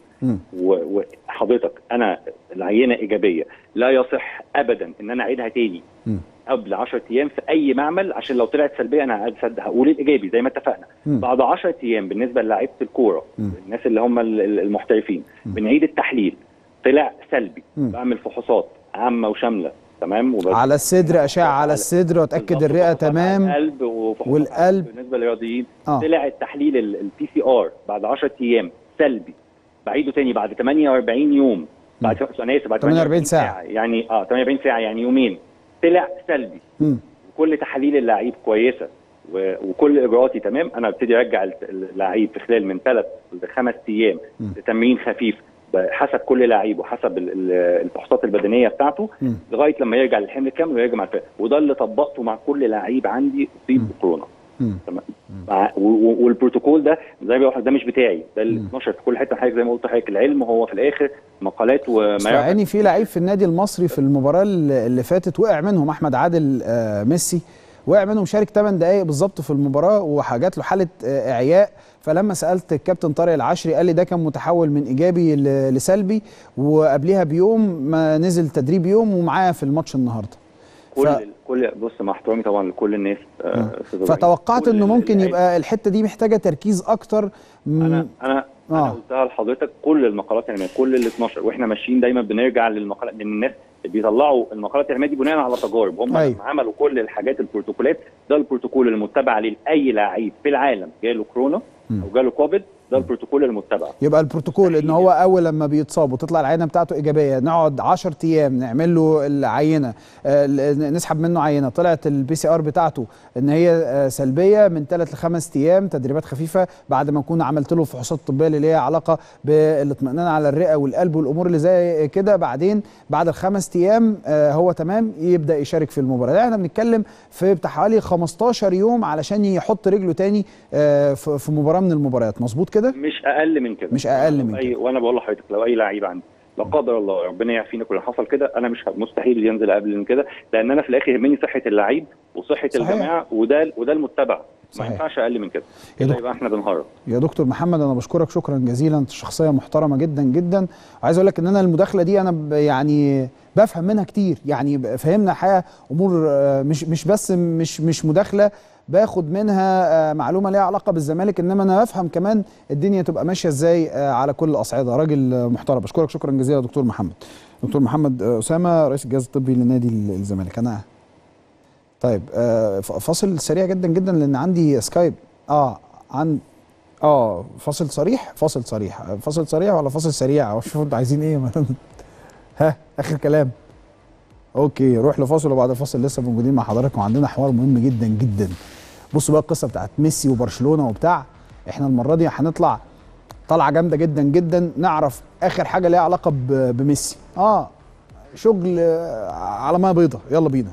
S7: وحضرتك أنا العينة إيجابية. لا يصح ابدا إن أنا أعيدها تاني. قبل 10 أيام في أي معمل عشان لو طلعت سلبية أنا هقول الايجابي زي ما اتفقنا. بعد 10 أيام بالنسبة للاعيبة
S1: الكورة.
S7: الناس اللي هم ال- ال- المحترفين بنعيد التحليل. طلع سلبي. بعمل فحوصات. عامة وشاملة تمام؟ وبس-
S1: على الصدر اشعه على الصدر واتاكد
S7: الرئة
S1: تمام؟
S7: القلب
S1: والقلب.
S7: بالنسبة للرياضيين.
S1: آه.
S7: طلع التحليل ال PCR بعد 10 أيام سلبي بعيده تاني بعد 48 يوم بعد أنا اسف بعد
S1: 48 ساعة.
S7: يعني آه 48 ساعة يعني يومين. طلع سلبي.
S1: مم.
S7: وكل تحاليل اللعيب كويسة وكل إجراءاتي تمام؟ أنا ابتدي أرجع اللعيب في خلال من ثلاث لخمس أيام لتمرين خفيف. حسب كل لعيب وحسب ال- ال- الفحوصات البدنية بتاعته. لغاية لما يرجع للحمل الكامل ويرجع مع وده اللي طبقته مع كل لعيب عندي اصيب بكورونا. تمام؟ والبروتوكول ده زي ما ده مش بتاعي ده اللي اتنشر في كل حتة. حضرتك زي ما قلت لحضرتك العلم هو في الآخر مقالات وما
S1: بس عيني في لعيب في النادي المصري في المباراة اللي فاتت وقع منهم أحمد عادل آه، ميسي وقع منهم شارك 8 دقائق بالظبط في المباراة وجات له حالة آه، إعياء. فلما سألت الكابتن طارق العشري قال لي ده كان متحول من إيجابي لسلبي وقبلها بيوم ما نزل تدريب يوم ومعاه في الماتش النهارده
S7: كل
S1: ف-
S7: كل بص مع احترامي طبعا لكل الناس آه، إبراهيم.
S1: فتوقعت إنه ممكن
S7: اللعيبة-
S1: يبقى الحتة دي محتاجة تركيز أكتر م-
S7: أنا أنا أنا
S1: آه.
S7: قلتها لحضرتك كل المقالات العلمية كل ال 12 وإحنا ماشيين دايما بنرجع للمقالات لأن الناس بيطلعوا المقالات العلمية دي بناء على تجارب هم
S1: أيوة.
S7: لما عملوا كل الحاجات البروتوكولات ده البروتوكول المتبع لأي لعيب في العالم جاله كورونا أو جاله كوفيد ده البروتوكول المتبع.
S1: يبقى البروتوكول
S7: إن.
S1: هو أول لما بيتصاب وتطلع العينة بتاعته إيجابية نقعد 10 أيام نعمل له العينة آه، نسحب منه عينة طلعت ال PCR بتاعته إن هي آه، سلبية من 3 ل 5 أيام تدريبات خفيفة بعد ما نكون عملت له الفحوصات الطبيه اللي ليها علاقة بالاطمئنان على الرئة والقلب والأمور اللي زي كده. بعدين بعد الخمس أيام آه، هو تمام يبدأ يشارك في المباراة. ده إحنا بنتكلم في بتاع حوالي 15 يوم علشان يحط رجله تاني في مباراة من المباريات. مظبوط كده
S7: مش أقل من كده
S1: مش أقل من كده.
S7: وأنا بقول لحضرتك لو أي لعيب عندي لا قدر الله ربنا يعافينا كل اللي حصل كده أنا مش مستحيل ينزل قبل من كده لأن أنا في الآخر يهمني صحة اللعيب وصحة
S1: صحيح.
S7: الجماعة وده وده المتبع
S1: صحيح.
S7: ما ينفعش أقل من كده. يبقى إحنا بنهرب
S1: يا دكتور محمد أنا بشكرك شكرا جزيلا أنت شخصية محترمة جدا جدا وعايز أقول لك إن أنا المداخلة دي أنا ب- يعني بفهم منها كتير يعني فهمنا حقيقه أمور آه، مش مش بس مش مش مداخلة باخد منها آه، معلومة ليها علاقة بالزمالك إنما أنا بفهم كمان الدنيا تبقى ماشية إزاي آه، على كل الأصعدة. راجل محترم. بشكرك شكرا جزيلا دكتور محمد. دكتور محمد آه، أسامة رئيس الجهاز الطبي لنادي الزمالك. أنا طيب فاصل سريع جدا جدا لأن عندي Skype. آه عن آه فاصل صريح؟ فاصل صريح. فاصل صريح ولا فاصل سريع؟ شوفوا أنتوا عايزين إيه؟ (laughs) ها آخر كلام. okay روح لفاصل وبعد الفاصل لسه موجودين مع حضراتكم. وعندنا حوار مهم جدا جدا. بصوا بقى القصة بتاعت ميسي وبرشلونة وبتاع. إحنا المرة دي هنطلع طالعه جامدة جدا جدا. نعرف آخر حاجة ليها علاقة بميسي. آه شغل على ما بيضة. يلا بينا.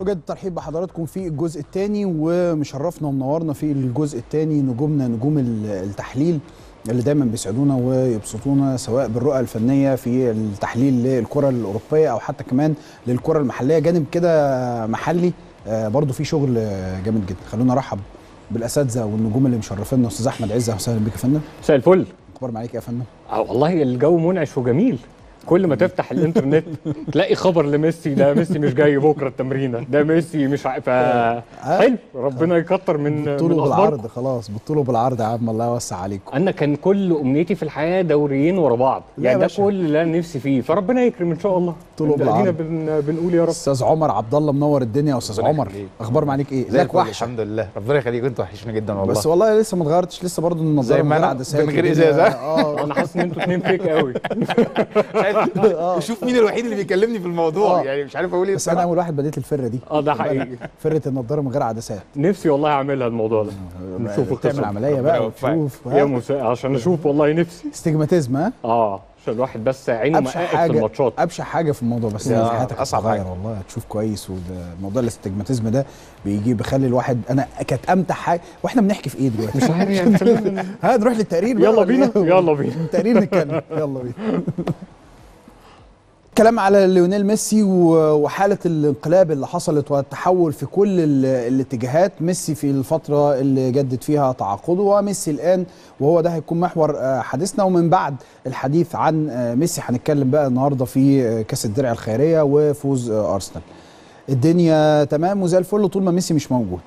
S1: بجد ترحيب بحضراتكم في الجزء الثاني ومشرفنا ومنورنا في الجزء الثاني نجومنا نجوم ال- التحليل اللي دايما بيسعدونا ويبسطونا سواء بالرؤى الفنية في التحليل للكرة الأوروبية أو حتى كمان للكرة المحلية. جانب كده محلي آه، برضو في شغل آه، جامد جدا. خلونا نرحب بالأساتذة والنجوم اللي مشرفينا أستاذ أحمد عزة وسهلا بك يا فندم.
S8: مساء الفل.
S1: أخبار معاك يا فندم؟
S8: آه والله الجو منعش وجميل. كل ما تفتح الإنترنت تلاقي خبر لميسي ده ميسي مش جاي بكرة التمرينة ده ميسي مش ع... ف حلو ربنا يكتر من
S1: بالطول
S8: أخباركم.
S1: بالعرض خلاص بالطول بالعرض يا عم الله يوسع عليكم.
S8: أنا كان كل أمنيتي في الحياة دوريين ورا بعض
S1: لا
S8: يعني ده. كل اللي أنا نفسي فيه فربنا يكرم إن شاء الله.
S1: طول
S8: ادينا
S1: بالعرض.
S8: بن... بنقول يا رب.
S1: أستاذ عمر عبد الله منور الدنيا يا
S9: أستاذ
S1: عمر. أخبار معاك
S9: إيه؟
S1: لك وحشة.
S9: الحمد لله. ربنا يخليك أنتوا وحشنا جدا والله.
S1: بس والله لسه ما اتغيرتش لسه برضه النظارة
S9: زي ما
S1: من غير
S9: إزازة.
S1: آه.
S8: أنا حاسس إن أنتوا اتنين فيك قوي (laughs) (laughs)
S9: شوف مين الوحيد اللي بيكلمني في الموضوع.
S1: آه.
S9: يعني مش عارف أقول إيه
S1: بس
S9: أنا.
S1: أول واحد بديت الفرة دي.
S8: آه ده حقيقي.
S1: فرة النظاره من غير عدسات.
S8: نفسي والله أعملها الموضوع ده. نشوف
S1: تعمل
S8: القصة.
S1: عملية
S9: ربنا
S1: بقى. وتشوف
S8: يا؟ مساء عشان أشوف والله نفسي.
S1: استجماتيزم ها؟
S8: آه عشان الواحد بس عينه مقاقد في
S1: حاجة
S8: الماتشات.
S1: أبشع حاجة في الموضوع بس
S9: يا
S1: حياتك هتتغير
S9: حاجة.
S1: والله هتشوف كويس. وده موضوع الاستجماتيزم ده بيجي بيخلي الواحد أنا كانت أمتع حاجة. وإحنا بنحكي في إيه دلوقتي؟
S8: مش عارف يعني (laughs)
S1: نروح للتقرير
S8: يلا
S1: ولا
S8: بينا
S1: إيه؟
S8: يلا بينا.
S1: التقرير نتكلم. يلا بينا. (laughs) كلام على ليونيل ميسي و- وحالة الانقلاب اللي حصلت والتحول في كل ال- الاتجاهات. ميسي في الفترة اللي جدد فيها تعاقده وميسي الآن وهو ده هيكون محور آه، حديثنا. ومن بعد الحديث عن آه، ميسي هنتكلم بقى النهاردة في آه، كأس الدرع الخيرية وفوز أرسنال. الدنيا تمام وزي الفل طول ما ميسي مش موجود.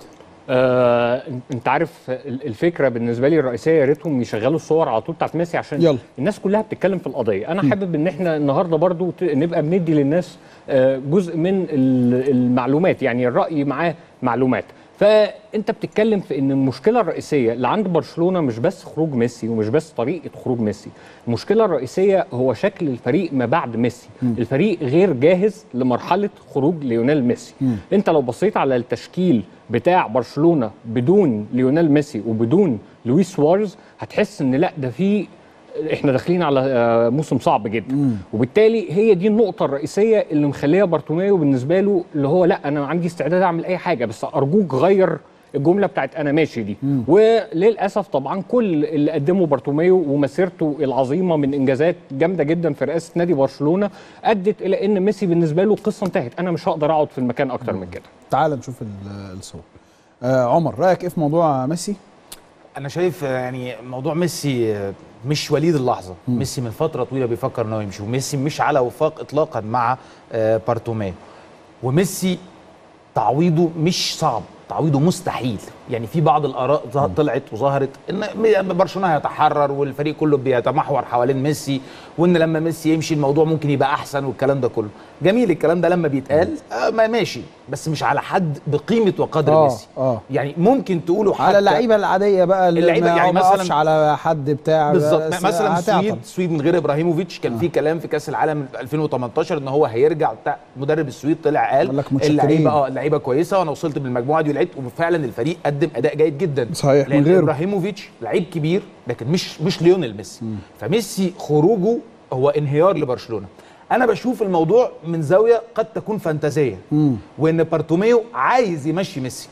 S8: آه، إنت عارف ال- الفكرة بالنسبة لي الرئيسية يا ريتهم يشغلوا الصور على طول بتاعت ميسي عشان
S1: يلا.
S8: الناس كلها بتتكلم في القضية. أنا حابب إن إحنا النهارده برضو نبقى بندي للناس آه، جزء من ال- المعلومات يعني الرأي معاه معلومات. فأنت بتتكلم في إن المشكلة الرئيسية اللي عند برشلونة مش بس خروج ميسي ومش بس طريقة خروج ميسي. المشكلة الرئيسية هو شكل الفريق ما بعد ميسي. الفريق غير جاهز لمرحلة خروج ليونيل ميسي. أنت لو بصيت على التشكيل بتاع برشلونة بدون ليونيل ميسي وبدون لويس سواريز هتحس إن لأ ده في إحنا داخلين على آه، موسم صعب جدا. وبالتالي هي دي النقطة الرئيسية اللي مخليه بارتوميو بالنسبة له اللي هو لأ أنا عندي استعداد أعمل أي حاجة بس أرجوك غير الجملة بتاعت أنا ماشي دي. وللأسف طبعا كل اللي قدمه بارتوميو ومسيرته العظيمة من إنجازات جامدة جدا في رئاسة نادي برشلونة أدت إلى إن ميسي بالنسبة له قصة انتهت. أنا مش هقدر أقعد في المكان أكتر من كده.
S1: تعال نشوف ال- الصور آه عمر رأيك إيه في موضوع ميسي؟
S9: أنا شايف آه، يعني موضوع ميسي آه، مش وليد اللحظة. ميسي من فترة طويلة بيفكر انه يمشي وميسي مش على وفاق اطلاقا مع آه، بارتوميه وميسي تعويضه مش صعب تعويضه مستحيل. يعني في بعض الآراء طلعت وظهرت إن م- برشلونة هيتحرر والفريق كله بيتمحور حوالين ميسي وإن لما ميسي يمشي الموضوع ممكن يبقى أحسن والكلام ده كله. جميل الكلام ده لما بيتقال آه ما ماشي بس مش على حد بقيمة وقدر
S1: آه،
S9: ميسي
S1: آه.
S9: يعني ممكن تقولوا حتى
S1: على اللعيبة العادية بقى اللي
S9: اللعيبة
S1: ما
S9: يعني
S1: ما
S9: مثلاً-
S1: على حد بتاع
S9: بالظبط مثلا. السويد السويد من غير إبراهيموفيتش كان في كلام في كأس العالم 2018 إن هو هيرجع بتاع مدرب السويد طلع
S1: قال.
S9: اللعيبة آه اللعيبة كويسة وأنا وصلت بالمجموعة دي ولعبت وفعلا الفريق قدم أداء جيد جدا
S1: صحيح، من
S9: لأن
S1: غيره.
S9: إبراهيموفيتش لعيب كبير لكن مش مش ليونيل ميسي فميسي خروجه هو انهيار لبرشلونة أنا بشوف الموضوع من زاوية قد تكون فانتازية. وإن بارتوميو عايز يمشي ميسي.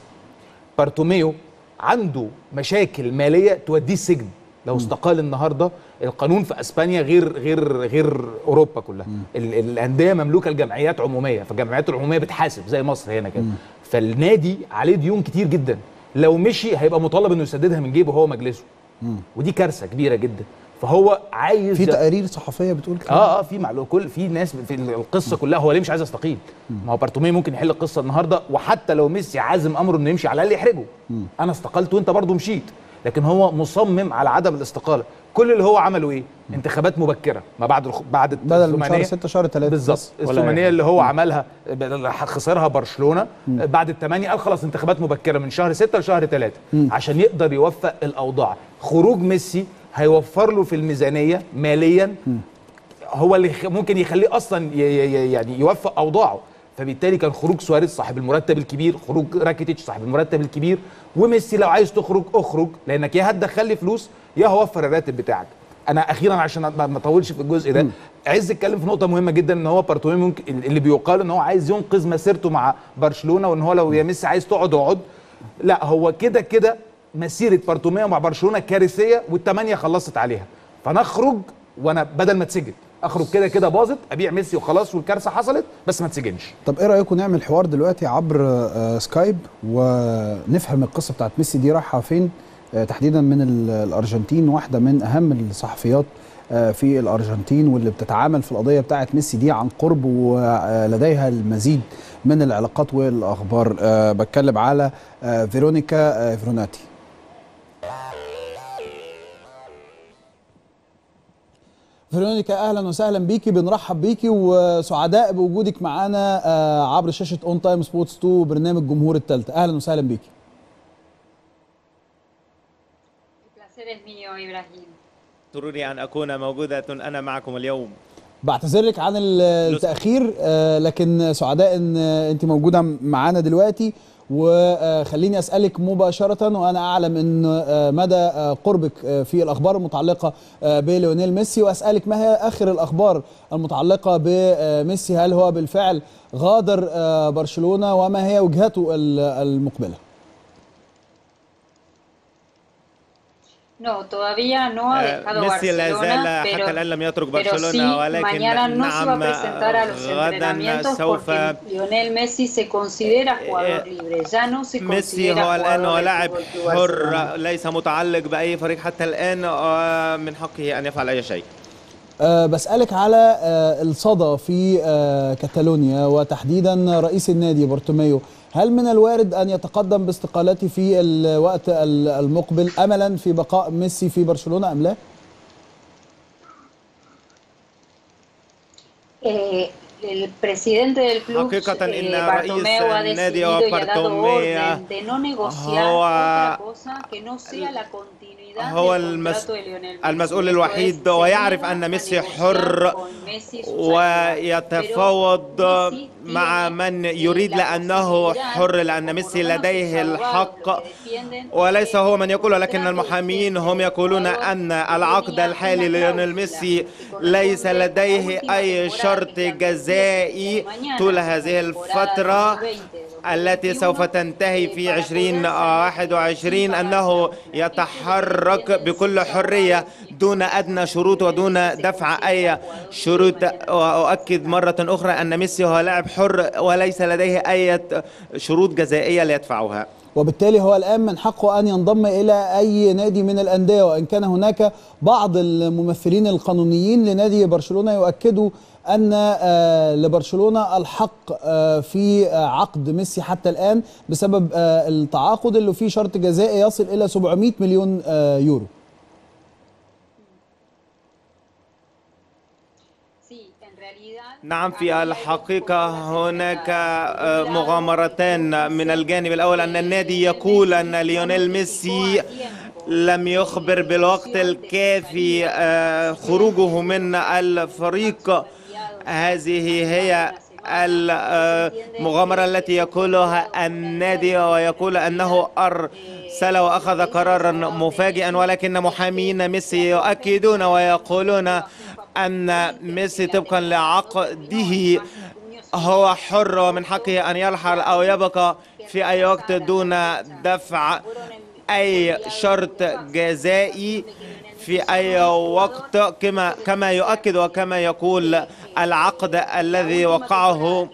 S9: بارتوميو عنده مشاكل مالية توديه السجن. لو استقال النهارده القانون في أسبانيا غير غير غير أوروبا كلها. ال- الأندية مملوكة لجمعيات عمومية. فالجمعيات العمومية بتحاسب زي مصر هنا كده. فالنادي عليه ديون كتير جدا. لو مشي هيبقى مطالب إنه يسددها من جيبه هو مجلسه ودي كارثة كبيرة جدا. فهو عايز
S1: في تقارير صحفية بتقول كده.
S9: آه آه في معلومه كل في ناس في القصة كلها هو ليه مش عايز يستقيل؟ ما هو بارتوميه ممكن يحل القصة النهارده وحتى لو ميسي عازم أمره إنه يمشي على الأقل يحرجه. أنا استقلت وأنت برضه مشيت. لكن هو مصمم على عدم الاستقالة. كل اللي هو عمله إيه؟ انتخابات مبكرة. ما بعد الخ- بعد
S1: بدل من شهر
S9: الثمانية.
S1: 6 شهر 3
S9: بالظبط.
S8: الثمانية.
S9: اللي هو عملها خسرها برشلونة بعد الثمانية قال خلاص انتخابات مبكرة من شهر 6 لشهر 3 عشان يقدر يوفق الأوضاع. خروج ميسي هيوفر له في الميزانية ماليا هو اللي ممكن يخليه أصلا يعني يوفق أوضاعه. فبالتالي كان خروج سواريز صاحب المرتب الكبير خروج راكيتيتش صاحب المرتب الكبير وميسي لو عايز تخرج اخرج لأنك يا هتدخل لي فلوس يا هوفر الراتب بتاعك. أنا أخيرا عشان ما أطولش في الجزء ده عايز اتكلم في نقطة مهمة جدا إن هو بارتوميو ممكن اللي بيقال إن هو عايز ينقذ مسيرته مع برشلونة وإن هو لو يا ميسي عايز تقعد اقعد. لا هو كده كده مسيرة بارتوميو مع برشلونة كارثية والثمانيه خلصت عليها. فنخرج وأنا بدل ما اتسجن أخرج كده كده باظت أبيع ميسي وخلاص والكارثة حصلت بس ما اتسجنش
S1: طب إيه رأيكم نعمل حوار دلوقتي عبر آه، سكايب ونفهم القصة بتاعت ميسي دي رايحة فين؟ آه، تحديدا من ال- الأرجنتين واحدة من أهم الصحفيات آه، في الأرجنتين واللي بتتعامل في القضية بتاعت ميسي دي عن قرب ولديها المزيد من العلاقات والأخبار. بتكلم على فيرونيكا آه، فيرونيكا أهلا وسهلا بيكي بنرحب بيكي وسعداء بوجودك معانا آه، عبر شاشة اون تايم سبورتس 2 برنامج جمهور الثالثه أهلا وسهلا بيكي.
S10: سروري أن أكون موجودة أنا معكم اليوم.
S1: بعتذر لك عن ال- التأخير آه، لكن سعداء إن أنت موجودة معانا دلوقتي. وخليني أسألك مباشرة وأنا أعلم إن آه، مدى آه، قربك آه، في الأخبار المتعلقة بليونيل ميسي وأسألك ما هي آخر الأخبار المتعلقة بميسي هل هو بالفعل غادر برشلونة؟ وما هي وجهته ال- المقبلة؟
S11: No, todavía no ha
S10: آه،
S11: dejado
S10: ميسي لا
S11: Barcelona,
S10: زال
S11: pero,
S10: حتى الآن لم يترك
S11: pero sí,
S10: برشلونة ولكن
S11: mañana no se va a
S10: نعم
S11: presentar a los
S10: غدا
S11: entrenamientos
S10: سوف
S11: porque Lionel Messi se considera jugador libre, ya no se
S10: ميسي
S11: considera
S10: هو الآن هو لاعب. حر ليس متعلق بأي فريق حتى الآن آه، من حقه أن يفعل أي شيء
S1: أه بسألك على أه الصدى في أه كاتالونيا وتحديدا رئيس النادي بورتوميو هل من الوارد أن يتقدم باستقالته في الوقت المقبل أملا في بقاء ميسي في برشلونة أم لا؟
S11: إيه
S10: حقيقة إن رئيس النادي
S11: بارتوميه
S10: هو هو المسؤول الوحيد ويعرف أن ميسي حر ويتفاوض مع من يريد لأنه حر لأن ميسي لديه الحق. وليس هو من يقول ولكن المحامين هم يقولون أن العقد الحالي ليونيل ميسي ليس لديه أي شرط جزائي طول هذه الفترة التي سوف تنتهي في 2021 أنه يتحرك بكل حرية دون أدنى شروط ودون دفع أي شروط. وأؤكد مرة أخرى أن ميسي هو لاعب حر وليس لديه أي شروط جزائية ليدفعها
S1: وبالتالي هو الآن من حقه أن ينضم إلى أي نادي من الأندية وإن كان هناك بعض الممثلين القانونيين لنادي برشلونة يؤكدوا أن آه، لبرشلونة الحق آه، في آه، عقد ميسي حتى الآن بسبب التعاقد اللي فيه شرط جزائي يصل إلى 700 مليون يورو.
S10: نعم في الحقيقة هناك آه، مغامرتان من الجانب الأول أن النادي يقول أن ليونيل ميسي لم يخبر بالوقت الكافي آه، خروجه من الفريق. هذه هي المغامرة التي يقولها النادي ويقول أنه أرسل وأخذ قرارا مفاجئا ولكن محامين ميسي يؤكدون ويقولون أن ميسي طبقا لعقده هو حر ومن حقه أن يرحل أو يبقى في أي وقت دون دفع أي شرط جزائي في أي وقت كما كما يؤكد وكما يقول العقد الذي وقعه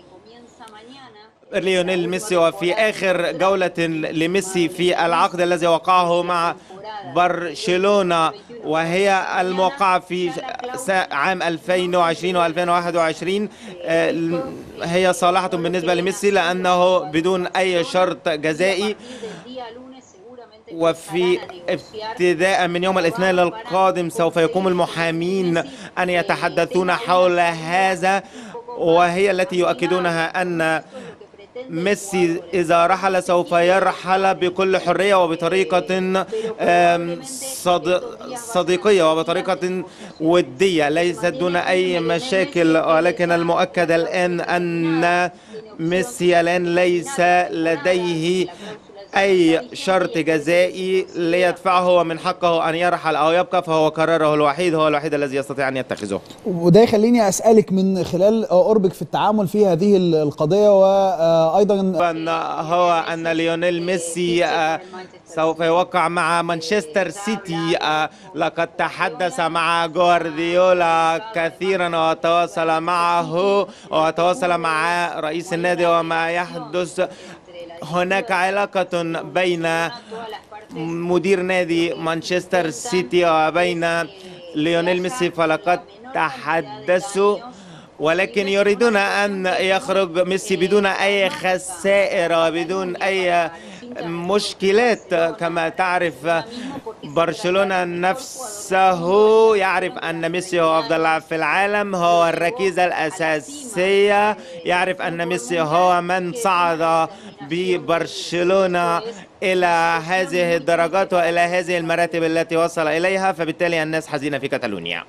S10: ليونيل ميسي وفي آخر جولة لميسي في العقد الذي وقعه مع برشلونة وهي الموقعة في عام 2020 و2021 هي صالحة بالنسبة لميسي لأنه بدون أي شرط جزائي. وفي ابتداء من يوم الاثنين القادم سوف يقوم المحامين أن يتحدثون حول هذا وهي التي يؤكدونها أن ميسي إذا رحل سوف يرحل بكل حرية وبطريقة صديقية وبطريقة ودية ليست دون أي مشاكل. ولكن المؤكد الآن أن ميسي الآن ليس لديه أي شرط جزائي ليدفعه ومن حقه أن يرحل أو يبقى فهو قراره الوحيد هو الوحيد الذي يستطيع أن يتخذه.
S1: وده يخليني أسألك من خلال قربك في التعامل في هذه القضية وأيضا
S10: أن هو أن ليونيل ميسي آه، سوف يوقع مع مانشستر سيتي آه، لقد تحدث مع جوارديولا كثيرا وتواصل معه وتواصل مع رئيس النادي وما يحدث. هناك علاقة بين مدير نادي مانشستر سيتي وبين ليونيل ميسي فلقد تحدثوا ولكن يريدون أن يخرج ميسي بدون أي خسائر وبدون أي مشكلات كما تعرف برشلونة نفسه يعرف أن ميسي هو أفضل لاعب في العالم هو الركيزة الأساسية. يعرف أن ميسي هو من صعد ببرشلونة إلى هذه الدرجات وإلى هذه المراتب التي وصل إليها فبالتالي الناس حزينة في كاتالونيا.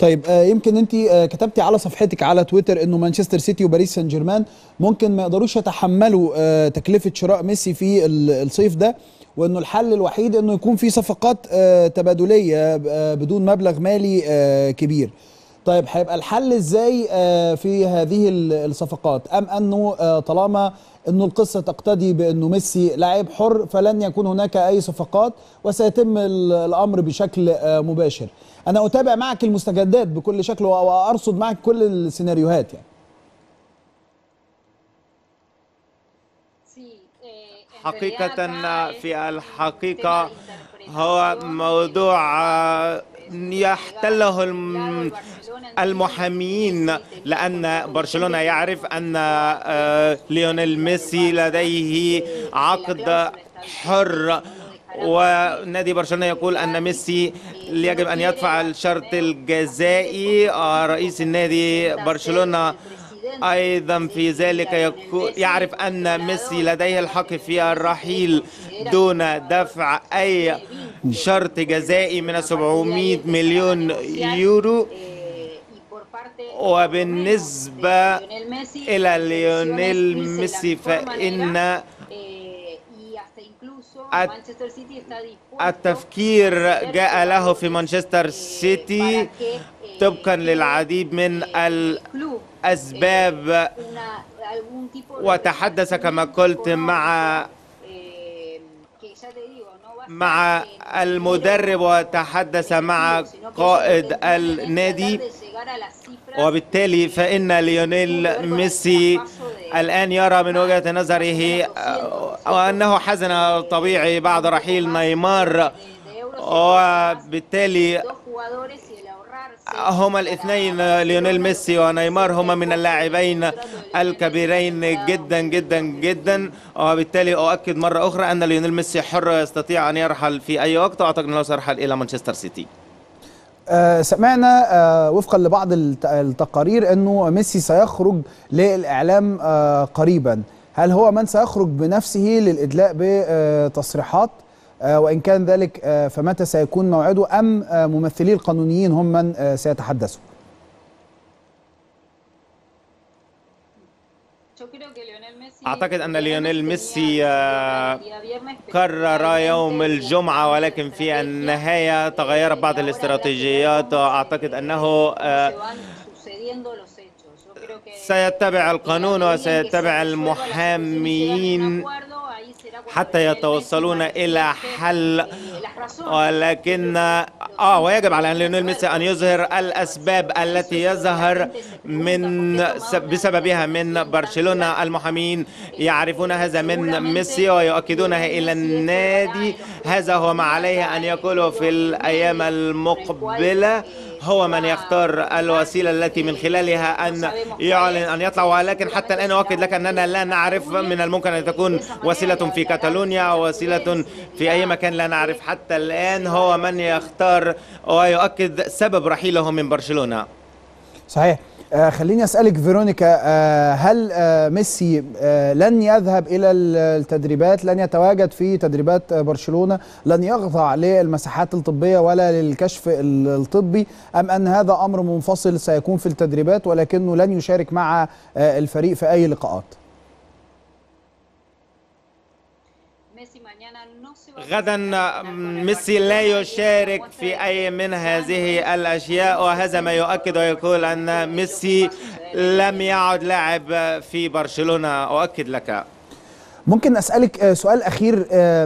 S1: طيب آه، يمكن انت آه، كتبتي على صفحتك على تويتر انه مانشستر سيتي وباريس سان جيرمان ممكن ما يقدروش يتحملوا آه، تكلفة شراء ميسي في ال- الصيف ده وانه الحل الوحيد انه يكون في صفقات تبادلية بدون مبلغ مالي كبير. طيب هيبقى الحل إزاي في هذه ال- الصفقات؟ أم أنه طالما إنه القصة تقتضي بإنه ميسي لاعب حر فلن يكون هناك أي صفقات وسيتم ال- الأمر بشكل مباشر. أنا اتابع معك المستجدات بكل شكل و- وارصد معك كل السيناريوهات يعني
S10: حقيقة في الحقيقة هو موضوع آه، يحتله الم- المحامين لأن برشلونة يعرف أن آه، ليونيل ميسي لديه عقد حر ونادي برشلونة يقول أن ميسي يجب أن يدفع الشرط الجزائي آه، رئيس النادي برشلونة أيضا في ذلك يعرف أن ميسي لديه الحق في الرحيل دون دفع أي شرط جزائي من 700 مليون يورو. وبالنسبة إلى ليونيل ميسي فإن التفكير جاء له في مانشستر سيتي طبقا للعديد من الأسباب وتحدث كما قلت مع مع المدرب وتحدث مع قائد النادي وبالتالي فإن ليونيل ميسي الآن يرى من وجهة نظره آه، وأنه حزن طبيعي بعد رحيل نيمار وبالتالي هما الاثنين ليونيل ميسي ونيمار هما من اللاعبين الكبيرين جدا جدا جدا. وبالتالي أؤكد مرة أخرى أن ليونيل ميسي حر يستطيع أن يرحل في أي وقت وأعتقد أنه سيرحل إلى مانشستر سيتي.
S1: آه، سمعنا آه، وفقا لبعض الت- التقارير إنه ميسي سيخرج للإعلام آه، قريبا. هل هو من سيخرج بنفسه للإدلاء بتصريحات؟ وإن كان ذلك فمتى سيكون موعده؟ أم ممثلي القانونيين هم من سيتحدثوا؟
S10: أعتقد أن ليونيل ميسي آه، قرر يوم الجمعة ولكن في النهاية تغيرت بعض الاستراتيجيات وأعتقد أنه آه، سيتبع القانون وسيتبع المحامين حتى يتوصلون إلى حل ولكن آه ويجب على ليونيل ميسي أن يظهر الأسباب التي يظهر من بسببها من برشلونة. المحامين يعرفون هذا من ميسي ويؤكدونها إلى النادي. هذا هو ما عليه أن يقوله في الأيام المقبلة. هو من يختار الوسيلة التي من خلالها أن يعلن أن يطلع ولكن حتى الآن أؤكد لك أننا لا نعرف من الممكن أن تكون وسيلة في كاتالونيا أو وسيلة في أي مكان لا نعرف. حتى الآن هو من يختار ويؤكد سبب رحيله من برشلونة.
S1: صحيح. آه خليني أسألك فيرونيكا آه هل آه ميسي آه لن يذهب إلى التدريبات لن يتواجد في تدريبات آه برشلونة لن يخضع للمساحات الطبية ولا للكشف الطبي أم أن هذا أمر منفصل سيكون في التدريبات ولكنه لن يشارك مع آه الفريق في أي لقاءات؟
S10: غدا ميسي لا يشارك في أي من هذه الأشياء وهذا ما يؤكد ويقول أن ميسي لم يعد لاعب في برشلونة. أؤكد لك.
S1: ممكن أسألك سؤال أخير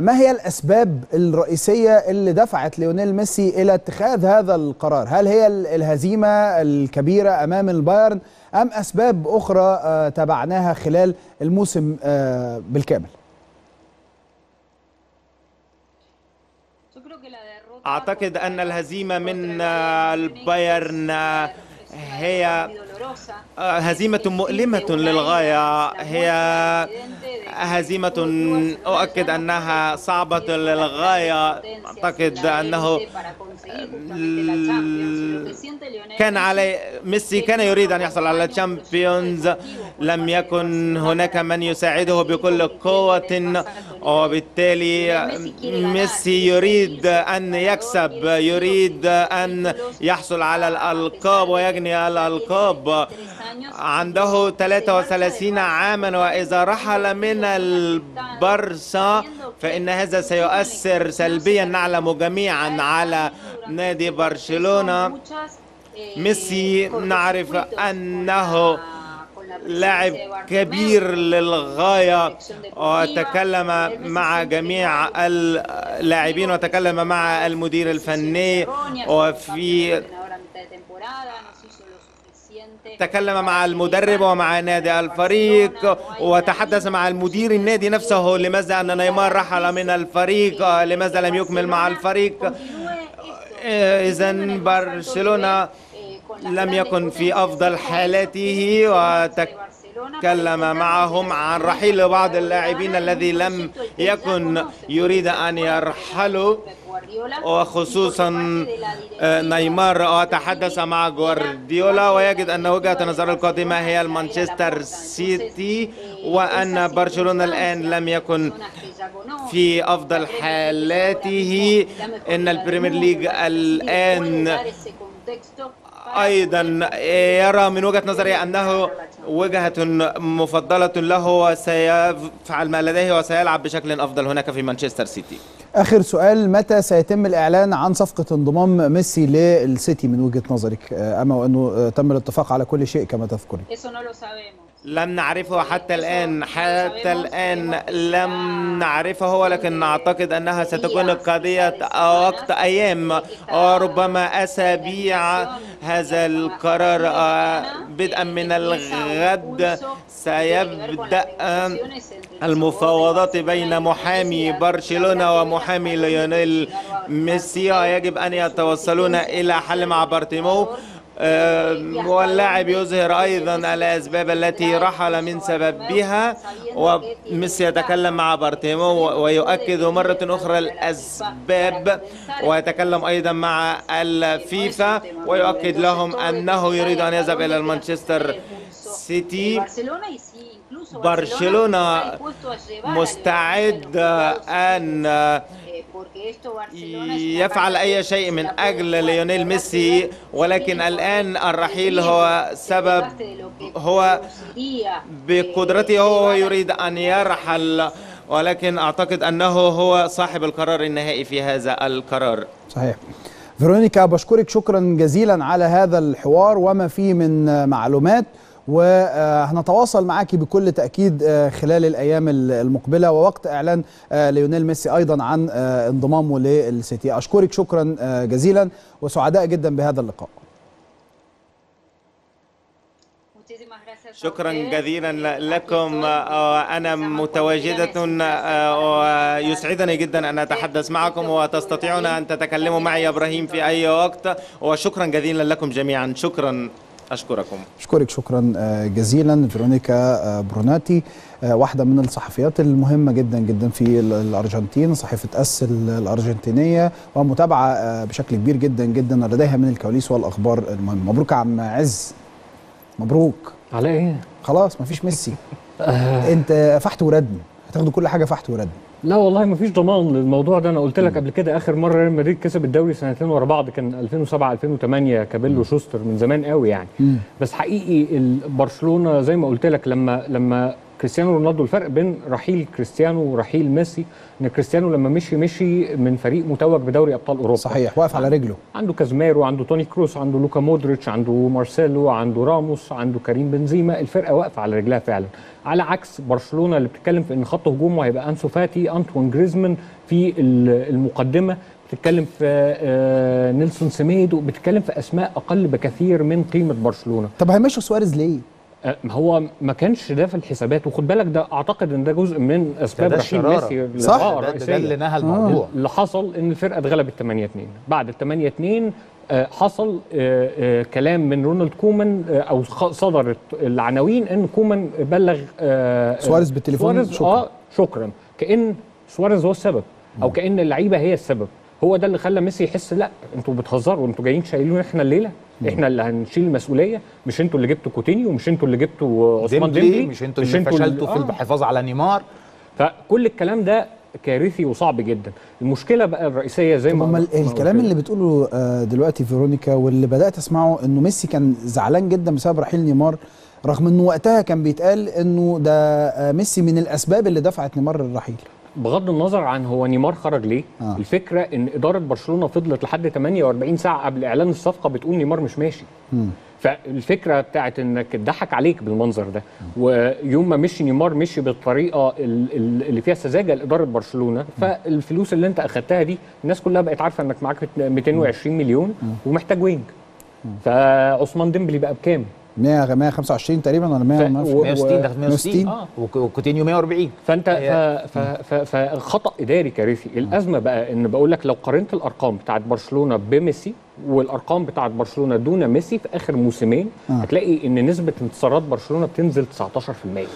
S1: ما هي الأسباب الرئيسية اللي دفعت ليونيل ميسي إلى اتخاذ هذا القرار؟ هل هي الهزيمة الكبيرة أمام البايرن أم أسباب أخرى تابعناها خلال الموسم بالكامل؟
S10: أعتقد أن الهزيمة من البايرن هي هزيمة مؤلمة للغاية. هي هزيمة أؤكد أنها صعبة للغاية. أعتقد أنه كان علي ميسي كان يريد أن يحصل على الشامبيونز لم يكن هناك من يساعده بكل قوة. وبالتالي ميسي يريد أن يكسب يريد أن يحصل على الألقاب ويجني الألقاب. عنده 33 عاما وإذا رحل من البرسا فإن هذا سيؤثر سلبيا. نعلم جميعا على نادي برشلونة ميسي. نعرف أنه لاعب كبير للغاية وتكلم مع جميع اللاعبين وتكلم مع المدير الفني وفي تكلم مع المدرب ومع نادي الفريق وتحدث مع المدير النادي نفسه لماذا أن نيمار رحل من الفريق؟ لماذا لم يكمل مع الفريق؟ إذا برشلونة لم يكن في أفضل حالاته وتكلم معهم عن رحيل بعض اللاعبين الذي لم يكن يريد أن يرحلوا. وخصوصا نيمار وتحدث مع جوارديولا ويجد أن وجهة نظر القادمة هي المانشستر سيتي وأن برشلونة الآن لم يكن في أفضل حالاته. إن البريمير ليج الآن أيضا يرى من وجهة نظري أنه وجهة مفضلة له وسيفعل ما لديه وسيلعب بشكل أفضل هناك في مانشستر سيتي.
S1: آخر سؤال متى سيتم الإعلان عن صفقة انضمام ميسي للسيتي من وجهة نظرك؟ أما وأنه تم الاتفاق على كل شيء كما تذكري.
S10: لم نعرفه حتى الآن حتى الآن لم نعرفه ولكن نعتقد أنها ستكون قضية وقت أيام. وربما أسابيع هذا القرار بدءا من الغد سيبدأ المفاوضات بين محامي برشلونة ومحامي ليونيل ميسي يجب أن يتوصلون إلى حل مع بارتوميو. واللاعب يظهر أيضا الاسباب التي رحل من سببها وميسي يتكلم مع بارتوميو ويؤكد مرة أخرى الأسباب ويتكلم أيضا مع الفيفا ويؤكد لهم أنه يريد أن يذهب إلى المانشستر سيتي. برشلونة مستعد أن يفعل أي شيء من أجل ليونيل ميسي ولكن الآن الرحيل هو سبب هو بقدرته هو يريد أن يرحل ولكن أعتقد أنه هو صاحب القرار النهائي في هذا القرار.
S1: صحيح. فيرونيكا بشكرك شكرا جزيلا على هذا الحوار وما فيه من معلومات. وهنتواصل معاكي بكل تأكيد خلال الأيام المقبلة ووقت إعلان ليونيل ميسي أيضا عن انضمامه للسيتي. أشكرك شكرا جزيلا وسعداء جدا بهذا اللقاء.
S10: شكرا جزيلا لكم. أنا متواجدة ويسعدني جدا أن أتحدث معكم وتستطيعون أن تتكلموا معي يا إبراهيم في أي وقت. وشكرا جزيلا لكم جميعا. شكرا. أشكركم.
S1: أشكرك شكرا جزيلا. فيرونيكا بروناتي واحدة من الصحفيات المهمة جدا جدا في الأرجنتين صحيفة أس الأرجنتينية ومتابعة بشكل كبير جدا جدا لديها من الكواليس والأخبار المهمة. مبروك عم عز. مبروك.
S8: على إيه؟
S1: خلاص مفيش ميسي. (laughs) أنت فحت وردم هتاخدوا كل حاجة فحت وردم
S8: لا والله ما فيش ضمان للموضوع ده. أنا قلت لك قبل كده آخر مرة ريال مدريد كسب الدوري سنتين ورا بعض كان 2007 2008 كابيلو شوستر من زمان قوي يعني. بس حقيقي برشلونة زي ما قلت لك لما لما كريستيانو رونالدو الفرق بين رحيل كريستيانو ورحيل ميسي إن كريستيانو لما مشي مشي من فريق متوج بدوري أبطال أوروبا.
S1: صحيح واقف على رجله.
S8: عنده كازميرو عنده توني كروس عنده لوكا مودريتش عنده مارسيلو عنده راموس عنده كريم بنزيما الفرقة واقفة على رجلها فعلا. على عكس برشلونة اللي بتتكلم في إن خط هجومه هيبقى أنسو فاتي انطوان جريزمان في ال- المقدمة بتتكلم في آه، نيلسون سيميدو بتتكلم في أسماء أقل بكثير من قيمة برشلونة.
S1: طب هيمشوا سواريز ليه؟
S8: آه، ما هو ما كانش ده في الحسابات وخد بالك ده أعتقد إن ده جزء من
S9: أسباب
S8: رحيل. ميسي
S1: صح.
S8: آه،
S9: ده, ده. ده اللي نهى الموضوع
S8: اللي حصل إن الفرقة اتغلبت 8 2 بعد ال 8 2 آه، حصل آه، آه، كلام من رونالد كومان آه، أو صدرت العناوين إن كومان بلغ آه، آه،
S1: سواريز بالتليفون،
S8: سواريز
S1: شكراً.
S8: آه شكرا كأن سواريز هو السبب أو كأن اللعيبة هي السبب هو ده اللي خلى ميسي يحس لأ أنتوا بتهزروا أنتوا جايين تشيلونا إحنا الليلة إحنا اللي هنشيل المسؤولية مش أنتوا اللي جبتوا كوتينيو مش أنتوا اللي جبتوا عثمان
S9: ديمبلي
S8: ديمبلي
S9: مش أنتوا اللي فشلتوا في
S8: آه.
S9: الحفاظ على نيمار
S8: فكل الكلام ده كارثي وصعب جدا المشكلة بقى الرئيسية زي ما
S1: الكلام
S8: لك.
S1: اللي بتقوله آه، دلوقتي فيرونيكا واللي بدأت أسمعه إنه ميسي كان زعلان جدا بسبب رحيل نيمار رغم إنه وقتها كان بيتقال إنه ده آه، ميسي من الأسباب اللي دفعت نيمار للرحيل
S8: بغض النظر عن هو نيمار خرج ليه
S1: آه.
S8: الفكرة إن إدارة برشلونة فضلت لحد 48 ساعة قبل إعلان الصفقة بتقول نيمار مش ماشي.
S1: مم.
S8: فالفكرة بتاعت إنك اتضحك عليك بالمنظر ده ويوم ما مشي نيمار مشي بالطريقة ال- ال- اللي فيها سذاجة لإدارة برشلونة فالفلوس اللي أنت أخدتها دي الناس كلها بقت عارفة إنك معاك 220 مليون ومحتاج wing. فعثمان ديمبلي بقى بكام؟
S1: 100 125 تقريبا ولا 100
S8: ف-
S1: ما أعرفش.
S8: و-
S9: 160 دخل 160
S8: 160.
S9: آه وك- وكوتينيو 140
S8: فأنت فخطأ إداري كارثي الأزمة بقى إن بقول لك لو قارنت الأرقام بتاعت برشلونة بميسي والأرقام بتاعت برشلونة دون ميسي في آخر موسمين
S1: آه.
S8: هتلاقي إن نسبة انتصارات برشلونة بتنزل 19%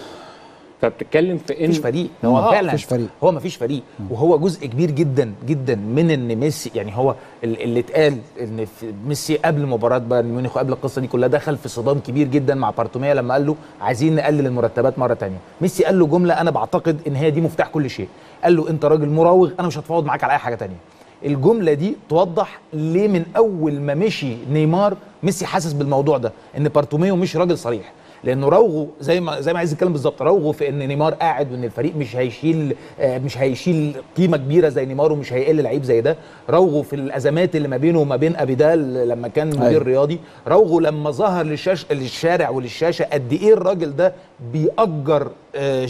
S8: فبتتكلم في إن
S9: مفيش فريق. هو
S8: آه،
S9: فعلا
S1: مفيش فريق.
S9: هو مفيش فريق. وهو جزء كبير جدا جدا من إن ميسي يعني هو ال- اللي اتقال إن ميسي قبل مباراة بايرن ميونخ وقبل القصة دي كلها دخل في صدام كبير جدا مع بارتوميو لما قال له عايزين نقلل المرتبات مرة تانية. ميسي قال له جملة أنا بعتقد إن هي دي مفتاح كل شيء. قال له أنت راجل مراوغ أنا مش هتفاوض معاك على أي حاجة تانية. الجملة دي توضح ليه من أول ما مشي نيمار ميسي حاسس بالموضوع ده إن بارتوميو مش راجل صريح. لأنه راوغه زي ما زي ما عايز يتكلم بالظبط راوغه في إن نيمار قاعد وإن الفريق مش هيشيل آه، مش هيشيل قيمة كبيرة زي نيمار ومش هيقل لعيب زي ده راوغه في الأزمات اللي ما بينه وما بين أبيدال لما كان مدير
S1: أيوة.
S9: رياضي راوغه لما ظهر للشاش للشارع وللشاشة قد إيه الراجل ده بيأجر آه،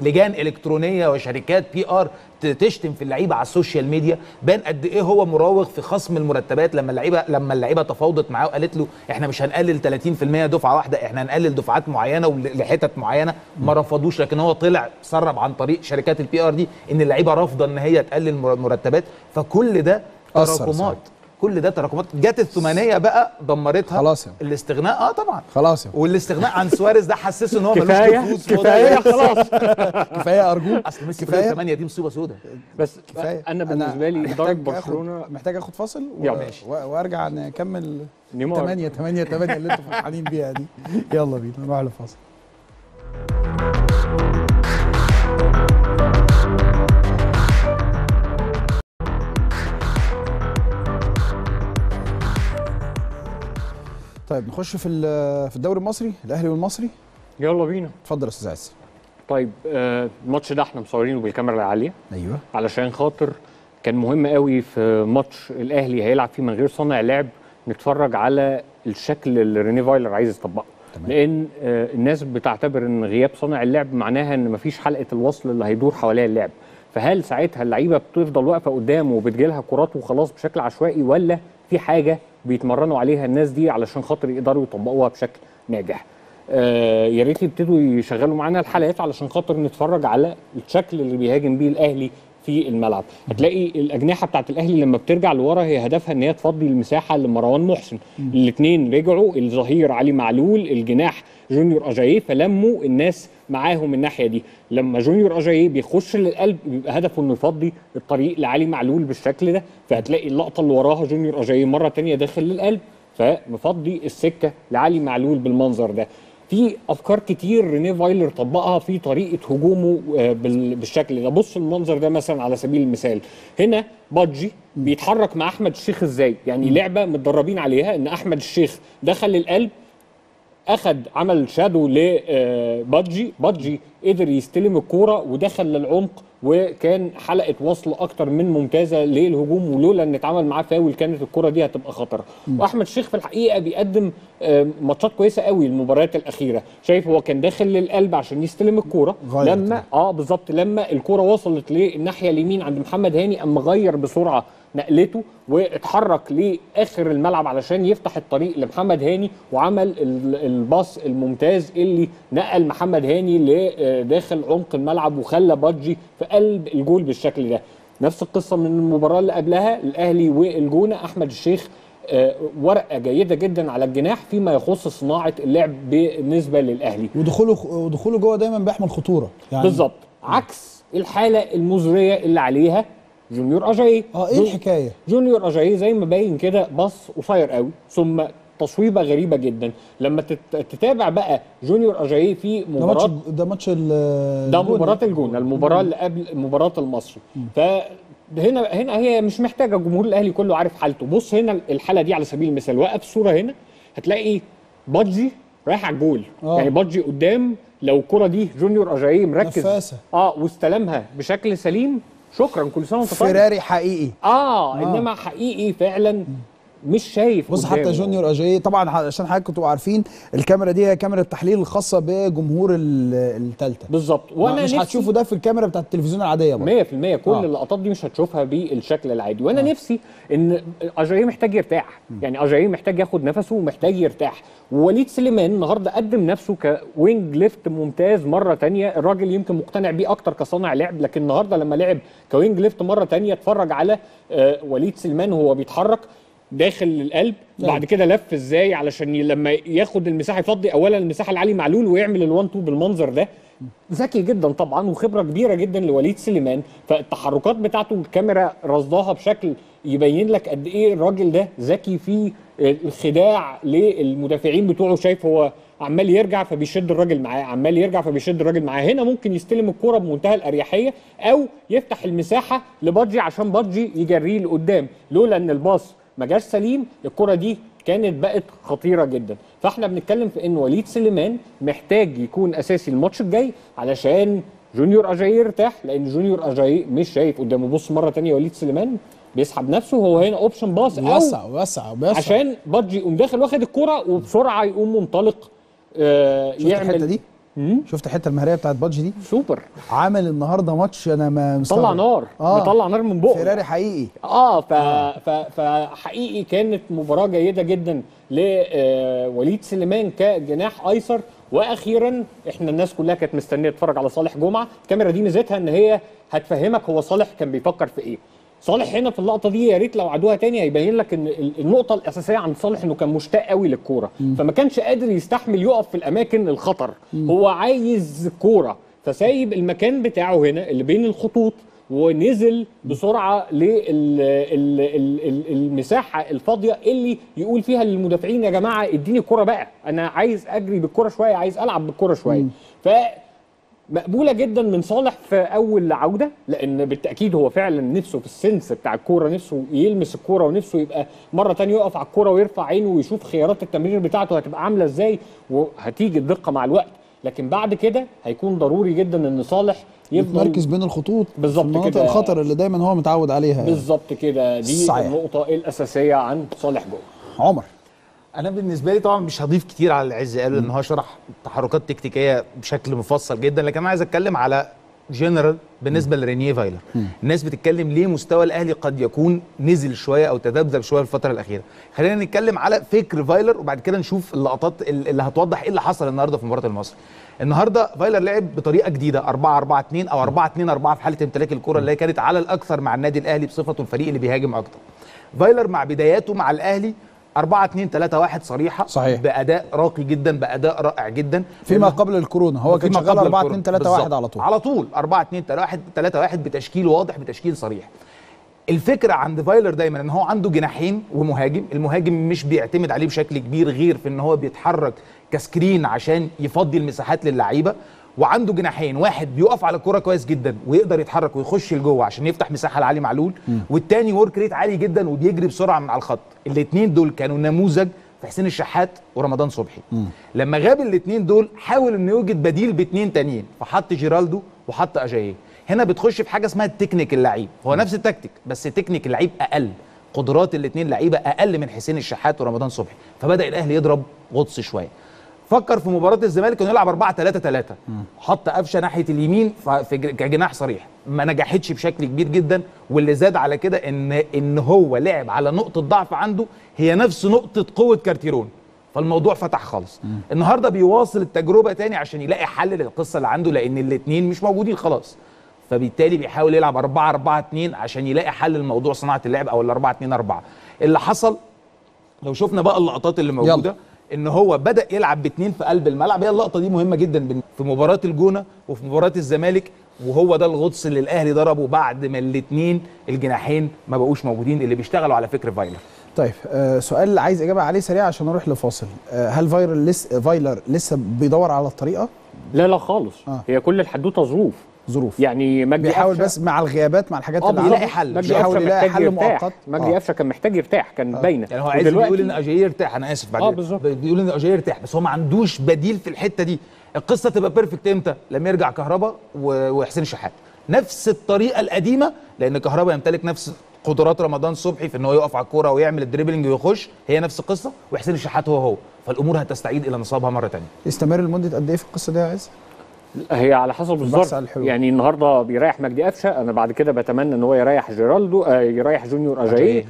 S9: لجان إلكترونية وشركات PR تشتم في اللعيبة على السوشيال ميديا بان قد إيه هو مراوغ في خصم المرتبات لما اللعيبة لما اللعيبة تفاوضت معاه وقالت له إحنا مش هنقلل 30% دفعة واحدة إحنا هنقلل دفعات معينة ولحتت معينة. ما رفضوش لكن هو طلع سرب عن طريق شركات ال PR دي إن اللعيبة رافضة إن هي تقلل مر- مرتبات. فكل ده تراكمات. كل ده تراكمات جت الثمانية بقى دمرتها.
S1: خلاص يعني.
S9: الاستغناء آه طبعا.
S1: خلاص يا
S9: والاستغناء عن سواريز ده حسسه إن هو ملوش
S8: كفايه
S9: نفوذ
S8: كفاية خلاص.
S1: كفاية أرجوك
S9: أصل ميسي
S1: كفاية.
S9: 8 دي مصيبة سوداء
S8: بس
S1: كفاية.
S8: أنا بالنسبة لي اداره
S1: آخد-
S8: برشلونة
S1: محتاج آخد فاصل و...
S8: يلا. ماشي.
S1: و... وأرجع نكمل
S8: نيمار.
S1: 8 8 8 اللي أنتوا فرحانين بيها دي. يلا بينا نروح لفاصل طيب نخش في في الدوري المصري الأهلي والمصري.
S8: يلا بينا.
S1: اتفضل يا أستاذ عز
S8: طيب آه، الماتش ده إحنا مصورينه بالكاميرا العالية.
S1: أيوه.
S8: علشان خاطر كان مهم قوي في ماتش الأهلي هيلعب فيه من غير صانع لعب نتفرج على الشكل اللي ريني فايلر عايز يطبقه.
S1: تمام.
S8: لأن آه، الناس بتعتبر إن غياب صانع اللعب معناها إن مفيش حلقة الوصل اللي هيدور حواليها اللعب. فهل ساعتها اللعيبة بتفضل واقفة قدامه وبتجيلها كرات وخلاص بشكل عشوائي ولا في حاجة بيتمرنوا عليها الناس دي علشان خاطر يقدروا يطبقوها بشكل ناجح. آه يا ريت يبتدوا يشغلوا معانا الحلقات علشان خاطر نتفرج على الشكل اللي بيهاجم بيه الأهلي في الملعب. هتلاقي الأجنحة بتاعت الأهلي لما بترجع لورا هي هدفها إن هي تفضي المساحة لمروان محسن. الاثنين رجعوا الظهير علي معلول الجناح جونيور اجاييه فلموا الناس معاهم الناحية دي. لما جونيور اجاييه بيخش للقلب بيبقى هدفه إنه يفضي الطريق لعلي معلول بالشكل ده. فهتلاقي اللقطة اللي وراها جونيور اجاييه مرة تانية داخل للقلب فمفضي السكة لعلي معلول بالمنظر ده. في افكار كتير رينيه فايلر طبقها في طريقة هجومه آه، بال- بالشكل ده. بص المنظر ده مثلا على سبيل المثال. هنا بادجي بيتحرك مع أحمد الشيخ إزاي؟ يعني لعبة متدربين عليها إن أحمد الشيخ دخل القلب اخد عمل shadow لبادجي بادجي. قدر يستلم الكورة ودخل للعمق وكان حلقة وصل أكتر من ممتازة للهجوم ولولا إن اتعمل معاه فاول كانت الكورة دي هتبقى خطره وأحمد الشيخ في الحقيقة بيقدم آه، ماتشات كويسة قوي المباريات الأخيرة. شايف هو كان داخل للقلب عشان يستلم الكورة.
S1: غير
S8: لما آه بالظبط لما الكورة وصلت للناحية اليمين عند محمد هاني أما غير بسرعة نقلته واتحرك لآخر الملعب علشان يفتح الطريق لمحمد هاني وعمل ال- ال pass الممتاز اللي نقل محمد هاني لداخل عمق الملعب وخلى بادجي في قلب الجول بالشكل ده. نفس القصة من المباراة اللي قبلها الأهلي والجونة أحمد الشيخ آه، ورقة جيدة جدا على الجناح فيما يخص صناعة اللعب بالنسبة للأهلي.
S1: ودخوله ودخوله جوه دايما بيحمل خطورة. يعني
S8: بالظبط. عكس الحالة المزرية اللي عليها جونيور أجاي.
S1: آه إيه الحكاية؟
S8: جونيور أجاي زي ما باين كده pass قصير قوي ثم تصويبة غريبة جدا. لما تت- تتابع بقى جونيور أجاي في
S1: ده ماتش
S8: مباراة
S1: ده ماتش
S8: ده
S1: الجون.
S8: مباراة الجونة المباراة اللي قبل مباراه المصري. فهنا هنا هي مش محتاجة الجمهور الأهلي كله عارف حالته. بص هنا الحالة دي على سبيل المثال وقف صورة هنا هتلاقي بادجي رايح على الجول.
S1: آه.
S8: يعني بادجي قدام لو الكرة دي جونيور أجاي مركز
S1: نفاسة.
S8: آه واستلمها بشكل سليم شكرا كل سنة وأنت طيب
S1: فيراري حقيقي
S8: آه.
S1: آه
S8: إنما حقيقي فعلا مش شايف
S1: بص. حتى جونيور أجاي طبعا عشان حضرتك كنتوا عارفين الكاميرا دي هي كاميرا التحليل الخاصة بجمهور الثالثه
S8: بالظبط. وأنا
S1: مش
S8: نفسي-
S1: هتشوفوا ده في الكاميرا بتاعت التلفزيون العادية برضه.
S8: 100% كل
S1: آه.
S8: اللقطات دي مش هتشوفها بالشكل العادي. وأنا آه. نفسي إن أجاي محتاج يرتاح. يعني أجاي محتاج ياخد نفسه ومحتاج يرتاح. ووليد سليمان النهارده قدم نفسه ك wing left ممتاز مرة تانية. الراجل يمكن مقتنع بيه أكتر كصانع لعب لكن النهارده لما لعب ك wing left مرة تانية اتفرج على آه وليد سليمان وهو بيتحرك. داخل القلب
S1: أيوة.
S8: بعد كده لف إزاي علشان لما ياخد المساحة يفضي اولا المساحة لعلي معلول ويعمل ال one two بالمنظر ده. ذكي جدا طبعا وخبرة كبيرة جدا لوليد سليمان. فالتحركات بتاعته الكاميرا رصداها بشكل يبين لك قد إيه الراجل ده ذكي في الخداع للمدافعين بتوعه. شايف هو عمال يرجع فبيشد الراجل معاه عمال يرجع فبيشد الراجل معاه. هنا ممكن يستلم الكرة بمنتهى الأريحية أو يفتح المساحة لبادجي عشان بادجي يجريه لقدام. لولا إن ال pass ما جاش سليم الكرة دي كانت بقت خطيرة جدا. فإحنا بنتكلم في إن وليد سليمان محتاج يكون أساسي الماتش الجاي علشان جونيور اجاي يرتاح لأن جونيور اجاي مش شايف قدامه. بص مرة تانية وليد سليمان بيسحب نفسه هو هنا option pass أو
S1: وسع وسع وسع
S8: عشان بادجي يقوم داخل واخد الكرة وبسرعة يقوم منطلق آه
S1: شفت الحتة
S8: يعمل
S1: شفت الحته المهرية بتاعت بادجي دي؟
S8: سوبر.
S1: عامل النهارده ماتش أنا ما مستغرب.
S8: طلع نار.
S1: آه.
S8: مطلع نار من بقه.
S1: فيراري حقيقي.
S8: آه ف... ف... فحقيقي كانت مباراة جيدة جدا لوليد سليمان كجناح أيسر. وأخيرا إحنا الناس كلها كانت مستنية تتفرج على صالح جمعة. الكاميرا دي ميزتها إن هي هتفهمك هو صالح كان بيفكر في إيه. صالح هنا في اللقطة دي يا ريت لو عادوها تاني هيبين لك إن ال- النقطة الأساسية عند صالح إنه كان مشتاق قوي للكورة. فما كانش قادر يستحمل يقف في الأماكن الخطر. هو عايز كورة. فسايب المكان بتاعه هنا اللي بين الخطوط ونزل بسرعة للمساحه الفاضية اللي يقول فيها للمدافعين يا جماعة اديني الكورة بقى. أنا عايز أجري بالكورة شوية عايز ألعب بالكورة شوية. ف مقبولة جدا من صالح في أول عودة لأن بالتأكيد هو فعلا نفسه في السنس بتاع الكورة نفسه يلمس الكورة ونفسه يبقى مرة تانية يقف على الكورة ويرفع عينه ويشوف خيارات التمرير بتاعته هتبقى عاملة إزاي وهتيجي الدقة مع الوقت لكن بعد كده هيكون ضروري جدا إن صالح يفضل
S1: يتمركز بين الخطوط
S8: بالظبط
S1: في المناطق
S8: كده.
S1: الخطر اللي دايما هو متعود عليها يعني.
S8: بالظبط كده دي
S1: صحيح.
S8: النقطة الأساسية عن صالح جوه
S1: عمر
S9: أنا بالنسبة لي طبعا مش هضيف كتير على اللي عز قاله لأن هو شرح تحركات تكتيكية بشكل مفصل جدا لكن أنا عايز أتكلم على جنرال بالنسبة لرينيه فايلر. الناس بتتكلم ليه مستوى الأهلي قد يكون نزل شوية أو تذبذب شوية الفترة الأخيرة. خلينا نتكلم على فكر فايلر وبعد كده نشوف اللقطات اللي هتوضح إيه اللي حصل النهارده في مباراة المصري. النهارده فايلر لعب بطريقة جديدة 4 4 2 أو 4 2 4 في حالة امتلاك الكرة اللي هي كانت على الأكثر مع النادي الأهلي بصفته الفريق اللي بيهاجم أكتر. فايلر مع بداياته مع الأهلي 4 2 3 1 صريحة
S1: صحيح.
S9: بأداء راقي جدا بأداء رائع جدا.
S1: فيما قبل الكورونا. هو كان شغال
S9: قبل
S1: 4
S9: الكورونا.
S1: 2 3 1
S9: بالظبط.
S1: على طول.
S9: على طول. 4 2 3 1 3 1 بتشكيل واضح بتشكيل صريح. الفكرة عند فايلر دايما إن هو عنده جناحين ومهاجم. المهاجم مش بيعتمد عليه بشكل كبير غير في إن هو بيتحرك ك screen عشان يفضي المساحات للعيبة. وعنده جناحين. واحد بيقف على الكوره كويس جدا ويقدر يتحرك ويخش لجوه عشان يفتح مساحة لعلي معلول. والتاني work rate عالي جدا وبيجري بسرعة من على الخط. الاثنين دول كانوا نموذج في حسين الشحات ورمضان صبحي. لما غاب الاثنين دول حاول إنه يوجد بديل باثنين تانيين. فحط جيرالدو وحط أجاييه. هنا بتخش في حاجة اسمها التكنيك اللعيب. هو نفس التكتيك بس تكنيك اللعيب أقل. قدرات الاثنين لعيبة أقل من حسين الشحات ورمضان صبحي. فبدأ الأهلي يضرب غطس شوية. فكر في مباراة الزمالك إنه يلعب 4 3 3 حط قفشة ناحية اليمين كجناح صريح. ما نجحتش بشكل كبير جدا واللي زاد على كده إن إن هو لعب على نقطة ضعف عنده هي نفس نقطة قوة كارتيرون. فالموضوع فتح خالص. النهارده بيواصل التجربة تاني عشان يلاقي حل للقصة اللي عنده لأن الاثنين مش موجودين خلاص. فبالتالي بيحاول يلعب 4 4 2 عشان يلاقي حل لموضوع صناعة اللعب أو ال 4 2 4 اللي حصل لو شفنا بقى اللقطات اللي موجودة إن هو بدأ يلعب باثنين في قلب الملعب. هي اللقطة دي مهمة جدا في مباراة الجونة وفي مباراة الزمالك وهو ده الغطس اللي الأهلي ضربه بعد ما الاثنين الجناحين ما بقوش موجودين اللي بيشتغلوا على فكر فايلر.
S1: طيب آه سؤال عايز إجابة عليه سريع عشان أروح لفاصل. آه هل فايلر لسه فايلر لسه بيدور على الطريقة؟
S8: لا لا خالص.
S1: آه.
S8: هي كل الحدوتة ظروف.
S1: ظروف.
S8: يعني مجدي
S1: بيحاول بس مع الغيابات مع الحاجات
S8: آه
S1: اللي
S8: بيلاقي حل مجدي
S1: بيحاول يلاقي حل مؤقت.
S8: مجدي قفشه كان محتاج يرتاح كان باينة.
S9: يعني هو عايز بيقول إن اجاي يرتاح أنا آسف بعد آه.
S8: بالظبط.
S9: بيقول إن اجاي يرتاح بس هو ما عندوش بديل في الحتة دي. القصة تبقى perfect إمتى؟ لما يرجع كهربا وحسين الشحات. نفس الطريقة القديمة لأن كهربا يمتلك نفس قدرات رمضان صبحي في إن هو يقف على الكورة ويعمل ال dribbling ويخش. هي نفس القصة وحسين الشحات هو هو. فالأمور هتستعيد إلى نصابها مرة ثانية
S1: يستمر لمدة قد إيه في القصة دي يا عز؟
S8: هي على حسب الظرف
S1: على الحلول.
S8: يعني النهارده بيريح مجدي قفشه أنا بعد كده بتمنى ان هو يريح جيرالدو آه يريح جونيور اجاييه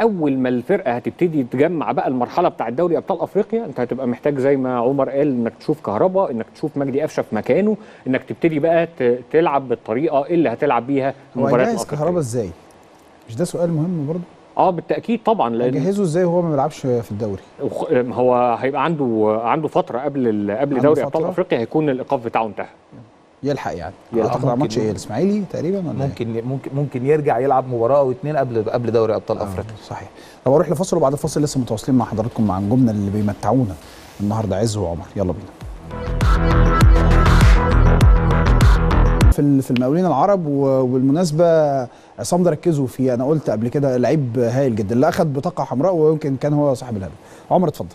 S8: اول ما الفرقه هتبتدي تجمع بقى المرحله بتاع الدوري ابطال افريقيا انت هتبقى محتاج زي ما عمر قال انك تشوف كهربا انك تشوف مجدي قفشه في مكانه انك تبتدي بقى تلعب بالطريقة اللي هتلعب بيها الافريقيه
S1: كهربا إزاي؟ مش ده سؤال مهم برضه؟
S8: آه بالتاكيد طبعا لأن
S1: هيجهزه إزاي وهو ما بيلعبش في الدوري؟
S8: هو هيبقى عنده عنده فترة قبل ال- قبل دوري
S1: أبطال؟
S8: أفريقيا هيكون الإيقاف بتاعه انتهى
S1: يلحق يعني
S8: يلحق.
S9: أعتقد
S1: ماتش
S9: إيه.
S1: الإسماعيلي تقريبا ولا إيه؟
S9: ممكن ممكن ممكن يرجع يلعب مباراة أو اتنين قبل قبل دوري أبطال أفريقيا
S1: صحيح طب أروح لفاصل وبعد الفاصل لسه متواصلين مع حضراتكم مع نجومنا اللي بيمتعونا النهارده عز وعمر يلا بينا في في المقاولين العرب وبالمناسبه عصام ده ركزوا فيه أنا قلت قبل كده لعيب هايل جدا اللي اخذ بطاقة حمراء ويمكن كان هو صاحب الهدف. عمر اتفضل.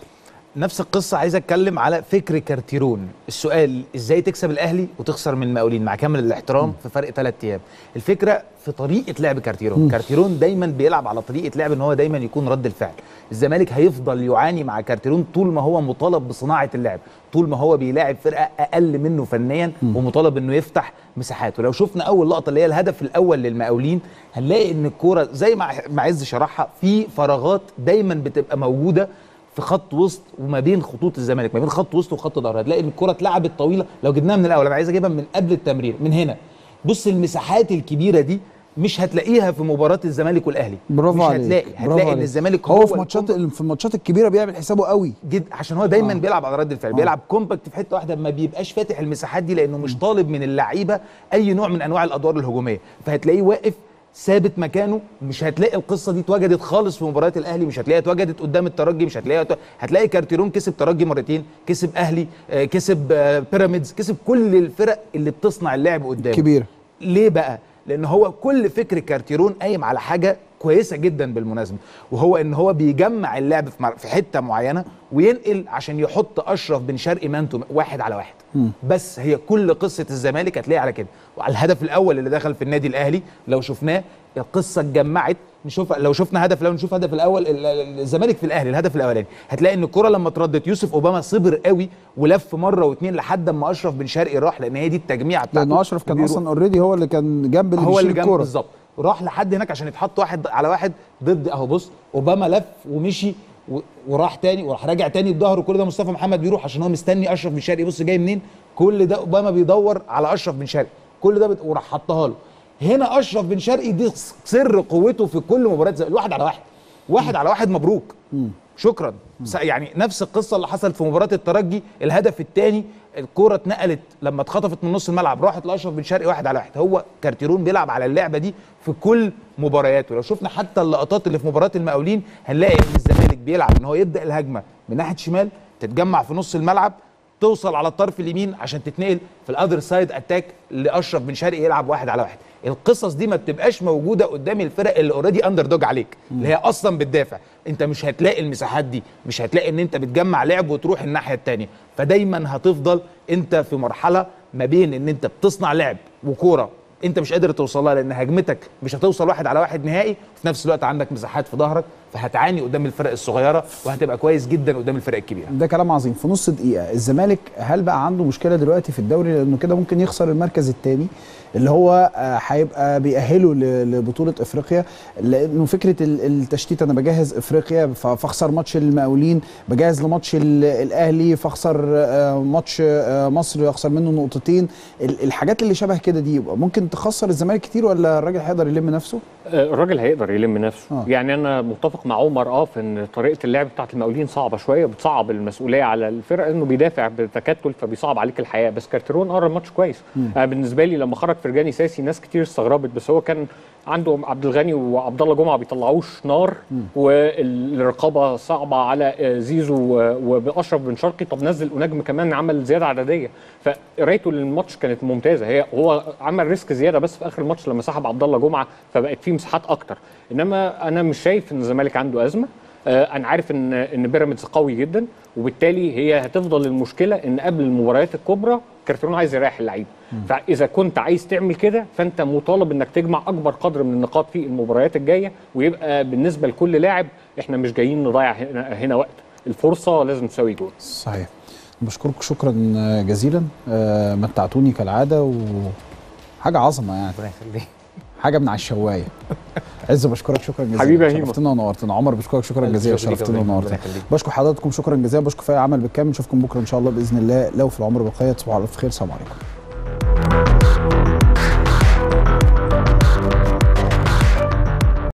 S9: نفس القصة عايز أتكلم على فكر كارتيرون. السؤال إزاي تكسب الأهلي وتخسر من المقاولين مع كامل الاحترام في فرق ثلاث أيام. الفكرة في طريقة لعب كارتيرون.
S1: مم.
S9: كارتيرون دايما بيلعب على طريقة لعب إن هو دايما يكون رد الفعل. الزمالك هيفضل يعاني مع كارتيرون طول ما هو مطالب بصناعة اللعب طول ما هو بيلاعب فرقة أقل منه فنيا ومطالب إنه يفتح مساحات. ولو شفنا أول لقطة اللي هي الهدف الأول للمقاولين هنلاقي إن الكورة زي ما ما عز شرحها في فراغات دايما بتبقى موجودة في خط وسط وما بين خطوط الزمالك ما بين خط وسط وخط ظهر هتلاقي ان الكرة اتلعبت طويلة لو جبناها من الأول أنا عايز أجيبها من قبل التمرير من هنا بص المساحات الكبيرة دي مش هتلاقيها في مباراة الزمالك والأهلي
S1: برافو
S9: مش
S1: عليك
S9: هتلاقي
S1: برافو
S9: هتلاقي إن
S1: عليك.
S9: الزمالك
S1: هو في
S9: ال compact
S1: ماتشات في الماتشات الكبيرة بيعمل حسابه قوي
S9: جد عشان هو دايما
S1: آه.
S9: بيلعب على رد الفعل.
S1: آه.
S9: بيلعب compact في حتة واحدة ما بيبقاش فاتح المساحات دي لأنه مش طالب من اللعيبة أي نوع من أنواع الأدوار الهجومية فهتلاقيه واقف ثابت مكانه مش هتلاقي القصة دي اتوجدت خالص في مباريات الأهلي مش هتلاقيها اتوجدت قدام الترجي مش هتلاقيها هتلاقي كارتيرون كسب ترجي مرتين كسب أهلي آه، كسب آه، بيراميدز كسب كل الفرق اللي بتصنع اللعب قدامه
S1: كبيرة
S9: ليه بقى؟ لأن هو كل فكر كارتيرون قايم على حاجة كويسة جدا بالمناسبة وهو إن هو بيجمع اللعب في حتة معينة وينقل عشان يحط أشرف بن شرقي man to واحد على واحد.
S1: مم.
S9: بس هي كل قصة الزمالك هتلاقي على كده. وعلى الهدف الأول اللي دخل في النادي الأهلي لو شفناه القصة اتجمعت نشوف لو شفنا هدف لو نشوف هدف الأول ال- ال- الزمالك في الأهلي الهدف الأولاني. هتلاقي إن الكرة لما اتردت يوسف أوباما صبر قوي ولف مرة واثنين لحد اما أشرف بن شرقي راح لأن هي دي التجميعة بتاعته.
S1: لأن أشرف كان. أصلا already هو اللي كان جنب اللي
S9: هو اللي جنب بالظبط. راح لحد هناك عشان يتحط واحد على واحد ضد اهو. بص اوباما لف ومشي وراح تاني وراح راجع تاني بظهره كل ده مصطفى محمد بيروح عشان هو مستني اشرف بن شرقي. بص جاي منين؟ كل ده اوباما بيدور على اشرف بن شرقي. كل ده بت... وراح حطها له. هنا اشرف بن شرقي دي سر قوته في كل مباراه زي واحد على واحد. واحد على واحد مبروك. شكرا. س- يعني نفس القصة اللي حصلت في مباراة الترجي. الهدف الثاني الكوره اتنقلت لما اتخطفت من نص الملعب راحت لأشرف بن شرقي واحد على واحد. هو كارتيرون بيلعب على اللعبة دي في كل مبارياته. لو شفنا حتى اللقطات اللي في مباراة المقاولين هنلاقي إن الزمالك بيلعب إن هو يبدأ الهجمة من ناحية شمال تتجمع في نص الملعب توصل على الطرف اليمين عشان تتنقل في ال other side attack لأشرف بن شرقي يلعب واحد على واحد. القصص دي ما بتبقاش موجودة قدام الفرق اللي already underdog عليك اللي هي أصلا بتدافع. أنت مش هتلاقي المساحات دي مش هتلاقي إن أنت بتجمع لعب وتروح الناحية الثانية فدايما هتفضل أنت في مرحلة ما بين إن أنت بتصنع لعب وكورة أنت مش قادر توصلها لأن هجمتك مش هتوصل واحد على واحد نهائي وفي نفس الوقت عندك مساحات في ظهرك. فهتعاني قدام الفرق الصغيرة وهتبقى كويس جدا قدام الفرق الكبيرة.
S1: ده كلام عظيم. في نص دقيقه الزمالك هل بقى عنده مشكلة دلوقتي في الدوري؟ لأنه كده ممكن يخسر المركز الثاني اللي هو آه، هيبقى بيأهله ل- لبطولة إفريقيا. لأنه فكرة ال- التشتيت أنا بجهز إفريقيا فأخسر ماتش المقاولين بجهز لماتش ال- الأهلي فأخسر آه، ماتش آه، مصر اخسر منه نقطتين. ال- الحاجات اللي شبه كده دي ممكن تخسر الزمالك كتير ولا الراجل هيقدر يلم نفسه؟
S8: الراجل هيقدر يلم نفسه.
S1: آه.
S8: يعني أنا متفق مع عمر آه في إن طريقة اللعب بتاعت المقاولين صعبة شوية بتصعب المسؤولية على الفرق إنه بيدافع بتكتل فبيصعب عليك الحياة. بس كارتيرون قرا الماتش كويس. آه بالنسبة لي لما خرج فرجاني ساسي ناس كتير استغربت بس هو كان عنده عبد الغني وعبد الله جمعه بيطلعوا نار. والرقابة صعبة على آه، زيزو و- وبأشرف بن شرقي. طب نزل أوناجم كمان عمل زيادة عددية. فقرايته للماتش كانت ممتازة. هي هو عمل risk زيادة بس في آخر الماتش لما سحب عبد الله جمعة فبقت فيه مساحات أكتر. إنما أنا مش شايف إن الزمالك عنده أزمة. آه، أنا عارف ان إن بيراميدز قوي جدا وبالتالي هي هتفضل المشكلة إن قبل المباريات الكبرى كارتيرون عايز يريح اللعيبه فإذا كنت عايز تعمل كده فأنت مطالب إنك تجمع أكبر قدر من النقاط في المباريات الجاية ويبقى بالنسبة لكل لاعب إحنا مش جايين نضيع هنا, هنا وقت. الفرصة لازم تساوي جول.
S1: صحيح. بشكرك شكرا جزيلا. آه، متعتوني كالعادة وحاجه عظمة يعني.
S9: ربنا يخليك.
S1: حاجة من على الشواية. عز بشكرك شكرا جزيلا.
S8: حبيبي.
S1: شرفتنا ونورتنا. عمر بشكرك شكرا جزيلا. شرفتنا ونورتنا. بشكر حضراتكم شكرا جزيلا. بشكر فريق عمل بالكامل. نشوفكم بكرة إن شاء الله بإذن الله. لو في العمر بقيه تصبحوا على خير. سلام عليكم.